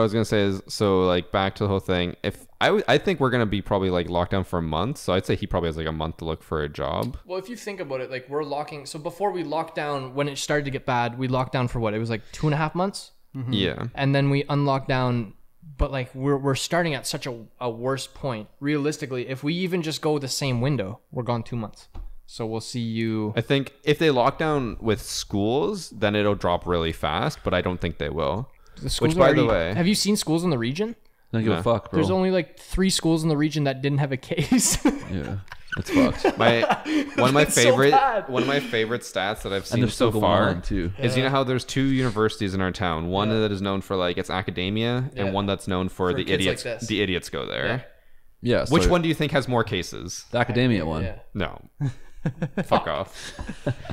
I was gonna say is, so like back to the whole thing. If I, w- I think we're gonna be probably like locked down for a month. So I'd say he probably has like a month to look for a job. Well, if you think about it, like we're locking. So before we locked down, when it started to get bad, we locked down for what? It was like two and a half months, Yeah. and then we unlocked down. But like we're we're starting at such a, a worse point. Realistically, if we even just go the same window, we're gone two months. So we'll see you. I think if they lock down with schools, then it'll drop really fast. But I don't think they will. The schools by the already- way- have you seen schools in the region? Don't give No. a fuck, bro. There's only like three schools in the region that didn't have a case. yeah, it's fucked. My one of my It's so favorite bad. one of my favorite stats that I've seen they're still so going far on too. is you know how there's two universities in our town. One that is known for like its academia, Yeah. and one that's known for, For the kids like idiots. this. the idiots go there. Yeah. Which so one do you think has more cases? The academia one. yeah. No. Fuck off.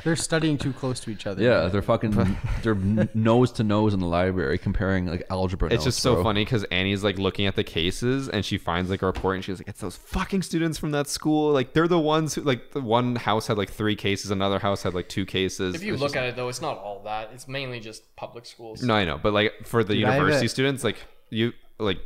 They're studying too close to each other. Yeah, they're fucking they're nose to nose in the library comparing like algebra. It's notes, just so bro. funny because Annie's like looking at the cases and she finds like a report and she's like, "It's those fucking students from that school. Like they're the ones who like the one house had like three cases, another house had like two cases." If you It's look just- at it though, it's not all that. It's mainly just public schools. no, I know, but like for the Dude, university students, like you like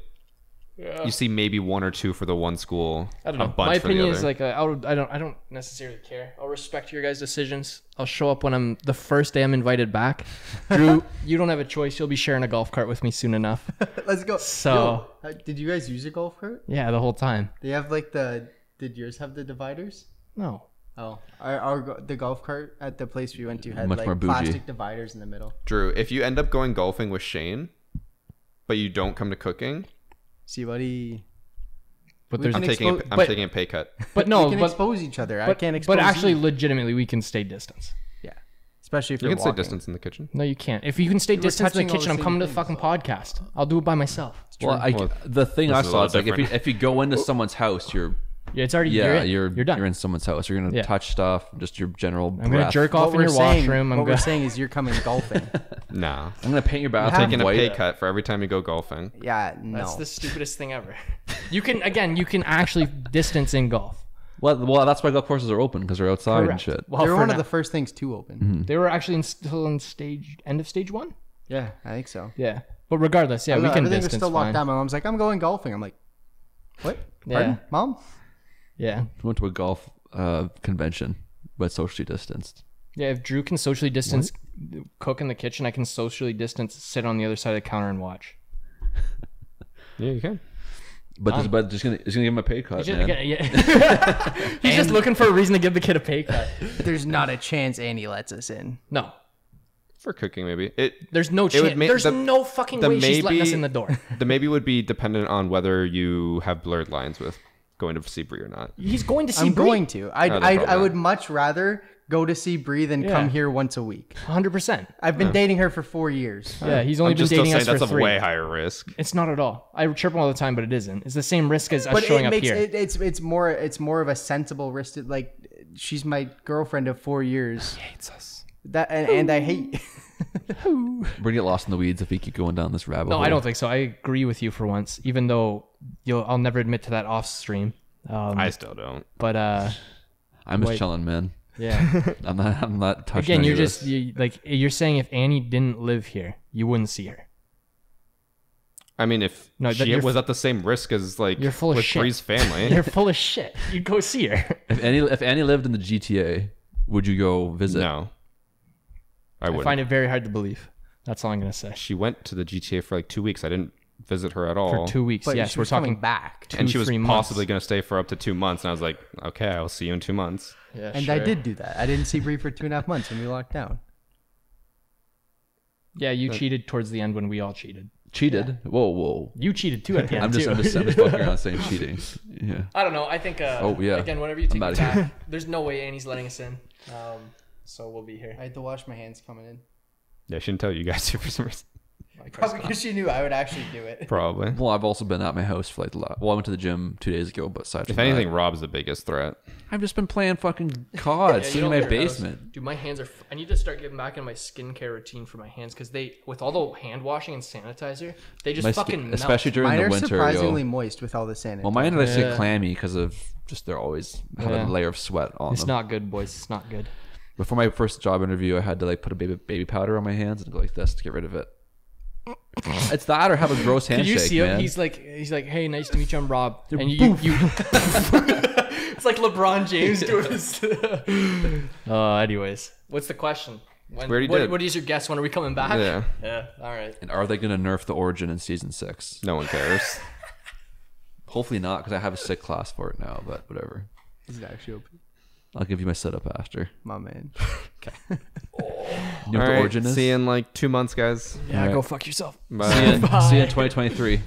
Yeah. you see maybe one or two for the one school. I don't a know. bunch My opinion is like uh, I would, I don't I don't necessarily care. I'll respect your guys' decisions. I'll show up when I'm the first day I'm invited back. Drew, you don't have a choice. You'll be sharing a golf cart with me soon enough. Let's go. So- Yo, uh, did you guys use a golf cart? Yeah, the whole time. They have like the. Did yours have the dividers? No. Oh, our, our the golf cart at the place we went to had Much like more plastic dividers in the middle. Drew, if you end up going golfing with Shane, but you don't come to cooking, See buddy. But there's I'm can taking a, expo- I'm but- taking a pay cut. but no, we can but expose each other. I can't expose. but actually, you. legitimately, we can stay distance. yeah. Especially if You you're can stay distance in the kitchen. No, you can't. If you can stay We're distance in the all the kitchen, I'm same coming to the fucking podcast. I'll do it by myself. Well, I, Well, the thing I this is a saw is like if you, if you go into someone's house, you're Yeah, it's already yeah you're in. you're done. in someone's house. You're gonna Yeah. touch stuff, just your general. I'm gonna breath. jerk off What in your saying, washroom. I'm what we're saying is you're coming golfing. Nah. I'm gonna paint your have- bathroom Taking a pay cut for every time you go golfing. yeah. No. That's the stupidest thing ever. You can again, you can actually distance in golf. Well, well, that's why golf courses are open because they're outside and shit. Well, they were for one now- of the first things to open. Mm-hmm. They were actually in, still in stage end of stage one. Yeah, I think so. Yeah, but regardless, yeah, I we know, can everything was distance still locked down. My mom's like, "I'm going golfing." I'm like, "What? Yeah. Pardon, mom?" Yeah, We went to a golf uh, convention, but socially distanced. yeah. If Drew can socially distance, cook in the kitchen, I can socially distance, sit on the other side of the counter and watch. Yeah, you can. But just, but just gonna, just gonna give him a pay cut, He's just, man. yeah, yeah. He's just looking for a reason to give the kid a pay cut. There's not a chance Andy lets us in. No, For cooking, maybe. It there's no would chance. ma- There's the- no fucking the way she's letting us maybe- in the door. the maybe would be dependent on whether you have blurred lines with going to see Brie or not. He's going to see. I'm going to. Oh, I Oh, no I, I problem. would much rather go to see Bree than come Yeah. here once a week. Hundred percent. I've been dating her for four years. Yeah, he's only I'm been just still dating saying us for that's a three. way higher risk. It's not at all. I chirp him all the time, but it isn't. It's the same risk as us But showing it up makes here. it, it's it's more it's more of a sensible risk. To, like she's my girlfriend of four years. Hates us. That and, and I hate. We're gonna get lost in the weeds if we keep going down this rabbit no, hole. I don't think so. I agree with you for once, even though you'll, I'll never admit to that off stream. Um, I still don't. but uh, I'm just Wait. chilling, man. yeah. I'm not. I'm not touching. Again, any you're of just you, like you're saying if Annie didn't live here, you wouldn't see her. I mean, if No, that she you're was at the same risk as like You're full of with shit. Bree's family, You're full of shit. You'd go see her. If Annie, if Annie lived in the GTA, would you go visit? no, I I wouldn't. find it very hard to believe. That's all I'm gonna say. she went to the GTA for like two weeks. I didn't visit her at all. For two weeks, But yes, she we're was coming talking back. two, and she was three possibly months. going to stay for up to two months. And I was like, okay, I'll see you in two months. Yeah, And I did do that. I didn't see Bree for two and a half months when we locked down. Yeah, you cheated towards the end when we all cheated. Cheated. Whoa, whoa. You cheated too at the end I'm just, too. I'm just, I'm just fucking around saying cheating. Yeah. I don't know. I think. Uh, Oh, yeah. Again, whenever you take I'm it back, there's no way Annie's letting us in. Um, so we'll be here. I had to wash my hands coming in. Yeah, I shouldn't tell you guys for some reason. Probably because she knew I would actually do it. Probably. Well, I've also been at my house for like the lot. Well, I went to the gym two days ago, but aside If from anything, that, Rob's the biggest threat. I've just been playing fucking COD, sitting in my basement. Dude, my hands are. F- I need to start getting back in my skincare routine for my hands because they, with all the hand washing and sanitizer, they just My fucking skin, melt. especially during Mine the are winter. surprisingly Yo. moist with all the sanitizer. Well, mine are just Yeah. clammy because of just they're always have Yeah. a layer of sweat on It's them. not good, boys. It's not good. Before my first job interview, I had to like put a baby baby powder on my hands and go like this to get rid of it. it's that or have a gross Did handshake, you see him? man. He's like, he's like, hey, nice to meet you. I'm Rob. And you, you, you it's like LeBron James doing this. uh, anyways, what's the question? When, We already what, did. what is your guess? When are we coming back? Yeah. Yeah. All right. and are they gonna nerf the origin in season six? No one cares. Hopefully not, because I have a sick class for it now. But whatever. Is it actually open? I'll give you my setup after. My man. You know All what the origin is? See you in like two months, guys. Yeah. Alright. Go fuck yourself. Bye. See you in, see you in 2023.